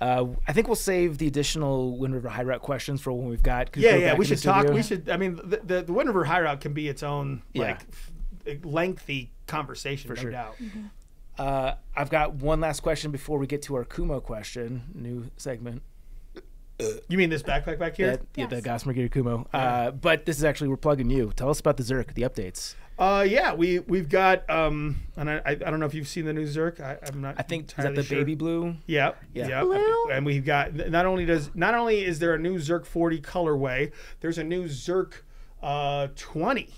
[SPEAKER 1] Uh, I think we'll save the additional Wind River High Route questions for when we've got. 'cause
[SPEAKER 3] Yeah, yeah, we should talk.
[SPEAKER 1] studio.
[SPEAKER 3] We should. I mean, the the, the Wind River High Route can be its own
[SPEAKER 1] Yeah.
[SPEAKER 3] like f- lengthy conversation,
[SPEAKER 1] For
[SPEAKER 3] no
[SPEAKER 1] sure.
[SPEAKER 3] doubt.
[SPEAKER 1] Uh, I've got one last question before we get to our Kumo question, new segment.
[SPEAKER 3] You mean this backpack back here?
[SPEAKER 1] That, yeah, the
[SPEAKER 2] Yes.
[SPEAKER 1] Gossamer Gear Kumo. Uh, but this is actually we're plugging you. Tell us about the Zerk, the updates.
[SPEAKER 3] Uh, yeah, we we've got um, and I, I I don't know if you've seen the new Zerk. I, I'm not.
[SPEAKER 1] I think is that the
[SPEAKER 3] sure.
[SPEAKER 1] baby blue.
[SPEAKER 3] Yeah,
[SPEAKER 1] Yeah.
[SPEAKER 3] yeah.
[SPEAKER 2] Blue?
[SPEAKER 3] And we've got not only does not only is there a new Zerk 40 colorway, there's a new Zerk uh 20.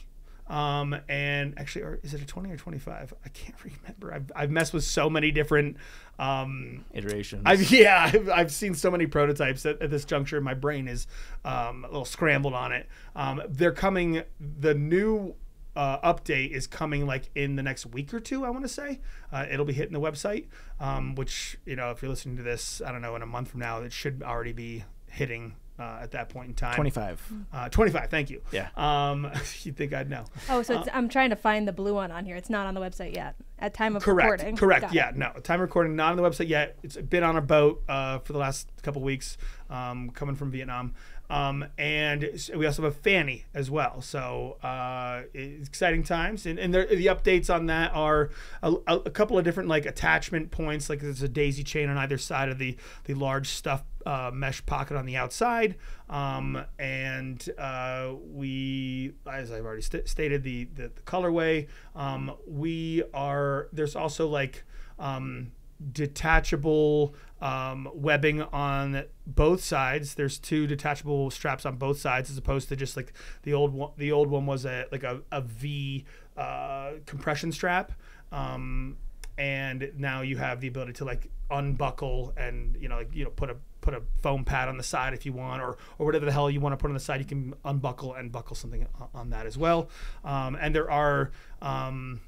[SPEAKER 3] Um, and actually, or is it a 20 or 25? I can't remember. I've, I've messed with so many different um,
[SPEAKER 1] Iterations.
[SPEAKER 3] I've yeah, I've, I've seen so many prototypes at, at this juncture. My brain is um, a little scrambled on it. Um, they're coming. The new uh, update is coming like in the next week or two. I want to say uh, it'll be hitting the website. Um, which you know, if you're listening to this, I don't know, in a month from now, it should already be hitting. Uh, at that point in time,
[SPEAKER 1] 25.
[SPEAKER 3] uh, 25. Thank you.
[SPEAKER 1] Yeah.
[SPEAKER 3] Um, you'd think I'd know.
[SPEAKER 2] Oh, so it's, I'm trying to find the blue one on here. It's not on the website yet. At time of
[SPEAKER 3] Correct.
[SPEAKER 2] recording.
[SPEAKER 3] Correct.
[SPEAKER 2] Got it.
[SPEAKER 3] Yeah. No. Time recording. Not on the website yet. It's been on a boat uh, for the last couple weeks, um, coming from Vietnam. Um, and we also have a Fanny as well. So uh, exciting times. And, and there, the updates on that are a, a, a couple of different like attachment points. Like there's a daisy chain on either side of the the large stuff uh, mesh pocket on the outside. Um, and uh, we, as I've already st- stated, the, the, the colorway. Um, we are, there's also like um, detachable um, webbing on both sides. There's two detachable straps on both sides, as opposed to just like the old one. The old one was a like a, a V uh, compression strap. Um, and now you have the ability to like unbuckle and you know like you know put a put a foam pad on the side if you want or or whatever the hell you want to put on the side you can unbuckle and buckle something on that as well um, and there are um,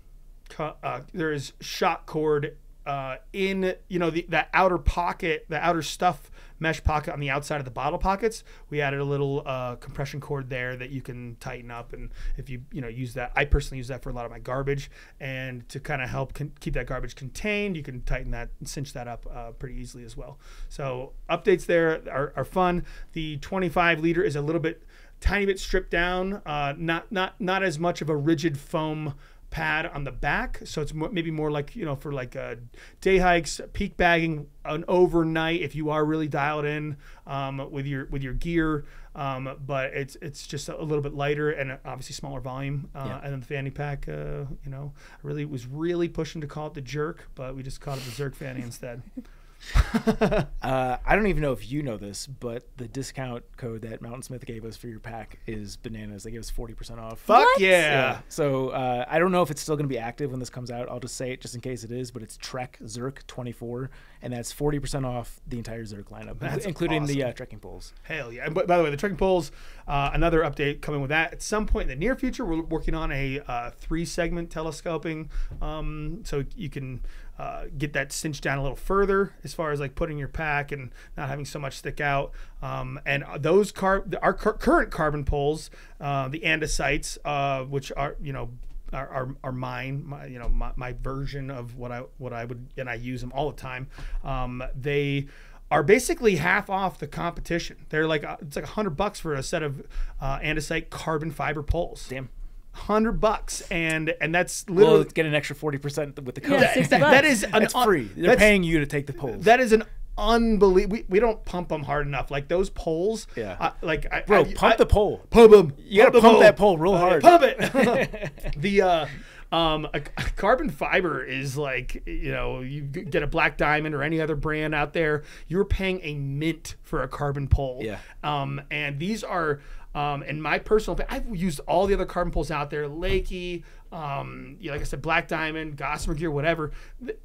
[SPEAKER 3] uh, there is shock cord uh, in you know the that outer pocket the outer stuff mesh pocket on the outside of the bottle pockets we added a little uh, compression cord there that you can tighten up. And if you you know use that i personally use that for a lot of my garbage. And to kind of help con- keep that garbage contained you can tighten that cinch that up uh, pretty easily as well. So updates there are, are fun. The 25 liter is a little bit tiny bit stripped down uh, not not not as much of a rigid foam pad on the back. So it's more, maybe more like you know for like uh, day hikes peak bagging an overnight if you are really dialed in um, with your with your gear. Um, but it's it's just a little bit lighter and obviously smaller volume uh,
[SPEAKER 1] Yeah.
[SPEAKER 3] and then the fanny pack uh, you know I really was really pushing to call it the jerk but we just called it the zerk fanny instead
[SPEAKER 1] Uh, I don't even know if you know this, but the discount code that Mountainsmith gave us for your pack is bananas. They gave us 40% off.
[SPEAKER 3] fuck
[SPEAKER 2] What?
[SPEAKER 3] yeah,
[SPEAKER 1] So uh, I don't know if it's still going to be active when this comes out. I'll just say it just in case it is, but it's Trek Zerk 24, and that's 40% off the entire Zerk lineup,
[SPEAKER 3] That's
[SPEAKER 1] including the uh, trekking poles.
[SPEAKER 3] Hell yeah! And by, by the way, the trekking poles, uh, another update coming with that at some point in the near future. We're working on a uh, three-segment telescoping, um, so you can uh, get that cinched down a little further as far as like putting your pack and not having so much stick out. Um, and those car, our cur- current carbon poles, uh, the andesites, uh, which are you know are, are, are mine, my, you know, my, my version of what I what I would and I use them all the time. Um, they are basically half off the competition. They're like uh, it's like a hundred bucks for a set of uh, andesite carbon fiber poles.
[SPEAKER 1] Damn.
[SPEAKER 3] Hundred bucks, and and that's
[SPEAKER 1] Well,
[SPEAKER 3] literally
[SPEAKER 1] get an extra 40% with the code.
[SPEAKER 2] Yeah,
[SPEAKER 3] that, that is an
[SPEAKER 1] That's free. They're
[SPEAKER 3] that's-
[SPEAKER 1] paying you to take the poles.
[SPEAKER 3] That is an unbelievable. We, we don't pump them hard enough. Like those poles.
[SPEAKER 1] Yeah.
[SPEAKER 3] uh, like I,
[SPEAKER 1] Bro,
[SPEAKER 3] I-
[SPEAKER 1] pump
[SPEAKER 3] I-
[SPEAKER 1] the pole.
[SPEAKER 3] Pump them.
[SPEAKER 1] You gotta pump that pole real hard.
[SPEAKER 3] Pump it. the uh, um, a, a carbon fiber is like you know you get a black diamond or any other brand out there. You're paying a mint for a carbon pole.
[SPEAKER 1] Yeah.
[SPEAKER 3] Um, and these are Um, and my personal, I've used all the other carbon pulls out there, Leki, um, yeah, like I said, Black Diamond, Gossamer Gear, whatever,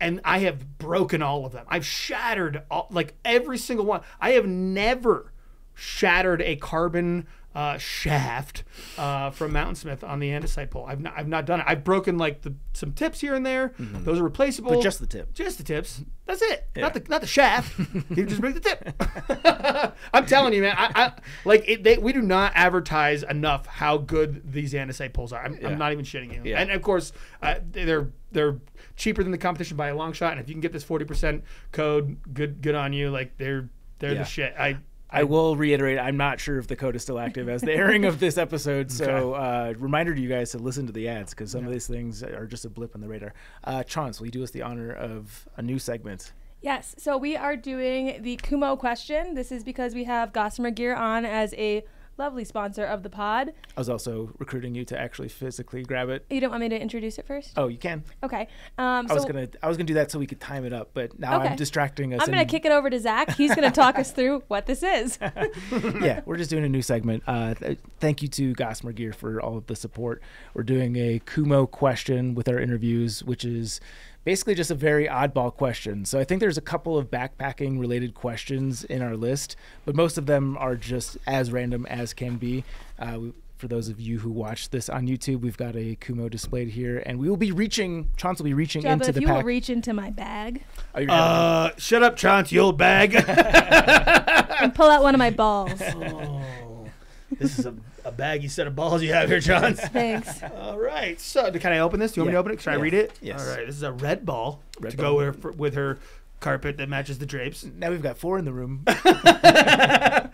[SPEAKER 3] and I have broken all of them. I've shattered all, like every single one. I have never shattered a carbon uh, shaft uh, from Mountainsmith on the andesite pole. I've not, I've not done it. I've broken like the, some tips here and there. Those are replaceable.
[SPEAKER 1] But just the tip.
[SPEAKER 3] Just the tips. That's it. Not the not the shaft. you just break the tip. I'm telling you, man. I, I like it, they, we do not advertise enough how good these andesite poles are. I'm, I'm not even shitting you.
[SPEAKER 1] Yeah.
[SPEAKER 3] And of course, uh, they're they're cheaper than the competition by a long shot. And if you can get this 40% code, good good on you. Like they're they're
[SPEAKER 1] Yeah.
[SPEAKER 3] the shit. I
[SPEAKER 1] I will reiterate, I'm not sure if the code is still active as the airing of this episode. So, uh, reminder to you guys to listen to the ads because some of these things are just a blip on the radar. Uh, Chaunce, will you do us the honor of a new segment?
[SPEAKER 2] Yes. So we are doing the Kumo question. This is because we have Gossamer Gear on as a lovely sponsor of the pod.
[SPEAKER 1] I was also recruiting you to actually physically grab it.
[SPEAKER 2] You don't want me to introduce it first?
[SPEAKER 1] Oh, you can.
[SPEAKER 2] Okay. Um,
[SPEAKER 1] I was gonna, I was gonna do that so we could time it up, but now
[SPEAKER 2] Okay.
[SPEAKER 1] I'm distracting us.
[SPEAKER 2] I'm to kick it over to Zach. He's going to talk us through what this is.
[SPEAKER 1] yeah, we're just doing a new segment. Uh, th- thank you to Gossamer Gear for all of the support. We're doing a Kumo question with our interviews, which is basically just a very oddball question. So I think there's a couple of backpacking related questions in our list, but most of them are just as random as can be. Uh, for those of you who watch this on YouTube, we've got a Kumo displayed here, and we will be reaching. Chaunce will be reaching
[SPEAKER 2] Jabba,
[SPEAKER 1] into
[SPEAKER 2] if
[SPEAKER 1] the
[SPEAKER 2] you
[SPEAKER 1] pack.
[SPEAKER 2] will reach into my bag
[SPEAKER 1] Oh, you're
[SPEAKER 3] uh shut up, Chaunce, you old bag.
[SPEAKER 2] and pull out one of my balls.
[SPEAKER 3] this is a, a baggy set of balls you have here, John.
[SPEAKER 2] Thanks.
[SPEAKER 3] All right. So, can I open this? Do you want me to open it? Should I read it?
[SPEAKER 1] Yes.
[SPEAKER 3] All right. This is a red ball
[SPEAKER 1] Red
[SPEAKER 3] to
[SPEAKER 1] ball.
[SPEAKER 3] go with her, with her carpet that matches the drapes.
[SPEAKER 1] now we've got four in the room.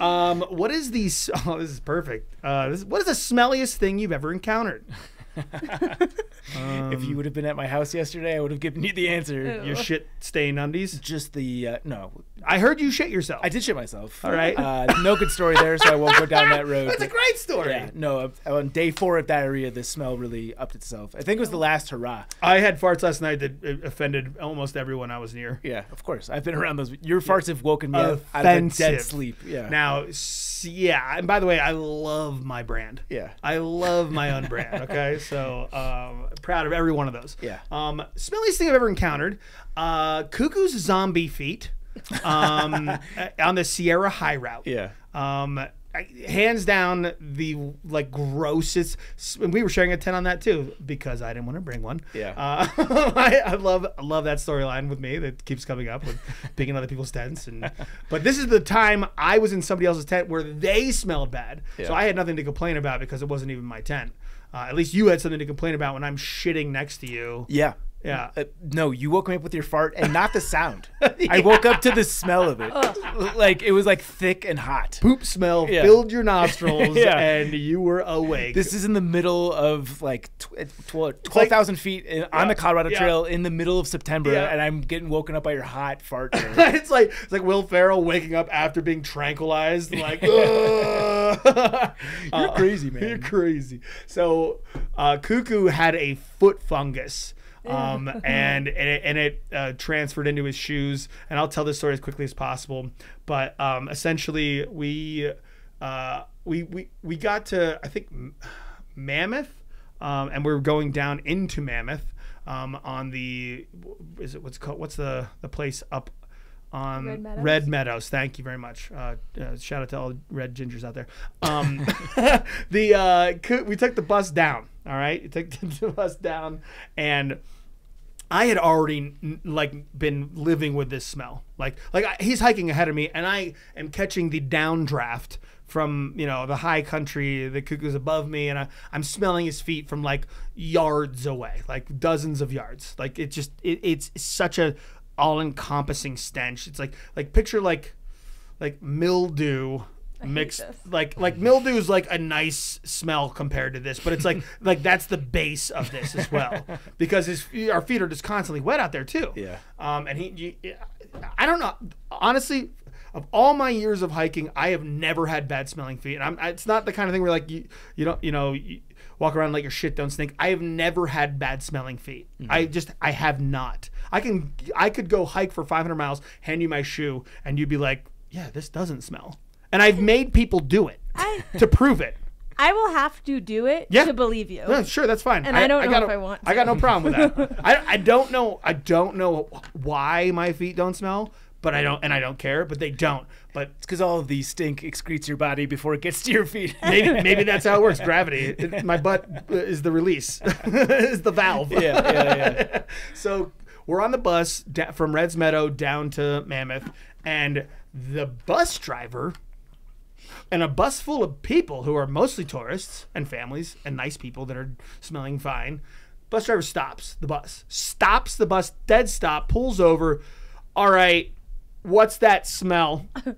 [SPEAKER 3] Um, what is the? Oh, this is perfect. Uh, this, what is the smelliest thing you've ever encountered?
[SPEAKER 1] if you would have been at my house yesterday, I would have given you the answer.
[SPEAKER 3] Your shit stained undies.
[SPEAKER 1] Just the uh, no,
[SPEAKER 3] I heard you shit yourself.
[SPEAKER 1] I did shit myself.
[SPEAKER 3] All right.
[SPEAKER 1] Uh, no good story there, so I won't go down that road.
[SPEAKER 3] That's a great story.
[SPEAKER 1] yeah, no. uh, On day four of diarrhea, the smell really upped itself. I think it was the last hurrah.
[SPEAKER 3] I had farts last night that uh, offended almost everyone I was near.
[SPEAKER 1] Yeah, of course. I've been around those. Your farts have woken me up out of a dead
[SPEAKER 3] Offensive.
[SPEAKER 1] sleep. Yeah.
[SPEAKER 3] Now, s- yeah, and by the way, I love my brand.
[SPEAKER 1] Yeah.
[SPEAKER 3] I love my own brand. Okay, so um, proud of every one of those.
[SPEAKER 1] Yeah.
[SPEAKER 3] Um, smelliest thing I've ever encountered: uh, Cuckoo's zombie feet um, on the Sierra High Route.
[SPEAKER 1] Yeah.
[SPEAKER 3] Um, I, hands down, the like grossest. And we were sharing a ten on that too because I didn't want to bring one.
[SPEAKER 1] Yeah.
[SPEAKER 3] Uh, I, I love I love that storyline with me that keeps coming up with in other people's tents. And but this is the time I was in somebody else's tent where they smelled bad,
[SPEAKER 1] yeah.
[SPEAKER 3] so I had nothing to complain about because it wasn't even my tent. Uh, at least you had something to complain about when I'm shitting next to you.
[SPEAKER 1] Yeah.
[SPEAKER 3] Yeah.
[SPEAKER 1] Uh, no, you woke me up with your fart and not the sound. I woke up to the smell of it. Like it was like thick and hot.
[SPEAKER 3] Poop smell
[SPEAKER 1] Yeah.
[SPEAKER 3] filled your nostrils,
[SPEAKER 1] Yeah.
[SPEAKER 3] and you were awake.
[SPEAKER 1] This is in the middle of like tw- uh, tw- 12,000 feet in, on the Colorado
[SPEAKER 3] yeah.
[SPEAKER 1] Trail in the middle of September,
[SPEAKER 3] Yeah.
[SPEAKER 1] and I'm getting woken up by your hot fart.
[SPEAKER 3] it's like it's like Will Ferrell waking up after being tranquilized, like "Ugh."
[SPEAKER 1] You're crazy, man.
[SPEAKER 3] You're crazy. So, uh, Cuckoo had a foot fungus. Um, and and it, and it uh, transferred into his shoes. And I'll tell this story as quickly as possible. But um, essentially, we uh, we we we got to I think Mammoth, um, and we are going down into Mammoth um, on the is it what's called what's the the place up on
[SPEAKER 2] Red Meadows?
[SPEAKER 3] Red Meadows. Thank you very much. Uh, uh, shout out to all red gingers out there. Um, the uh, we took the bus down. All right, we took the bus down, and I had already like been living with this smell. Like like I, he's hiking ahead of me, and I am catching the downdraft from you know the high country. The cuckoo's above me, and I, I'm smelling his feet from like yards away, like dozens of yards. Like it just it, it's such a all-encompassing stench. It's like like picture like like mildew mixed like like mildew is like a nice smell compared to this but it's like like that's the base of this as well because his our feet are just constantly wet out there too.
[SPEAKER 1] Yeah.
[SPEAKER 3] um and he you, i don't know. Honestly of all my years of hiking i have never had bad smelling feet and i'm it's not the kind of thing where like you you don't you know you walk around like your shit don't stink. I have never had bad smelling feet. I just i have not. I can i could go hike for 500 miles hand you my shoe and you'd be like yeah this doesn't smell and I've made people do it.
[SPEAKER 2] I
[SPEAKER 3] to prove it.
[SPEAKER 2] I will have to do it
[SPEAKER 3] Yeah.
[SPEAKER 2] to believe you.
[SPEAKER 3] No, sure, that's fine.
[SPEAKER 2] And I don't know
[SPEAKER 3] got
[SPEAKER 2] if
[SPEAKER 3] no-
[SPEAKER 2] I want
[SPEAKER 3] I got no problem with that. I, I don't know. I don't know why my feet don't smell, but I don't, and I don't care. But they don't. But
[SPEAKER 1] It's because all of the stink excretes your body before it gets to your feet.
[SPEAKER 3] maybe maybe that's how it works. Gravity. It- my butt uh, is the release. is the valve.
[SPEAKER 1] yeah, yeah, yeah.
[SPEAKER 3] So we're on the bus from Reds Meadow down to Mammoth, and the bus driver and a bus full of people who are mostly tourists and families and nice people that are smelling fine. Bus driver stops the bus, stops the bus, dead stop, pulls over. All right, what's that smell?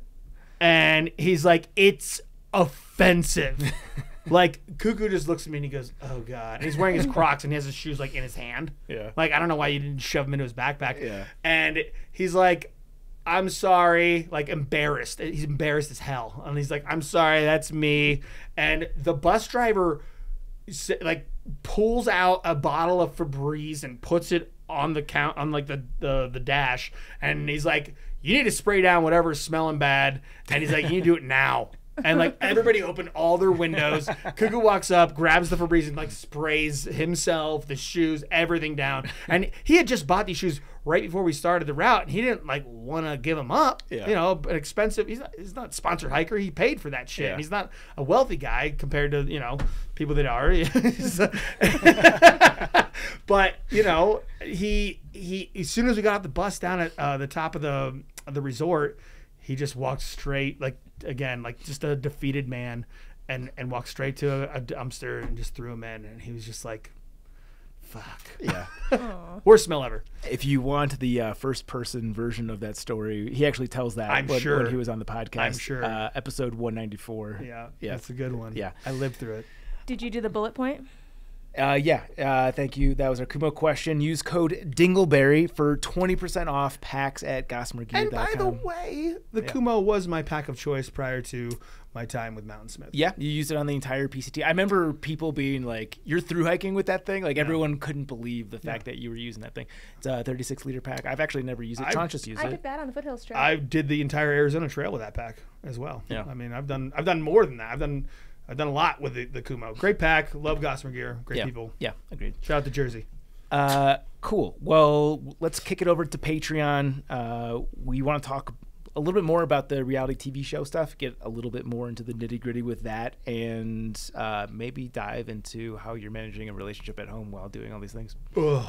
[SPEAKER 3] And he's like, it's offensive. like Cuckoo just looks at me and he goes, "Oh God!" And he's wearing his Crocs and he has his shoes like in his hand.
[SPEAKER 1] Yeah.
[SPEAKER 3] Like I don't know why you didn't shove them into his backpack.
[SPEAKER 1] Yeah.
[SPEAKER 3] And he's like, "I'm sorry," like embarrassed. He's embarrassed as hell, and he's like, "I'm sorry, that's me." And the bus driver, like, pulls out a bottle of Febreze and puts it on the count on like the the, the dash, and he's like, "You need to spray down whatever's smelling bad," and he's like, "You need to do it now." And like everybody opened all their windows. Cuckoo walks up, grabs the Febreze, and like sprays himself, the shoes, everything down. And he had just bought these shoes right before we started the route, and he didn't like want to give him up.
[SPEAKER 1] Yeah.
[SPEAKER 3] You know, an expensive. He's not. He's not a sponsored hiker. He paid for that shit.
[SPEAKER 1] Yeah.
[SPEAKER 3] He's not a wealthy guy compared to you know people that are. But you know, he he as soon as we got off the bus down at uh, the top of the of the resort, he just walked straight like again like just a defeated man, and and walked straight to a, a dumpster and just threw him in, and he was just like, "Fuck."
[SPEAKER 1] Yeah.
[SPEAKER 3] Worst smell ever.
[SPEAKER 1] If you want the uh, first person version of that story, he actually tells that
[SPEAKER 3] I'm
[SPEAKER 1] when,
[SPEAKER 3] sure.
[SPEAKER 1] when he was on the podcast.
[SPEAKER 3] I'm sure.
[SPEAKER 1] Uh, episode 194.
[SPEAKER 3] Yeah,
[SPEAKER 1] Yeah.
[SPEAKER 3] that's a good one.
[SPEAKER 1] Yeah.
[SPEAKER 3] I lived through it.
[SPEAKER 2] Did you do the bullet point?
[SPEAKER 1] Uh, yeah, uh, thank you. That was our Kumo question. Use code Dingleberry for 20% off packs at gossamergear.com.
[SPEAKER 3] And by the way, the Kumo was my pack of choice prior to my time with Mountainsmith.
[SPEAKER 1] Yeah, you used it on the entire PCT. I remember people being like, "You're through hiking with that thing." Like everyone couldn't believe the fact that you were using that thing. It's a 36 liter pack. I've actually never used it.
[SPEAKER 3] I've-
[SPEAKER 1] Tron used
[SPEAKER 2] I
[SPEAKER 1] it.
[SPEAKER 2] did that on the foothills trail.
[SPEAKER 3] I did the entire Arizona Trail with that pack as well.
[SPEAKER 1] Yeah.
[SPEAKER 3] I mean, I've done I've done more than that. I've done I've done a lot with the, the Kumo. Great pack. Love Gossamer gear. Great
[SPEAKER 1] yeah,
[SPEAKER 3] people.
[SPEAKER 1] yeah, agreed.
[SPEAKER 3] Shout out to Jersey.
[SPEAKER 1] Uh, cool. Well, let's kick it over to Patreon. Uh, we want to talk a little bit more about the reality TV show stuff, get a little bit more into the nitty gritty with that, and uh, maybe dive into how you're managing a relationship at home while doing all these things.
[SPEAKER 3] Ugh.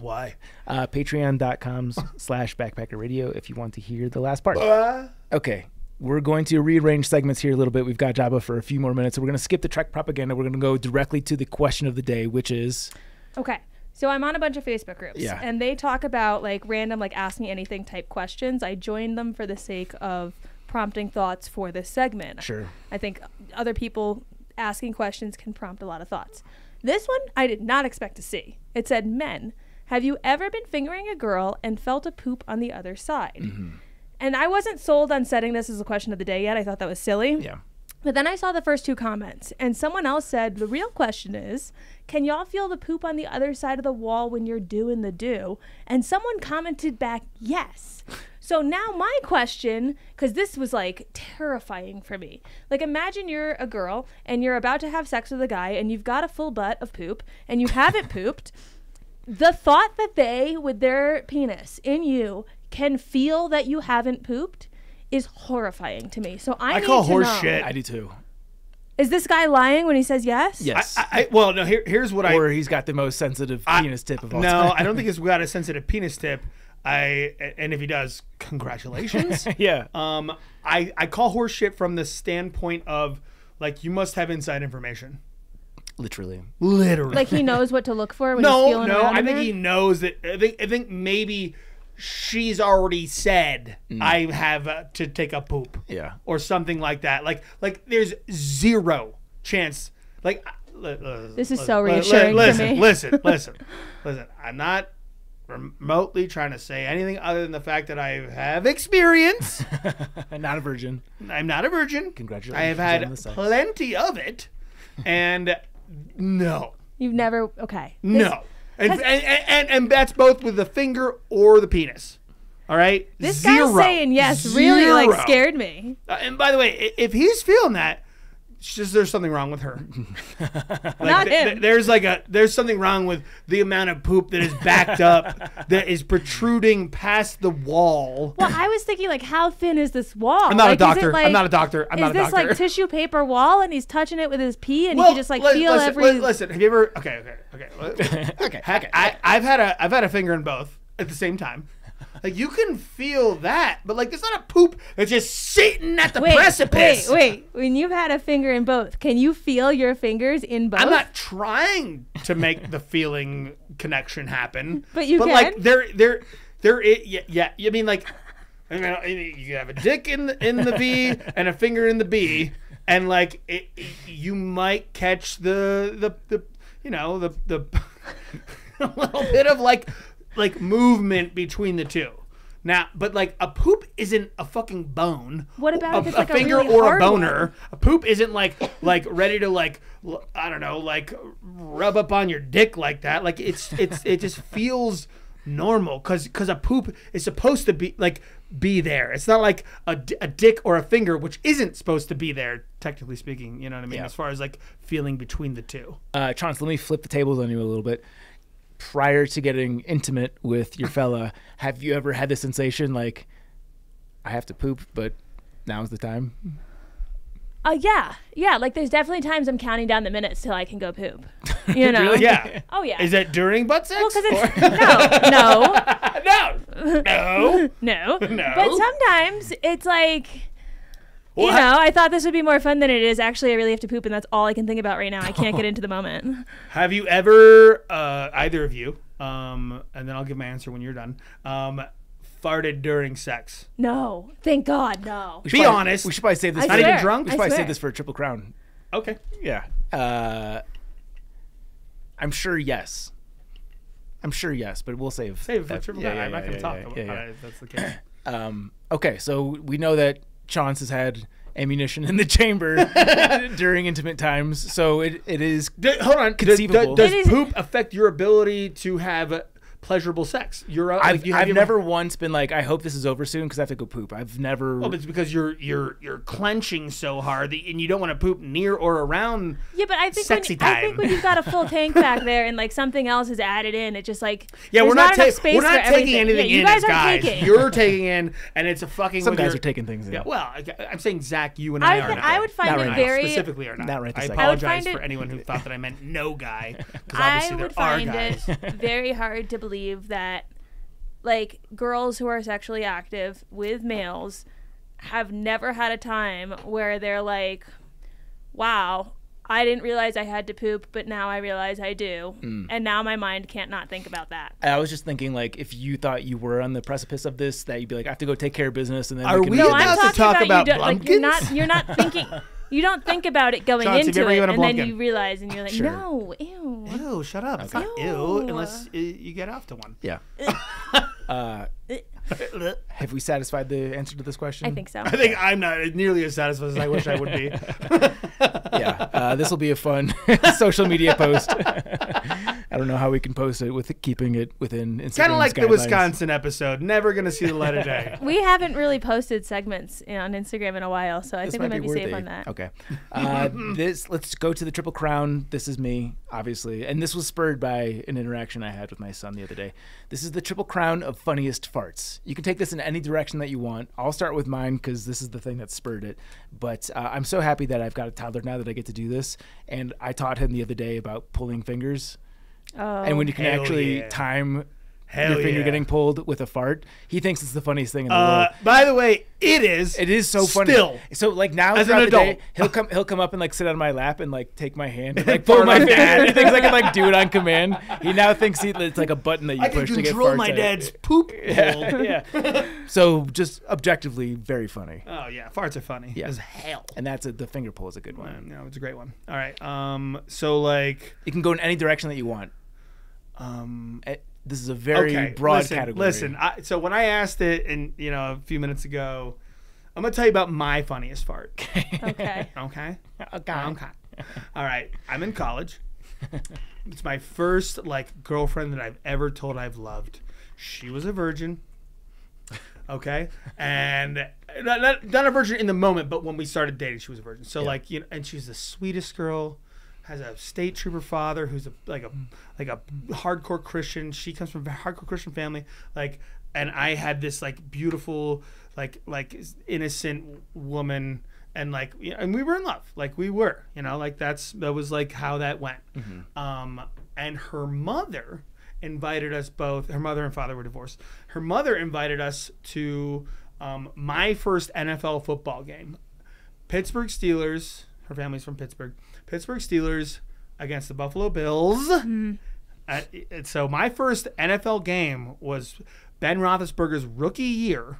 [SPEAKER 3] Why?
[SPEAKER 1] Uh, Patreon.com slash backpacker radio if you want to hear the last part.
[SPEAKER 3] Uh,
[SPEAKER 1] Okay. We're going to rearrange segments here a little bit. We've got Jabba for a few more minutes. So we're going to skip the Trek propaganda. We're going to go directly to the question of the day, which is
[SPEAKER 2] Okay. So I'm on a bunch of Facebook groups
[SPEAKER 1] Yeah.
[SPEAKER 2] and they talk about like random like ask me anything type questions. I joined them for the sake of prompting thoughts for this segment.
[SPEAKER 1] sure.
[SPEAKER 2] I think other people asking questions can prompt a lot of thoughts. This one I did not expect to see. It said, "Men, have you ever been fingering a girl and felt a poop on the other side?"
[SPEAKER 1] Mm-hmm.
[SPEAKER 2] And I wasn't sold on setting this as a question of the day yet. I thought that was silly.
[SPEAKER 1] Yeah.
[SPEAKER 2] But then I saw the first two comments, and someone else said, The real question is, can y'all feel the poop on the other side of the wall when you're doing the do? And someone commented back, Yes. So now my question, because this was like terrifying for me. Like, imagine you're a girl and you're about to have sex with a guy, and you've got a full butt of poop, and you haven't pooped. The thought that they, with their penis in you, can feel that you haven't pooped is horrifying to me. So I,
[SPEAKER 3] I
[SPEAKER 2] need
[SPEAKER 3] call
[SPEAKER 2] to
[SPEAKER 3] horse
[SPEAKER 2] know.
[SPEAKER 3] shit.
[SPEAKER 1] I do too.
[SPEAKER 2] Is this guy lying when he says yes?
[SPEAKER 1] Yes.
[SPEAKER 3] I, I, well, no. Here, here's what I.
[SPEAKER 1] or he's got the most sensitive
[SPEAKER 3] I-
[SPEAKER 1] penis tip of all
[SPEAKER 3] no,
[SPEAKER 1] time.
[SPEAKER 3] I don't think he's got a sensitive penis tip. I and if he does, congratulations.
[SPEAKER 1] yeah.
[SPEAKER 3] um, I I call horse shit from the standpoint of like you must have inside information.
[SPEAKER 1] Literally.
[SPEAKER 3] Literally.
[SPEAKER 2] Like he knows what to look for when he's
[SPEAKER 3] no,
[SPEAKER 2] feeling
[SPEAKER 3] no. I think
[SPEAKER 2] there?
[SPEAKER 3] he knows that. I think I think maybe she's already said I have uh, to take a poop.
[SPEAKER 1] Yeah.
[SPEAKER 3] Or something like that. Like like there's zero chance. Like. uh, li- li-
[SPEAKER 2] This is
[SPEAKER 3] li-
[SPEAKER 2] so
[SPEAKER 3] li- li-
[SPEAKER 2] reassuring
[SPEAKER 3] listen,
[SPEAKER 2] me.
[SPEAKER 3] Listen, listen, listen. I'm not remotely trying to say anything other than the fact that I have experience.
[SPEAKER 1] I'm Not a virgin.
[SPEAKER 3] I'm not a virgin.
[SPEAKER 1] Congratulations
[SPEAKER 3] I have had plenty of it, and no,
[SPEAKER 2] You've never okay. This-
[SPEAKER 3] no, and, and, and and that's both with the finger or the penis. All right,
[SPEAKER 2] This
[SPEAKER 3] Zero.
[SPEAKER 2] guy's saying yes really like scared me.
[SPEAKER 3] Uh, and by the way, if he's feeling that, just there's something wrong with her. Like,
[SPEAKER 2] Not
[SPEAKER 3] th-
[SPEAKER 2] him.
[SPEAKER 3] th- there's like a there's something wrong with the amount of poop that is backed up that is protruding past the wall.
[SPEAKER 2] Well, I was thinking like, how thin is this wall?
[SPEAKER 3] I'm not
[SPEAKER 2] Like,
[SPEAKER 3] a doctor.
[SPEAKER 2] like-
[SPEAKER 3] I'm not a doctor. I'm not a doctor.
[SPEAKER 2] Is this like tissue paper wall, and he's touching it with his pee, and he can just like
[SPEAKER 3] li-
[SPEAKER 2] feel
[SPEAKER 3] listen,
[SPEAKER 2] every.
[SPEAKER 3] li- listen, have you ever? Okay, okay, okay, okay. okay. I, I've had a I've had a finger in both at the same time. Like you can feel that, but like there's not a poop that's just sitting at the
[SPEAKER 2] Wait,
[SPEAKER 3] precipice.
[SPEAKER 2] wait, wait. When you've had a finger in both, can you feel your fingers in both?
[SPEAKER 3] I'm not trying to make the feeling connection happen.
[SPEAKER 2] But you
[SPEAKER 3] But like
[SPEAKER 2] can.
[SPEAKER 3] there, there, there. It, yeah, yeah. You mean like, I mean, you have a dick in the, in the V and a finger in the B, and like it, it- you might catch the the the you know the the a little bit of like like movement between the two. Now, but like a poop isn't a fucking bone.
[SPEAKER 2] What about
[SPEAKER 3] a,
[SPEAKER 2] if it's
[SPEAKER 3] a
[SPEAKER 2] like a
[SPEAKER 3] finger
[SPEAKER 2] really
[SPEAKER 3] or a boner?
[SPEAKER 2] one?
[SPEAKER 3] A poop isn't like like ready to like I don't know like rub up on your dick like that. Like it's it's it just feels normal because because a poop is supposed to be like be there. It's not like a, a dick or a finger which isn't supposed to be there technically speaking. You know what I mean?
[SPEAKER 1] Yeah.
[SPEAKER 3] As far as like feeling between the two.
[SPEAKER 1] Uh, Chaunce, let me flip the tables on you a little bit. Prior to getting intimate with your fella, have you ever had the sensation like, I have to poop, but now's the time?
[SPEAKER 2] Uh, yeah, yeah. Like there's definitely times I'm counting down the minutes till I can go poop. You know?
[SPEAKER 1] Really?
[SPEAKER 3] Yeah.
[SPEAKER 2] Oh yeah.
[SPEAKER 3] Is that during butt sex?
[SPEAKER 2] well, because it's no,
[SPEAKER 3] no, no.
[SPEAKER 2] no, no.
[SPEAKER 3] No.
[SPEAKER 2] But sometimes it's like. You
[SPEAKER 3] Well,
[SPEAKER 2] know, I thought this would be more fun than it is. Actually, I really have to poop, and that's all I can think about right now. I can't get into the moment.
[SPEAKER 3] Have you ever, uh, either of you, um, and then I'll give my answer when you're done, um, farted during sex?
[SPEAKER 2] No, thank God, no.
[SPEAKER 3] Be
[SPEAKER 1] probably-
[SPEAKER 3] honest.
[SPEAKER 1] We should probably save this.
[SPEAKER 2] I
[SPEAKER 1] for,
[SPEAKER 3] Not even drunk?
[SPEAKER 1] We
[SPEAKER 2] I
[SPEAKER 1] should probably
[SPEAKER 2] swear.
[SPEAKER 1] save this for a triple crown.
[SPEAKER 3] Okay.
[SPEAKER 1] Yeah. Uh, I'm sure yes. I'm sure yes, but we'll save.
[SPEAKER 3] Save it for
[SPEAKER 1] that-
[SPEAKER 3] triple
[SPEAKER 1] yeah,
[SPEAKER 3] crown.
[SPEAKER 1] yeah,
[SPEAKER 3] I'm not going to
[SPEAKER 1] yeah,
[SPEAKER 3] talk
[SPEAKER 1] yeah,
[SPEAKER 3] about
[SPEAKER 1] yeah, yeah.
[SPEAKER 3] it if that's the case.
[SPEAKER 1] Um, okay, so we know that Chaunce has had ammunition in the chamber during intimate times, so it, it is
[SPEAKER 3] D- hold on. Does,
[SPEAKER 1] Conceivable.
[SPEAKER 3] does poop affect your ability to have pleasurable sex? You're, uh,
[SPEAKER 1] I've,
[SPEAKER 3] you, have
[SPEAKER 1] I've
[SPEAKER 3] you
[SPEAKER 1] never once been like, I hope this is over soon because I have to go poop. I've never.
[SPEAKER 3] Well, it's because you're you're you're clenching so hard that, and you don't want to poop near or around.
[SPEAKER 2] Yeah, but I think
[SPEAKER 3] Sexy
[SPEAKER 2] when, I think when you've got a full tank back there and like something else is added in, it just like
[SPEAKER 3] Yeah, we're not,
[SPEAKER 2] enough
[SPEAKER 3] ta-
[SPEAKER 2] space
[SPEAKER 3] we're not
[SPEAKER 2] for
[SPEAKER 3] taking
[SPEAKER 2] everything.
[SPEAKER 3] anything
[SPEAKER 2] yeah, you
[SPEAKER 3] in
[SPEAKER 2] guys aren't
[SPEAKER 3] guys.
[SPEAKER 2] taking.
[SPEAKER 3] You're taking in, and it's a fucking.
[SPEAKER 1] Some guys
[SPEAKER 3] your-
[SPEAKER 1] are taking things.
[SPEAKER 3] Yeah,
[SPEAKER 1] Yeah.
[SPEAKER 3] well, I, I'm saying Zach, you and I,
[SPEAKER 2] I
[SPEAKER 3] are
[SPEAKER 2] would,
[SPEAKER 3] not.
[SPEAKER 2] I would find it
[SPEAKER 1] right now.
[SPEAKER 2] very.
[SPEAKER 3] specifically are not.
[SPEAKER 1] Not right this
[SPEAKER 3] I
[SPEAKER 1] second.
[SPEAKER 2] I would
[SPEAKER 3] apologize for anyone who thought that I meant no guy, because
[SPEAKER 2] I
[SPEAKER 3] obviously there
[SPEAKER 2] would
[SPEAKER 3] are
[SPEAKER 2] find it very hard to believe that like girls who are sexually active with males have never had a time where they're like, "Wow, I didn't realize I had to poop, but now I realize I do,
[SPEAKER 3] Hmm.
[SPEAKER 2] and now my mind can't not think about that."
[SPEAKER 1] I was just thinking, like, if you thought you were on the precipice of this, that you'd be like, I have to go take care of business, and then
[SPEAKER 3] Are
[SPEAKER 1] we
[SPEAKER 3] we
[SPEAKER 2] No,
[SPEAKER 3] about
[SPEAKER 2] I'm
[SPEAKER 3] to
[SPEAKER 2] talking
[SPEAKER 3] talk
[SPEAKER 2] about,
[SPEAKER 3] about
[SPEAKER 2] you don't, like you're not you're not thinking you don't think about it going
[SPEAKER 3] Chauncey,
[SPEAKER 2] into it,
[SPEAKER 3] given a
[SPEAKER 2] and then you realize and you're like,
[SPEAKER 1] Sure.
[SPEAKER 2] no, ew.
[SPEAKER 3] Ew, shut up. It's not ew
[SPEAKER 2] Ew.
[SPEAKER 3] unless uh, you get off to one.
[SPEAKER 1] Yeah. uh, have we satisfied the answer to this question?
[SPEAKER 2] I think so.
[SPEAKER 3] I think I'm not nearly as satisfied as I wish I would be.
[SPEAKER 1] yeah. Uh, this will be a fun social media post. I don't know how we can post it with keeping it within Instagram.
[SPEAKER 3] kind of like the. Wisconsin episode. Never going to see the light of day.
[SPEAKER 2] We haven't really posted segments on Instagram in a while, so I
[SPEAKER 1] This
[SPEAKER 2] think we might be safe on that.
[SPEAKER 1] Okay. Uh, this let's go to the triple crown. This is me, obviously, and this was spurred by an interaction I had with my son the other day. This is the triple crown of funniest farts. You can take this in any direction that you want. I'll start with mine because this is the thing that spurred it. But uh, I'm so happy that I've got a toddler now that I get to do this. And I taught him the other day about pulling fingers,
[SPEAKER 2] Oh.
[SPEAKER 1] and when you can actually
[SPEAKER 3] yeah.
[SPEAKER 1] time
[SPEAKER 3] Hell
[SPEAKER 1] your finger
[SPEAKER 3] yeah.
[SPEAKER 1] getting pulled with a fart. He thinks it's the funniest thing in the
[SPEAKER 3] Uh,
[SPEAKER 1] world.
[SPEAKER 3] by the way, it is.
[SPEAKER 1] It is so funny.
[SPEAKER 3] Still.
[SPEAKER 1] So like now
[SPEAKER 3] As an
[SPEAKER 1] the day,
[SPEAKER 3] adult.
[SPEAKER 1] he'll come he'll come up and like sit on my lap and like take my hand and like pull my finger. he thinks I can like do it on command. He now thinks he, it's like a button that you
[SPEAKER 3] I
[SPEAKER 1] push to get
[SPEAKER 3] control
[SPEAKER 1] farts
[SPEAKER 3] my
[SPEAKER 1] out.
[SPEAKER 3] dad's poop hole.
[SPEAKER 1] yeah. so just objectively very funny.
[SPEAKER 3] Oh yeah, farts are funny
[SPEAKER 1] Yeah.
[SPEAKER 3] as hell.
[SPEAKER 1] And that's it. The finger pull is a good one.
[SPEAKER 3] No, it's a great one. All right. Um. So like,
[SPEAKER 1] You can go in any direction that you want.
[SPEAKER 3] um.
[SPEAKER 1] Eh, This is a very
[SPEAKER 3] okay.
[SPEAKER 1] broad
[SPEAKER 3] listen,
[SPEAKER 1] category.
[SPEAKER 3] Listen. I, so when I asked it, and you know, a few minutes ago, I'm gonna tell you about my funniest fart.
[SPEAKER 2] Okay.
[SPEAKER 3] Okay.
[SPEAKER 1] Okay.
[SPEAKER 3] Oh, okay. All right. I'm in college. It's my first like girlfriend that I've ever told I've loved. She was a virgin. Okay, and not, not, not a virgin in the moment, but when we started dating, she was a virgin. So like you know, and she's the sweetest girl. Has a state trooper father who's a like a like a hardcore Christian. She comes from a hardcore Christian family. Like, and I had this like beautiful like like innocent woman and like and we were in love. Like we were you know like that's that was like how that went. Um and her mother invited us both her mother and father were divorced. Her mother invited us to um, my first nfl football game. Pittsburgh steelers her family's from pittsburgh pittsburgh steelers against the buffalo bills uh, so my first nfl game was ben roethlisberger's rookie year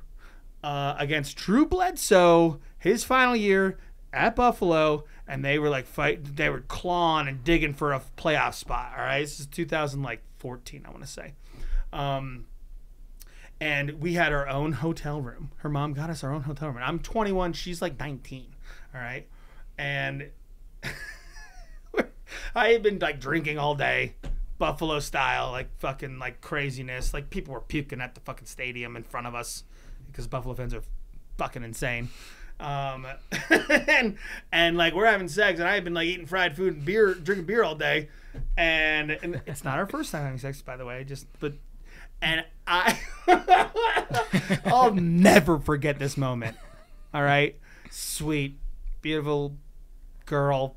[SPEAKER 3] uh, against Drew Bledsoe, his final year at Buffalo, and they were like fight. They were clawing and digging for a playoff spot. All right, this is 2014, I want to say. Um, and we had our own hotel room. Her mom got us our own hotel room. I'm 21. She's like 19. All right, and I had been like drinking all day, Buffalo style, like fucking like craziness. Like people were puking at the fucking stadium in front of us because Buffalo fans are fucking insane. Um, and and like we're having sex, and I have been like eating fried food and beer, drinking beer all day, and, and it's not our first time having sex, by the way. Just but, and I, I'll never forget this moment. All right, sweet, beautiful girl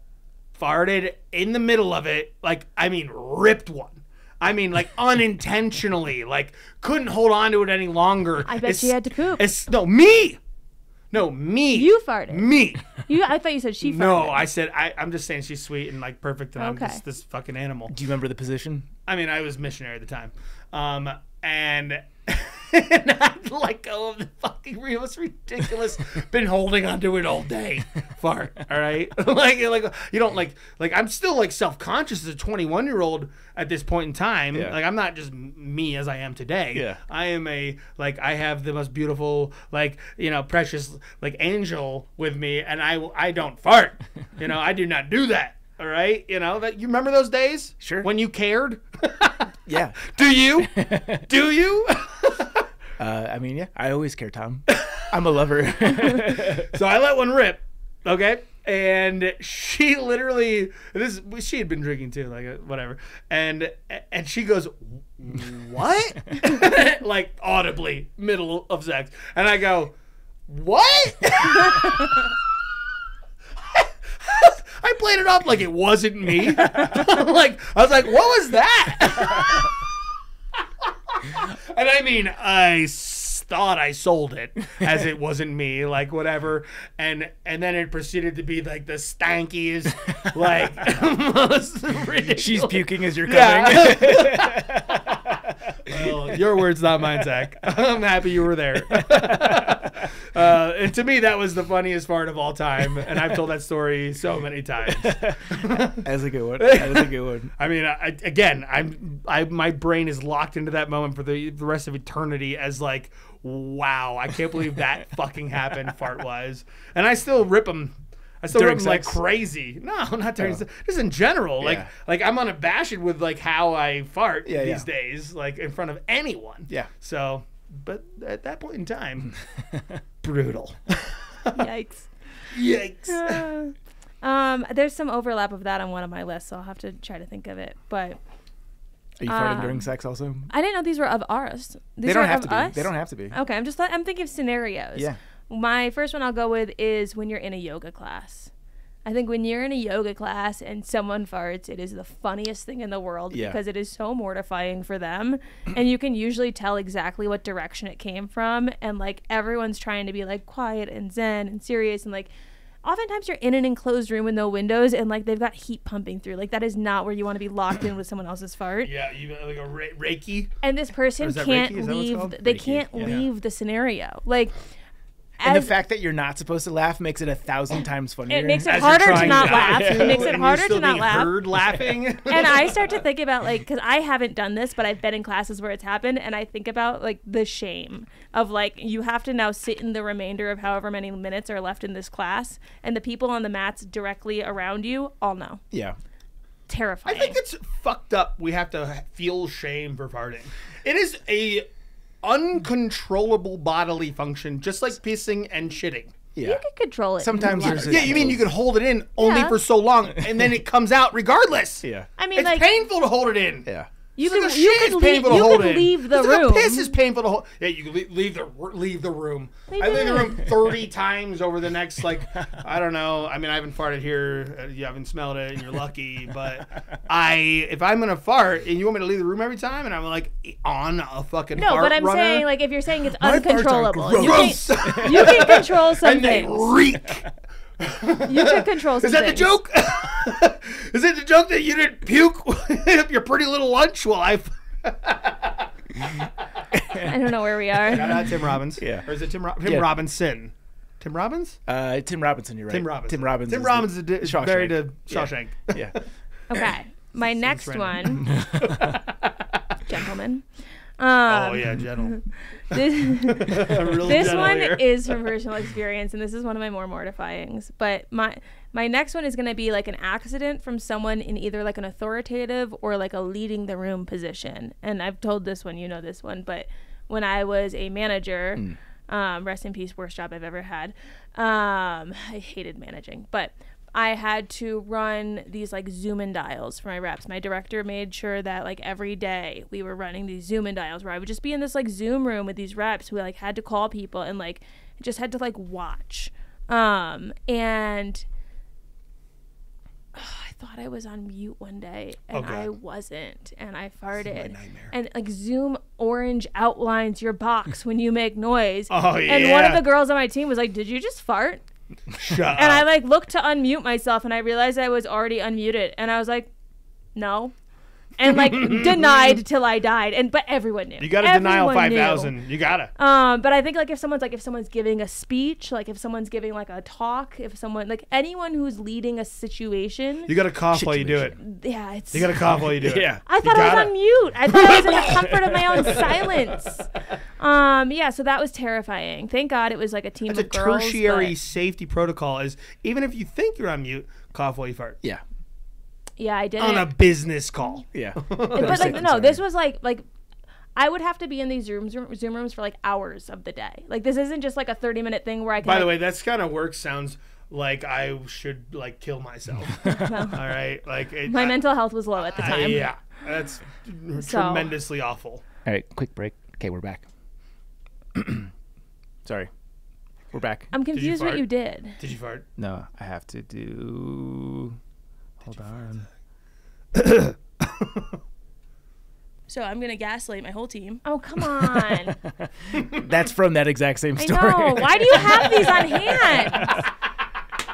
[SPEAKER 3] farted in the middle of it. Like, I mean, ripped one. I mean, like unintentionally, like couldn't hold on to it any longer.
[SPEAKER 2] I bet she had to poop.
[SPEAKER 3] It's no me. No me.
[SPEAKER 2] You farted.
[SPEAKER 3] Me.
[SPEAKER 2] You, I thought you said she farted.
[SPEAKER 3] No, I said I, I'm just saying she's sweet and like perfect, and I'm just this fucking animal.
[SPEAKER 1] Do you remember the position?
[SPEAKER 3] I mean, I was missionary at the time, um, and. and I let go of the fucking most ridiculous. Been holding onto it all day. Fart. All right. like like you don't like like I'm still like self conscious as a 21 year old at this point in time.
[SPEAKER 1] Yeah.
[SPEAKER 3] Like I'm not just me as I am today.
[SPEAKER 1] Yeah.
[SPEAKER 3] I am a like I have the most beautiful like you know precious like angel with me, and I I don't fart. you know I do not do that. All right. You know that you remember those days?
[SPEAKER 1] Sure.
[SPEAKER 3] When you cared.
[SPEAKER 1] Yeah.
[SPEAKER 3] Do you? Do you?
[SPEAKER 1] Uh, I mean, yeah. I always care, Tom. I'm a lover.
[SPEAKER 3] so I let one rip. Okay. And she literally this she had been drinking too, like uh, whatever. And and she goes, "What?" like audibly, middle of sex. And I go, "What?" I played it off like it wasn't me. like I was like, "What was that?" And I mean, I thought I sold it as it wasn't me, like whatever. And and then it proceeded to be like the stankiest, like most ridiculous.
[SPEAKER 1] She's puking as you're coming.
[SPEAKER 3] Yeah. well, your words, not mine, Zach. I'm happy you were there. uh, and to me, that was the funniest part of all time, and I've told that story so many times.
[SPEAKER 1] That's a good one. That is a good one.
[SPEAKER 3] I mean, I, again, I'm, I, my brain is locked into that moment for the, the rest of eternity as like, wow, I can't believe that fucking happened, fart wise, and I still rip them. I still
[SPEAKER 1] During
[SPEAKER 3] rip them like crazy. No, not during
[SPEAKER 1] Oh.
[SPEAKER 3] sex. Just in general. Like,
[SPEAKER 1] Yeah.
[SPEAKER 3] like I'm unabashed with like how I fart
[SPEAKER 1] Yeah,
[SPEAKER 3] these
[SPEAKER 1] yeah.
[SPEAKER 3] days, like in front of anyone.
[SPEAKER 1] Yeah.
[SPEAKER 3] So, but at that point in time, brutal.
[SPEAKER 2] Yikes.
[SPEAKER 3] Yikes.
[SPEAKER 2] Uh, um, there's some overlap of that on one of my lists, so I'll have to try to think of it. But
[SPEAKER 1] Are you farting
[SPEAKER 2] Um,
[SPEAKER 1] during sex also?
[SPEAKER 2] I didn't know these were of ours. These
[SPEAKER 1] They don't
[SPEAKER 2] are
[SPEAKER 1] have
[SPEAKER 2] of
[SPEAKER 1] to be.
[SPEAKER 2] us?
[SPEAKER 1] They don't have to be.
[SPEAKER 2] Okay, I'm just I'm thinking of scenarios.
[SPEAKER 1] Yeah.
[SPEAKER 2] My first one I'll go with is when you're in a yoga class. I think when you're in a yoga class and someone farts, it is the funniest thing in the world
[SPEAKER 1] Yeah.
[SPEAKER 2] because it is so mortifying for them. and you can usually tell exactly what direction it came from. And like everyone's trying to be like quiet and zen and serious. And like oftentimes you're in an enclosed room with no windows and like they've got heat pumping through. Like that is not where you want to be locked in with someone else's fart.
[SPEAKER 3] Yeah, got like a re- Reiki.
[SPEAKER 2] And this person can't
[SPEAKER 3] Reiki? Is that what it's
[SPEAKER 2] leave. They
[SPEAKER 1] Reiki,
[SPEAKER 2] can't
[SPEAKER 1] yeah.
[SPEAKER 2] leave the scenario. Like,
[SPEAKER 1] And the fact that you're not supposed to laugh makes it a thousand times funnier.
[SPEAKER 2] it makes it harder to not laugh. It makes it
[SPEAKER 3] and you're
[SPEAKER 2] harder
[SPEAKER 3] still
[SPEAKER 2] to not
[SPEAKER 3] being
[SPEAKER 2] laugh.
[SPEAKER 3] Heard laughing.
[SPEAKER 2] And I start to think about like, because I haven't done this, but I've been in classes where it's happened, and I think about like the shame of like you have to now sit in the remainder of however many minutes are left in this class, and the people on the mats directly around you all know.
[SPEAKER 1] yeah.
[SPEAKER 2] Terrifying.
[SPEAKER 3] I think it's fucked up. We have to feel shame for farting. It is a uncontrollable bodily function, just like pissing and shitting.
[SPEAKER 1] Yeah.
[SPEAKER 2] You can control it.
[SPEAKER 1] Sometimes there's
[SPEAKER 3] Yeah, you mean you can hold it in only
[SPEAKER 2] Yeah.
[SPEAKER 3] for so long, and then it comes out regardless.
[SPEAKER 1] Yeah.
[SPEAKER 2] I mean,
[SPEAKER 3] it's
[SPEAKER 2] like
[SPEAKER 3] painful to hold it in.
[SPEAKER 1] Yeah.
[SPEAKER 2] You can you can leave, you can
[SPEAKER 3] in.
[SPEAKER 2] leave the room.
[SPEAKER 3] A piss is painful to hold. Yeah, you can leave, the leave the room.
[SPEAKER 2] Leave
[SPEAKER 3] I leave the room thirty times over the next like I don't know. I mean, I haven't farted here. uh, You haven't smelled it, and you're lucky. But I, if I'm gonna fart and you want me to leave the room every time, and I'm like on a fucking
[SPEAKER 2] no,
[SPEAKER 3] fart
[SPEAKER 2] but I'm
[SPEAKER 3] runner,
[SPEAKER 2] saying like if you're saying it's
[SPEAKER 1] My farts are
[SPEAKER 2] uncontrollable, you can, you can control some
[SPEAKER 3] and they reek.
[SPEAKER 2] You can control
[SPEAKER 3] Is that the joke? Is it the joke that you didn't puke up your pretty little lunch? Well, I.
[SPEAKER 2] I don't know where we are.
[SPEAKER 3] Shout out Tim Robbins.
[SPEAKER 1] Yeah.
[SPEAKER 3] Or is it Tim, Ro- Tim
[SPEAKER 1] Yeah.
[SPEAKER 3] Robinson? Tim Robbins?
[SPEAKER 1] Uh, Tim Robinson, you're right.
[SPEAKER 3] Tim Robbins.
[SPEAKER 1] Tim Robbins.
[SPEAKER 3] Tim Robbins is di- is
[SPEAKER 1] Shawshank.
[SPEAKER 3] married to
[SPEAKER 1] Yeah.
[SPEAKER 3] Shawshank.
[SPEAKER 1] Yeah.
[SPEAKER 2] Okay, my next one, gentlemen.
[SPEAKER 3] oh
[SPEAKER 2] Um,
[SPEAKER 3] yeah, gentle.
[SPEAKER 2] This,
[SPEAKER 3] A real
[SPEAKER 2] this one is from personal experience, and this is one of my more mortifyings. But my my next one is going to be like an accident from someone in either like an authoritative or like a leading the room position. And I've told this one, you know this one, but when I was a manager, um, rest in peace, worst job I've ever had. Um, I hated managing, but I had to run these like Zoom in dials for my reps. My director made sure that like every day we were running these Zoom in dials where I would just be in this like Zoom room with these reps who like had to call people and like just had to like watch. Um, and I thought I was on mute one day and
[SPEAKER 3] God.
[SPEAKER 2] I wasn't, and I farted.
[SPEAKER 3] nightmare.
[SPEAKER 2] And like Zoom orange outlines your box when you make noise.
[SPEAKER 3] Oh, yeah.
[SPEAKER 2] And one of the girls on my team was like, "Did you just fart?"
[SPEAKER 3] Shut
[SPEAKER 2] And I like looked to unmute myself and I realized I was already unmuted and I was like, no. And like denied till I died. And but everyone knew.
[SPEAKER 3] you got to denial
[SPEAKER 2] Everyone
[SPEAKER 3] five You gotta.
[SPEAKER 2] Um, but I think like if someone's like if someone's giving a speech, like if someone's giving like a talk, if someone like anyone who's leading a situation,
[SPEAKER 3] You gotta cough while you do it.
[SPEAKER 2] yeah, it's
[SPEAKER 3] You gotta cough while you do it.
[SPEAKER 1] Yeah.
[SPEAKER 2] I thought I was on mute. I thought I was in the comfort of my own silence. Um, yeah, so that was terrifying. Thank God it was like a team
[SPEAKER 3] It's a
[SPEAKER 2] of girls.
[SPEAKER 3] tertiary
[SPEAKER 2] but-
[SPEAKER 3] safety protocol. Is even if you think you're on mute, cough while you fart.
[SPEAKER 1] Yeah.
[SPEAKER 2] Yeah, I did
[SPEAKER 3] On a business call.
[SPEAKER 1] Yeah.
[SPEAKER 2] but like no, this was like like I would have to be in these Zoom Zoom rooms for like hours of the day. Like this isn't just like a thirty minute thing where I can.
[SPEAKER 3] By the
[SPEAKER 2] like,
[SPEAKER 3] way, that's kind of work sounds like I should like kill myself. All right, like it,
[SPEAKER 2] my
[SPEAKER 3] I-
[SPEAKER 2] mental health was low at the
[SPEAKER 3] I-
[SPEAKER 2] time.
[SPEAKER 3] yeah, that's tremendously awful.
[SPEAKER 1] All right, quick break. Okay, we're back. Sorry. We're back.
[SPEAKER 2] I'm confused what you did.
[SPEAKER 3] Did you fart?
[SPEAKER 1] No, I have to do. Hold on.
[SPEAKER 2] So I'm gonna gaslight my whole team. Oh come on!
[SPEAKER 1] That's from that exact same
[SPEAKER 2] I
[SPEAKER 1] story.
[SPEAKER 2] know. Why do you have these on hand?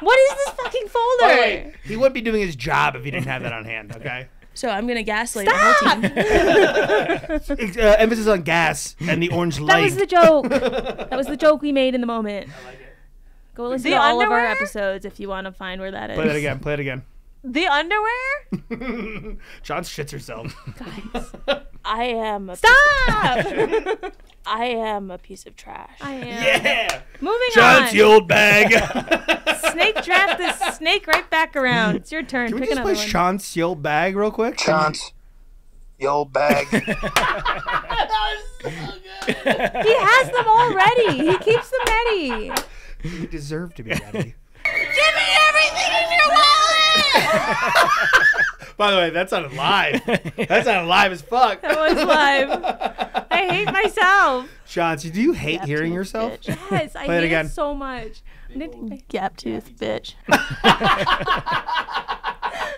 [SPEAKER 2] What is this fucking folder?
[SPEAKER 3] By the way, he wouldn't be doing his job if he didn't have that on hand. Okay.
[SPEAKER 2] So I'm gonna gaslight my whole team.
[SPEAKER 3] Ex- uh, emphasis on gas and the orange light.
[SPEAKER 2] That
[SPEAKER 3] light.
[SPEAKER 2] was the joke. that was the joke we made in the moment. Go listen
[SPEAKER 4] The
[SPEAKER 2] to all of our episodes if you want to find where that is.
[SPEAKER 3] Play that again. Play it again.
[SPEAKER 4] The underwear?
[SPEAKER 3] John shits herself.
[SPEAKER 2] Guys, I am a
[SPEAKER 4] Stop!
[SPEAKER 2] I am a piece of trash. I am.
[SPEAKER 3] yeah.
[SPEAKER 2] Moving
[SPEAKER 3] Chauncey
[SPEAKER 2] on.
[SPEAKER 3] old bag.
[SPEAKER 2] Snake draft this snake right back around. It's your turn.
[SPEAKER 3] Can we
[SPEAKER 2] Pick
[SPEAKER 3] just
[SPEAKER 2] another
[SPEAKER 3] play
[SPEAKER 2] one.
[SPEAKER 3] Chauncey old bag real quick?
[SPEAKER 5] Chaunce, you old bag.
[SPEAKER 2] he has them already. He keeps them ready.
[SPEAKER 3] You deserve to be ready.
[SPEAKER 4] Give me everything in your wallet!
[SPEAKER 3] By the way, that's not live. That's not live as fuck.
[SPEAKER 2] That was live. I hate myself.
[SPEAKER 3] Chauncey, do you hate hearing yourself?
[SPEAKER 2] Bitch. Yes, I
[SPEAKER 3] Play it
[SPEAKER 2] hate
[SPEAKER 3] again.
[SPEAKER 2] it so much. I'm gonna take my gap tooth, bitch. I'm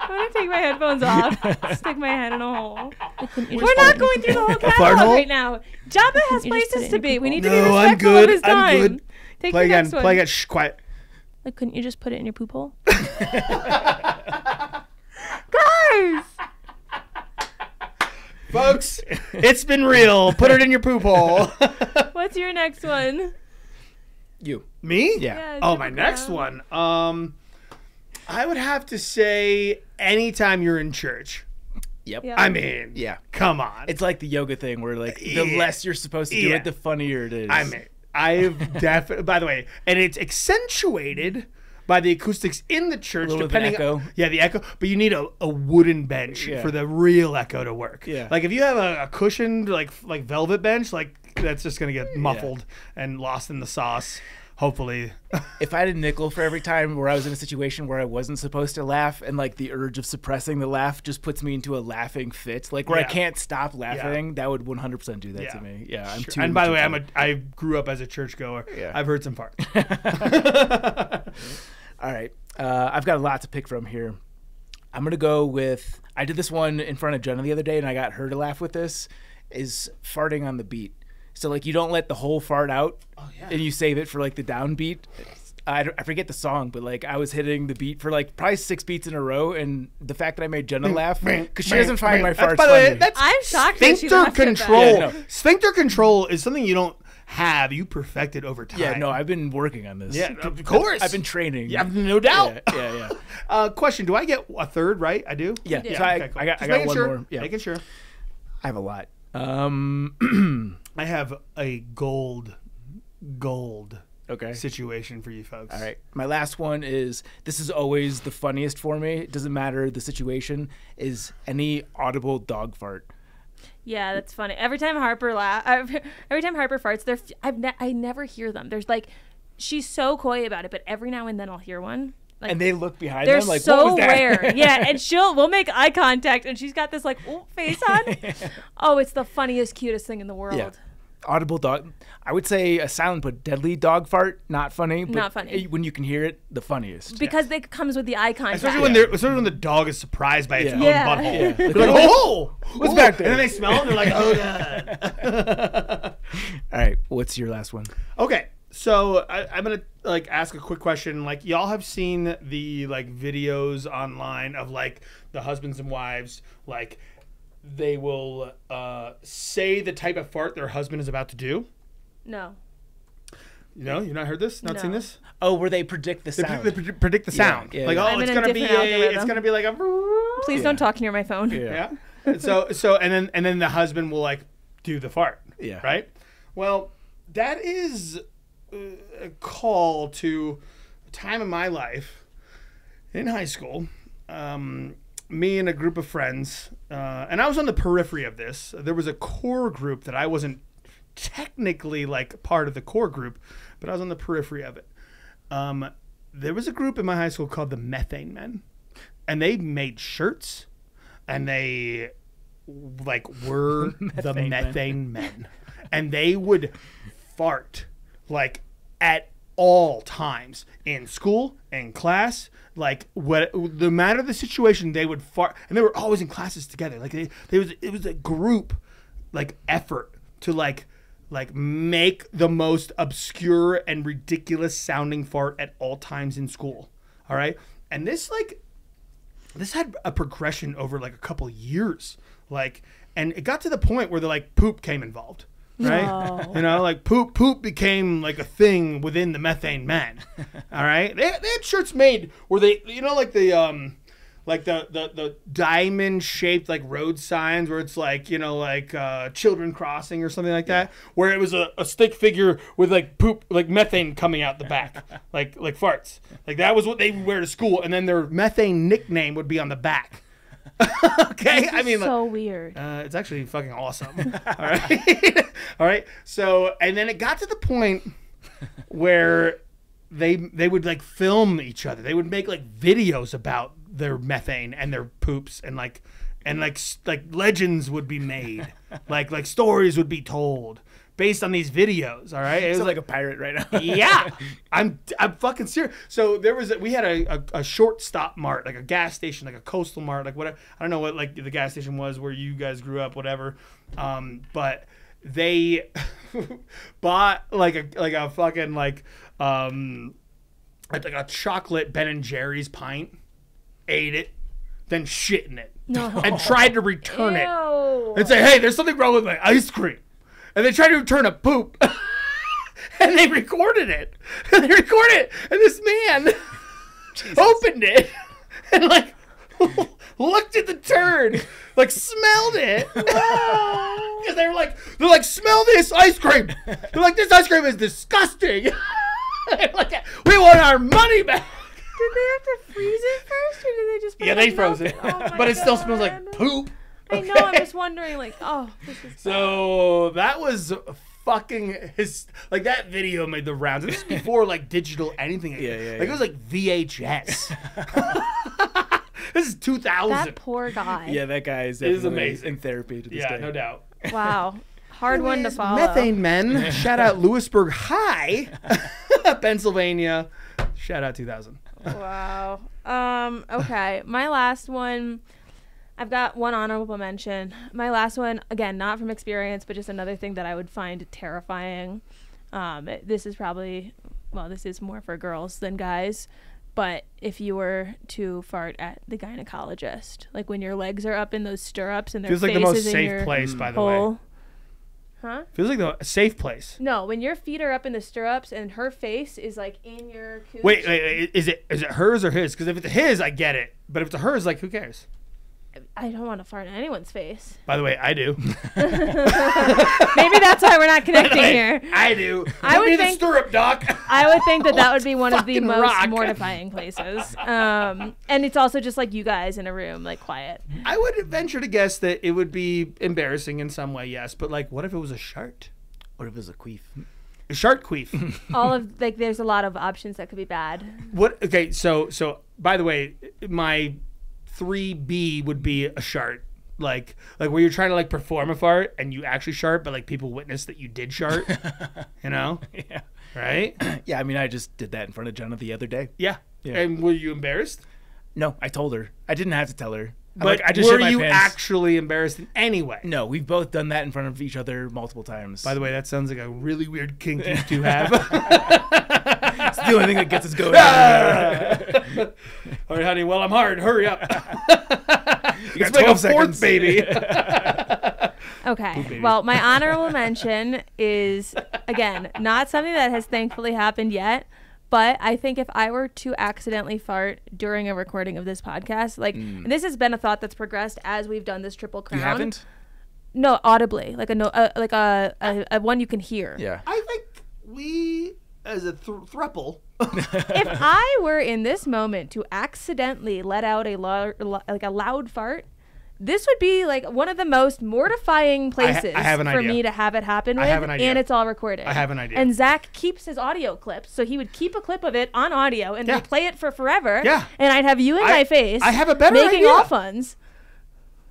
[SPEAKER 2] gonna take my headphones off, stick my head in a hole. We're not going through the whole catalog
[SPEAKER 3] hole?
[SPEAKER 2] right now. Jabba has You just places to be. your We need to
[SPEAKER 3] No,
[SPEAKER 2] be
[SPEAKER 3] I'm
[SPEAKER 2] respectful
[SPEAKER 3] good.
[SPEAKER 2] of his
[SPEAKER 3] I'm
[SPEAKER 2] time.
[SPEAKER 3] good.
[SPEAKER 2] Take
[SPEAKER 3] Play
[SPEAKER 2] the
[SPEAKER 3] again.
[SPEAKER 2] next one.
[SPEAKER 3] Play again. Shh, quiet.
[SPEAKER 2] Like, couldn't you just put it in your poop hole? Guys!
[SPEAKER 3] Folks, it's been real. Put it in your poop hole.
[SPEAKER 2] What's your next one?
[SPEAKER 1] You.
[SPEAKER 3] Me?
[SPEAKER 1] Yeah.
[SPEAKER 2] Yeah,
[SPEAKER 3] Oh,
[SPEAKER 2] jump
[SPEAKER 3] my next one. Um, I would have to say anytime you're in church.
[SPEAKER 1] Yep.
[SPEAKER 2] Yeah.
[SPEAKER 3] I mean,
[SPEAKER 1] Yeah.
[SPEAKER 3] come on.
[SPEAKER 1] It's like the yoga thing where like the
[SPEAKER 3] Yeah.
[SPEAKER 1] less you're supposed to do
[SPEAKER 3] Yeah.
[SPEAKER 1] it, the funnier it is.
[SPEAKER 3] I mean, I've definitely. By the way, and it's accentuated by the acoustics in the church,
[SPEAKER 1] Little bit of
[SPEAKER 3] depending.
[SPEAKER 1] echo.
[SPEAKER 3] yeah, the echo. But you need a, a wooden bench
[SPEAKER 1] Yeah.
[SPEAKER 3] for the real echo to work.
[SPEAKER 1] Yeah.
[SPEAKER 3] Like if you have a, a cushioned like like velvet bench, like that's just gonna get muffled and lost in the sauce. Hopefully,
[SPEAKER 1] if I had a nickel for every time where I was in a situation where I wasn't supposed to laugh, and like the urge of suppressing the laugh just puts me into a laughing fit, like where
[SPEAKER 3] Yeah.
[SPEAKER 1] I can't stop laughing, that would 100% do that
[SPEAKER 3] Yeah.
[SPEAKER 1] to me. Yeah, I'm
[SPEAKER 3] Sure.
[SPEAKER 1] too.
[SPEAKER 3] and by the way, I'm a I grew up as a churchgoer.
[SPEAKER 1] Yeah.
[SPEAKER 3] I've heard some farts.
[SPEAKER 1] All right, uh, I've got a lot to pick from here. I'm gonna go with. I did this one in front of Jenna the other day, and I got her to laugh with this. Is farting on the beat. So like you don't let the whole fart out,
[SPEAKER 3] Oh, yeah.
[SPEAKER 1] and you save it for like the downbeat. I, I forget the song, but like I was hitting the beat for like probably six beats in a row, and the fact that I made Jenna laugh because she doesn't find my
[SPEAKER 3] That's-
[SPEAKER 1] farts
[SPEAKER 3] by the way,
[SPEAKER 1] funny.
[SPEAKER 3] that's
[SPEAKER 2] I'm shocked that she
[SPEAKER 3] sphincter
[SPEAKER 2] laughed at that.
[SPEAKER 3] control.
[SPEAKER 1] Yeah, no.
[SPEAKER 3] Sphincter control is something you don't have. You perfected over time.
[SPEAKER 1] yeah, no, I've been working on this.
[SPEAKER 3] Yeah, of course.
[SPEAKER 1] I've been training.
[SPEAKER 3] Yeah, no doubt.
[SPEAKER 1] Yeah, yeah, yeah.
[SPEAKER 3] Uh, question: Do I get a third right? I do.
[SPEAKER 1] Yeah,
[SPEAKER 2] Yeah.
[SPEAKER 1] so I,
[SPEAKER 3] Okay, cool.
[SPEAKER 1] I got, I got one
[SPEAKER 3] sure.
[SPEAKER 1] more. Yeah,
[SPEAKER 3] Making sure.
[SPEAKER 1] I have a lot. Um,
[SPEAKER 3] I have a gold, gold
[SPEAKER 1] okay.
[SPEAKER 3] situation for you folks.
[SPEAKER 1] All right. My last one is this is always the funniest for me. It doesn't matter the situation. Is any audible dog fart.
[SPEAKER 2] Yeah, that's funny. Every time Harper la- every time Harper farts, they're f- I've ne- I never hear them. There's like she's so coy about it, but every now and then I'll hear one. Like
[SPEAKER 1] And they look behind
[SPEAKER 2] they're
[SPEAKER 1] them like,
[SPEAKER 2] so
[SPEAKER 1] what was that?
[SPEAKER 2] rare. yeah, and she'll we'll make eye contact, and she's got this like ooh, face on. oh, it's the funniest, cutest thing in the world.
[SPEAKER 1] yeah. Audible dog. I would say a silent but deadly dog fart. Not funny. But
[SPEAKER 2] Not funny.
[SPEAKER 1] When you can hear it, the funniest.
[SPEAKER 2] Because it comes with the eye contact.
[SPEAKER 3] Especially when they're, especially when the dog is surprised by its
[SPEAKER 1] Yeah.
[SPEAKER 3] own
[SPEAKER 2] Yeah.
[SPEAKER 3] butthole.
[SPEAKER 1] Yeah.
[SPEAKER 3] They're like, oh,
[SPEAKER 1] What's
[SPEAKER 3] oh,"
[SPEAKER 1] back there?
[SPEAKER 3] And then they smell it and they're like, oh god.
[SPEAKER 1] All right. What's your last one?
[SPEAKER 3] Okay, so I, I'm gonna like ask a quick question. Like, y'all have seen the like videos online of like the husbands and wives, like they will uh, say the type of fart their husband is about to do.
[SPEAKER 2] no.
[SPEAKER 3] You know, you not heard this? Not seen this?
[SPEAKER 1] Oh, where they predict the
[SPEAKER 3] They, pre-
[SPEAKER 1] sound.
[SPEAKER 3] they pre- predict the sound.
[SPEAKER 1] yeah,
[SPEAKER 3] like,
[SPEAKER 1] yeah.
[SPEAKER 3] oh,
[SPEAKER 2] I'm
[SPEAKER 3] it's gonna be a, it's gonna be like a.
[SPEAKER 2] Please
[SPEAKER 1] Yeah.
[SPEAKER 2] don't talk near my phone.
[SPEAKER 1] yeah.
[SPEAKER 3] Yeah. So so and then and then the husband will like do the fart.
[SPEAKER 1] Yeah.
[SPEAKER 3] Right. Well, that is uh, a call to a time in my life in high school. Um, me and a group of friends, uh, and I was on the periphery of this. There was a core group that I wasn't technically like part of the core group, but I was on the periphery of it. Um, there was a group in my high school called the Methane Men, and they made shirts, and they like were the
[SPEAKER 1] Methane Men.
[SPEAKER 3] Methane Men, and they would fart like at all times in school in class like what no matter of the situation they would fart and they were always in classes together. Like they, they was it was a group like effort to like like make the most obscure and ridiculous sounding fart at all times in school. All right? And this like this had a progression over like a couple years. Like and it got to the point where the like poop came involved right?
[SPEAKER 2] No.
[SPEAKER 3] you know like poop poop became like a thing within the methane men all right? They, they had shirts made where they you know like the um like the the, the diamond shaped like road signs where it's like you know like uh, children crossing or something like that? Where it was a, a stick figure with like poop like methane coming out the back like like farts. Like that was what they would wear to school and then their methane nickname would be on the back okay i mean like,
[SPEAKER 2] so weird.
[SPEAKER 3] uh, it's actually fucking awesome. All right. All right. So, and then it got to the point where they they would like film each other. They would make like videos about their methane and their poops and like and like like legends would be made. like like stories would be told based on these videos, all right? It was
[SPEAKER 1] Sound like a pirate right now.
[SPEAKER 3] yeah, I'm I'm fucking serious. So there was a, we had a, a, a short stop mart, like a gas station, like a coastal mart, like whatever. I don't know what like the gas station was where you guys grew up, whatever. Um, but they bought like a like a fucking like um like a chocolate Ben and Jerry's pint, ate it, then shit in it,
[SPEAKER 2] No.
[SPEAKER 3] and tried to return it and say, "Hey, there's something wrong with my ice cream," and they tried to return a poop, and they recorded it. And they recorded it, and this man opened it and like looked at the turd, like smelled it, because they were like, they're like, "Smell this ice cream." They're like, "This ice cream is disgusting." Like, we want our money back.
[SPEAKER 2] Did they have to freeze it first, or did they just?
[SPEAKER 3] Yeah,
[SPEAKER 2] it
[SPEAKER 3] they froze
[SPEAKER 2] milk?
[SPEAKER 3] it,
[SPEAKER 2] Oh
[SPEAKER 3] but it still smells like poop.
[SPEAKER 2] I know. I'm just wondering, like, oh, this is.
[SPEAKER 3] So that was fucking his like that video made the rounds. This is before like digital anything.
[SPEAKER 1] Yeah, yeah,
[SPEAKER 3] Like
[SPEAKER 1] yeah.
[SPEAKER 3] it was like VHS. this is 2000.
[SPEAKER 2] That poor guy.
[SPEAKER 1] Yeah, that guy is,
[SPEAKER 3] It is
[SPEAKER 1] definitely
[SPEAKER 3] amazing.
[SPEAKER 1] in therapy to this
[SPEAKER 3] yeah,
[SPEAKER 1] day.
[SPEAKER 3] no doubt.
[SPEAKER 2] Wow. Hard one to follow.
[SPEAKER 3] Methane Men. Shout out Lewisburg High, Pennsylvania. Shout out 2000.
[SPEAKER 2] Wow. Um, okay. My last one I've got one honorable mention. My last one, again, not from experience, but just another thing that I would find terrifying. Um, this is probably well, this is more for girls than guys. But if you were to fart at the gynecologist, like when your legs are up in those stirrups and their
[SPEAKER 3] Feels like the most safe place, by the way.
[SPEAKER 2] Huh?
[SPEAKER 3] Feels like the safe place.
[SPEAKER 2] No, when your feet are up in the stirrups and her face is like in your cooch.
[SPEAKER 3] Wait, wait, wait, is it is it hers or his? Because if it's his, I get it. But if it's hers, like who cares?
[SPEAKER 2] I don't want to fart in anyone's face.
[SPEAKER 3] By the way, I do.
[SPEAKER 2] Maybe that's why we're not connecting here.
[SPEAKER 3] I do.
[SPEAKER 2] I
[SPEAKER 3] Put
[SPEAKER 2] would
[SPEAKER 3] me in the
[SPEAKER 2] think-
[SPEAKER 3] stirrup, doc.
[SPEAKER 2] I would think that that would be one of the most
[SPEAKER 3] rock.
[SPEAKER 2] mortifying places. Um, and it's also just like you guys in a room, like quiet.
[SPEAKER 3] I would venture to guess that it would be embarrassing in some way, yes. But like, what if it was a shart?
[SPEAKER 1] What if it was a queef?
[SPEAKER 3] A shark queef.
[SPEAKER 2] All of like, there's a lot of options that could be bad.
[SPEAKER 3] what? Okay, so so by the way, my three B would be a shart. Like like where you're trying to like perform a fart and you actually shart, but like people witness that you did shart. you know,
[SPEAKER 1] Yeah.
[SPEAKER 3] right?
[SPEAKER 1] Yeah, I mean, I just did that in front of Jenna the other day.
[SPEAKER 3] Yeah.
[SPEAKER 1] Yeah.
[SPEAKER 3] And were you embarrassed?
[SPEAKER 1] No, I told her. I didn't have to tell her. I'm
[SPEAKER 3] But
[SPEAKER 1] like, I just
[SPEAKER 3] were you
[SPEAKER 1] pants.
[SPEAKER 3] actually embarrassed in any way?
[SPEAKER 1] No, we've both done that in front of each other multiple times.
[SPEAKER 3] By the way, that sounds like a really weird kink you two have.
[SPEAKER 1] it's the only thing that gets us going.
[SPEAKER 3] All right, honey. Well, I'm hard. Hurry up.
[SPEAKER 1] you
[SPEAKER 3] Let's make a
[SPEAKER 1] 12
[SPEAKER 3] fourth
[SPEAKER 1] seconds.
[SPEAKER 3] baby.
[SPEAKER 2] Okay. Well, my honorable mention is again not something that has thankfully happened yet. But I think if I were to accidentally fart during a recording of this podcast, like and this has been a thought that's progressed as we've done this triple crown.
[SPEAKER 1] You haven't?
[SPEAKER 2] No, audibly, like a no, uh, like a, a a one you can hear.
[SPEAKER 1] Yeah.
[SPEAKER 3] I think we, as a th- thruple,
[SPEAKER 2] if I were in this moment to accidentally let out a lo- lo- like a loud fart, this would be like one of the most mortifying
[SPEAKER 3] I ha-
[SPEAKER 2] places
[SPEAKER 3] I have an
[SPEAKER 2] for me to have it happen
[SPEAKER 3] I
[SPEAKER 2] with,
[SPEAKER 3] have an idea.
[SPEAKER 2] and it's all recorded.
[SPEAKER 3] I have an idea.
[SPEAKER 2] And Zach keeps his audio clips, so he would keep a clip of it on audio and
[SPEAKER 3] Yeah.
[SPEAKER 2] replay it for forever.
[SPEAKER 3] Yeah.
[SPEAKER 2] and I'd have you in
[SPEAKER 3] I-
[SPEAKER 2] my face.
[SPEAKER 3] I have a better
[SPEAKER 2] making
[SPEAKER 3] idea.
[SPEAKER 2] all funds.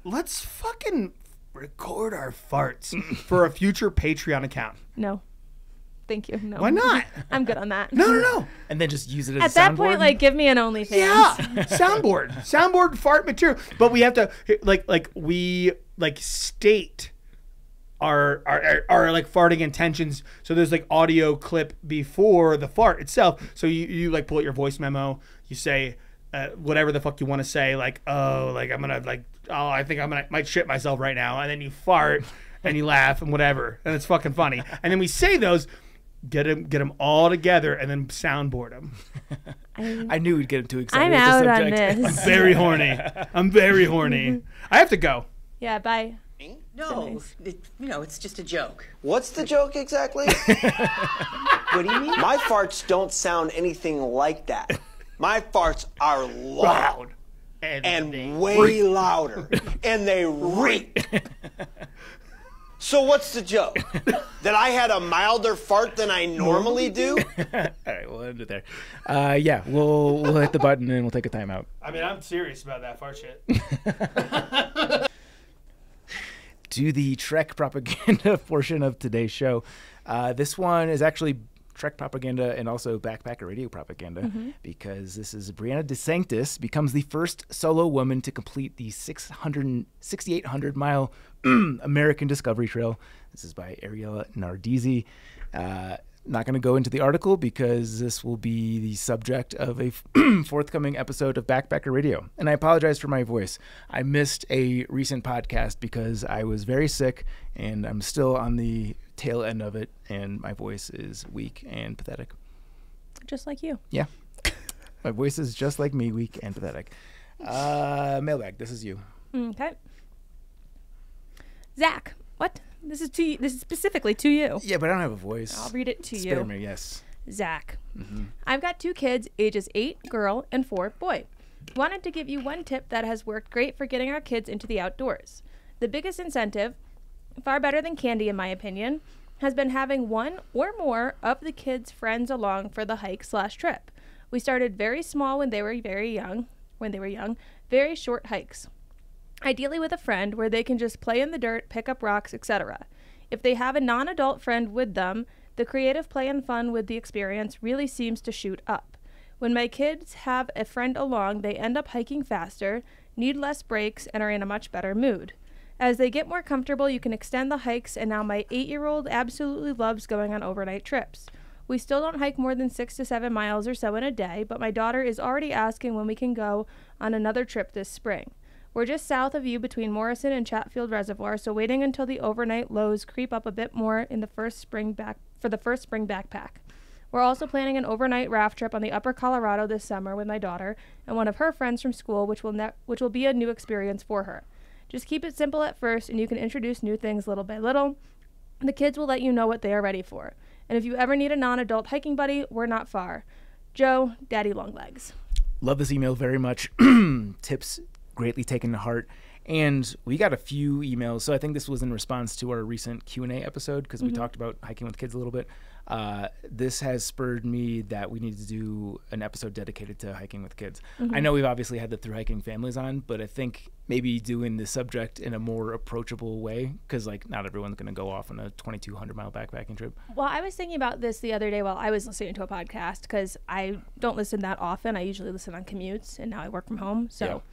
[SPEAKER 3] let's fucking record our farts for a future Patreon account.
[SPEAKER 2] No, thank you. No,
[SPEAKER 3] Why not?
[SPEAKER 2] I'm good on that.
[SPEAKER 3] No, no, no.
[SPEAKER 1] And then just use it as
[SPEAKER 2] At
[SPEAKER 1] a
[SPEAKER 2] that point, like, give me an OnlyFans.
[SPEAKER 3] Yeah, soundboard, soundboard fart material. But we have to like like we like state our our, our, our like farting intentions. So there's like audio clip before the fart itself. So you you like pull out your voice memo. You say. Uh, whatever the fuck you want to say, like oh, like I'm gonna like oh, I think I'm gonna might shit myself right now, and then you fart and you laugh and whatever, and it's fucking funny. And then we say those, get them get them all together, and then soundboard them.
[SPEAKER 1] I knew we'd get him too excited.
[SPEAKER 2] I'm
[SPEAKER 1] with
[SPEAKER 2] out
[SPEAKER 1] the
[SPEAKER 2] on
[SPEAKER 1] subject.
[SPEAKER 2] this.
[SPEAKER 3] very horny. I'm very horny. I have to go.
[SPEAKER 2] yeah, bye.
[SPEAKER 6] No, it, you know, it's just a joke.
[SPEAKER 5] What's the joke exactly?
[SPEAKER 6] What do you mean?
[SPEAKER 5] My farts don't sound anything like that. My farts are loud and way louder, and they reek. So what's the joke? that I had a milder fart than I normally do?
[SPEAKER 1] All right, we'll end it there. Uh, yeah, we'll we'll hit the button and we'll take a timeout.
[SPEAKER 3] I mean, I'm serious about that fart shit.
[SPEAKER 1] to the Trek propaganda portion of today's show. Uh, this one is actually Trek propaganda and also Backpacker Radio propaganda because this is Brianna DeSanctis becomes the first solo woman to complete the 600, 6,800 mile American Discovery Trail. This is by Ariella Nardizzi. Uh, not going to go into the article because this will be the subject of a forthcoming episode of Backpacker Radio. And I apologize for my voice. I missed a recent podcast because I was very sick and I'm still on the tail end of it, and my voice is weak and pathetic.
[SPEAKER 2] Just like you.
[SPEAKER 1] Yeah. my voice is just like me, weak and pathetic. Uh, mailbag, this is you.
[SPEAKER 2] Okay. Zach, what? This is to you. This is specifically to you.
[SPEAKER 1] Yeah, but I don't have a voice.
[SPEAKER 2] I'll read it to
[SPEAKER 1] Spare
[SPEAKER 2] you.
[SPEAKER 1] me, yes.
[SPEAKER 2] Zach. I've got two kids, ages eight girl and four boy. Wanted to give you one tip that has worked great for getting our kids into the outdoors. The biggest incentive, far better than candy in my opinion, has been having one or more of the kids' friends along for the hike slash trip. We started very small when they were very young, when they were young, very short hikes. Ideally with a friend where they can just play in the dirt, pick up rocks, etc. If they have a non-adult friend with them, the creative play and fun with the experience really seems to shoot up. When my kids have a friend along, they end up hiking faster, need less breaks, and are in a much better mood. As they get more comfortable, you can extend the hikes, and now my eight year old absolutely loves going on overnight trips. We still don't hike more than six to seven miles or so in a day, but my daughter is already asking when we can go on another trip this spring. We're just south of you between Morrison and Chatfield Reservoir, so waiting until the overnight lows creep up a bit more in the first spring back for the first spring backpack. We're also planning an overnight raft trip on the Upper Colorado this summer with my daughter and one of her friends from school, which will ne- which will be a new experience for her. Just keep it simple at first, and you can introduce new things little by little. The kids will let you know what they are ready for. And if you ever need a non adult hiking buddy, we're not far. Joe, Daddy Longlegs.
[SPEAKER 1] Love this email very much. Tips greatly taken to heart. And we got a few emails. So I think this was in response to our recent Q&A episode because we mm-hmm. talked about hiking with kids a little bit. Uh, this has spurred me that we need to do an episode dedicated to hiking with kids. I know we've obviously had the through hiking families on, but I think maybe doing the subject in a more approachable way because like not everyone's going to go off on a 2200 mile backpacking trip.
[SPEAKER 2] Well, I was thinking about this the other day while I was listening to a podcast because I don't listen that often. I usually listen on commutes, and now I work from home. So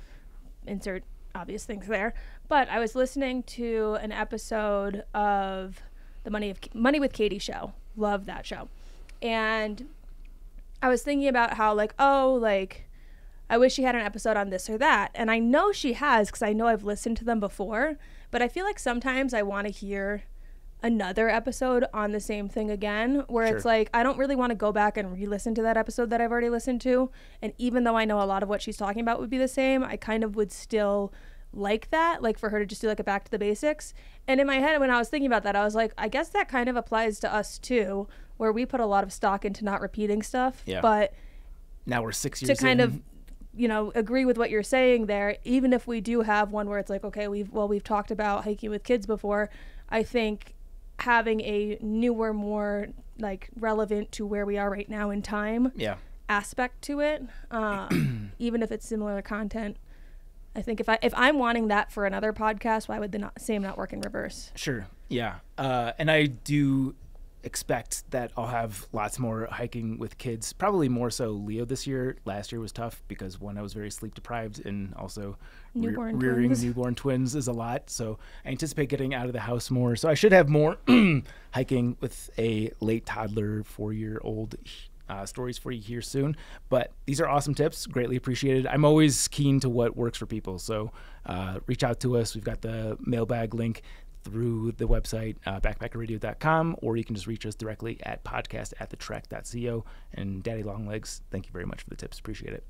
[SPEAKER 2] insert obvious things there. But I was listening to an episode of the Money of Money with Katie show. Love that show. And I was thinking about how like, oh, like I wish she had an episode on this or that. And I know she has because I know I've listened to them before. But I feel like sometimes I want to hear another episode on the same thing again, where it's like I don't really want to go back and re listen to that episode that I've already listened to. And even though I know a lot of what she's talking about would be the same, I kind of would still like that, like for her to just do like a back to the basics. And in my head, when I was thinking about that, I was like, I guess that kind of applies to us too, where we put a lot of stock into not repeating stuff.
[SPEAKER 1] Yeah.
[SPEAKER 2] But
[SPEAKER 1] Now we're six years to
[SPEAKER 2] kind
[SPEAKER 1] in.
[SPEAKER 2] of you know agree with what you're saying there even if we do have one where it's like okay we've well we've talked about hiking with kids before i think having a newer more like relevant to where we are right now in time
[SPEAKER 1] yeah.
[SPEAKER 2] aspect to it um, even if it's similar content i think if i if i'm wanting that for another podcast why would the not, same not work in reverse
[SPEAKER 1] Sure. Yeah. Uh, and I do expect that I'll have lots more hiking with kids. Probably more so Leo this year. Last year was tough because one, I was very sleep deprived, and also
[SPEAKER 2] Newborn
[SPEAKER 1] rearing
[SPEAKER 2] twins.
[SPEAKER 1] newborn twins is a lot. So I anticipate getting out of the house more. So I should have more hiking with a late toddler, four year old. Uh, stories for you here soon, but these are awesome tips. Greatly appreciated. I'm always keen to what works for people, so uh, reach out to us. We've got the mailbag link through the website uh, backpackerradio.com or you can just reach us directly at podcast at the trek.co and daddy longlegs thank you very much for the tips. Appreciate it.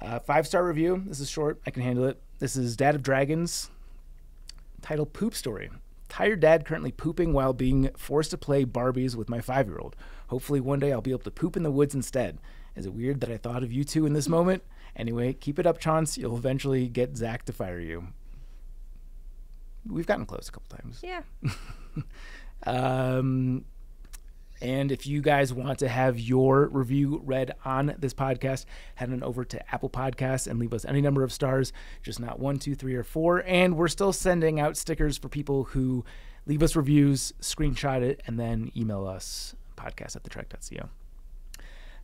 [SPEAKER 1] Uh, five star review. This is short. I can handle it. This is dad of dragons. Title poop story. Tired dad currently pooping while being forced to play barbies with my five year old hopefully one day i'll be able to poop in the woods instead. Is it weird that i thought of you two in this moment? Anyway keep it up Chaunce. You'll eventually get zach to fire you. We've gotten close a couple times.
[SPEAKER 2] Yeah.
[SPEAKER 1] Um, and if you guys want to have your review read on this podcast, head on over to Apple Podcasts and leave us any number of stars, just not one, two, three, or four. And we're still sending out stickers for people who leave us reviews, screenshot it, and then email us podcast at thetrek.co.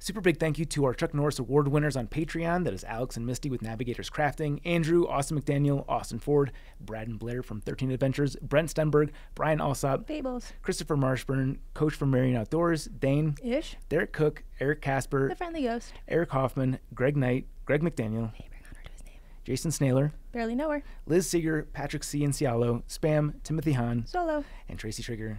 [SPEAKER 1] Super big thank you to our Chuck Norris Award winners on Patreon. That is Alex and Misty with Navigators Crafting, Andrew, Austin McDaniel, Austin Ford, Brad and Blair from 13 Adventures, Brent Stenberg, Brian Alsop,
[SPEAKER 2] fables
[SPEAKER 1] Christopher Marshburn, Coach from Marion Outdoors, Dane,
[SPEAKER 2] ish
[SPEAKER 1] Derek Cook, Eric Casper,
[SPEAKER 2] the friendly ghost
[SPEAKER 1] Eric Hoffman, Greg Knight, Greg McDaniel,
[SPEAKER 2] hey bring honor to his name
[SPEAKER 1] Jason Snaler,
[SPEAKER 2] barely know her
[SPEAKER 1] Liz Seeger, Patrick C. Cialo, Spam, Timothy Hahn,
[SPEAKER 2] solo
[SPEAKER 1] and Tracy Trigger.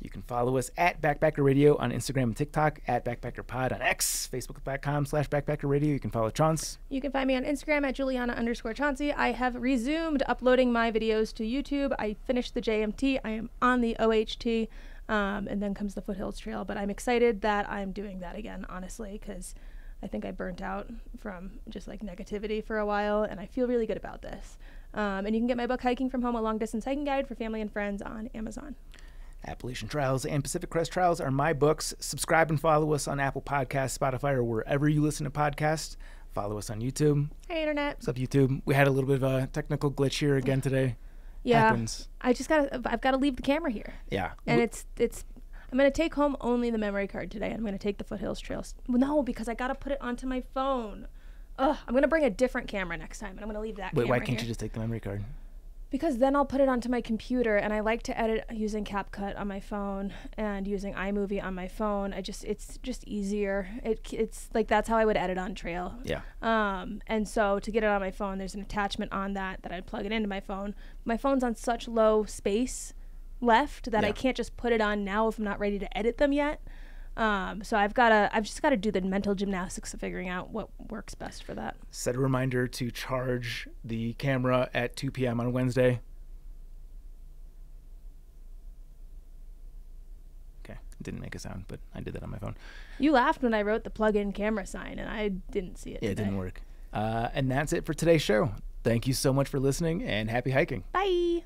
[SPEAKER 1] You can follow us at Backpacker Radio on Instagram and TikTok, at Backpacker Pod on X, Facebook.com slash Backpacker Radio. You can follow Chaunce.
[SPEAKER 2] You can find me on Instagram at Juliana underscore Chauncey. I have resumed uploading my videos to YouTube. I finished the JMT. I am on the OHT. Um, and then comes the Foothills Trail. But I'm excited that I'm doing that again, honestly, because I think I burnt out from just like negativity for a while. And I feel really good about this. Um, and you can get my book, Hiking from Home, a long distance hiking guide for family and friends on Amazon.
[SPEAKER 1] Appalachian Trials and Pacific Crest Trials are my books. Subscribe and follow us on Apple Podcasts, Spotify, or wherever you listen to podcasts. Follow us on YouTube.
[SPEAKER 2] Hey, internet.
[SPEAKER 1] What's up, YouTube? We had a little bit of a technical glitch here again today.
[SPEAKER 2] Yeah,
[SPEAKER 1] Happens.
[SPEAKER 2] I just gotta. I've got to leave the camera here,
[SPEAKER 1] Yeah.
[SPEAKER 2] and it's it's. I'm gonna take home only the memory card today. I'm gonna take the Foothills Trails. No, because I gotta put it onto my phone. Ugh, I'm gonna bring a different camera next time, and I'm gonna leave that.
[SPEAKER 1] Wait, why can't
[SPEAKER 2] here.
[SPEAKER 1] you just take the memory card?
[SPEAKER 2] Because then I'll put it onto my computer, and I like to edit using CapCut on my phone and using iMovie on my phone. I just it's just easier. It it's like that's how I would edit on Trail.
[SPEAKER 1] Yeah.
[SPEAKER 2] Um, and so to get it on my phone, there's an attachment on that that I'd plug it into my phone. My phone's on such low space left that I can't just put it on now if I'm not ready to edit them yet. Um, so I've got to, I've just got to do the mental gymnastics of figuring out what works best for that.
[SPEAKER 1] Set a reminder to charge the camera at 2 p.m. on Wednesday. Okay, didn't make a sound, but I did that on my phone.
[SPEAKER 2] You laughed when I wrote the plug-in camera sign, and I didn't see it.
[SPEAKER 1] Yeah, it didn't work. Uh, and that's it for today's show. Thank you so much for listening and happy hiking.
[SPEAKER 2] Bye.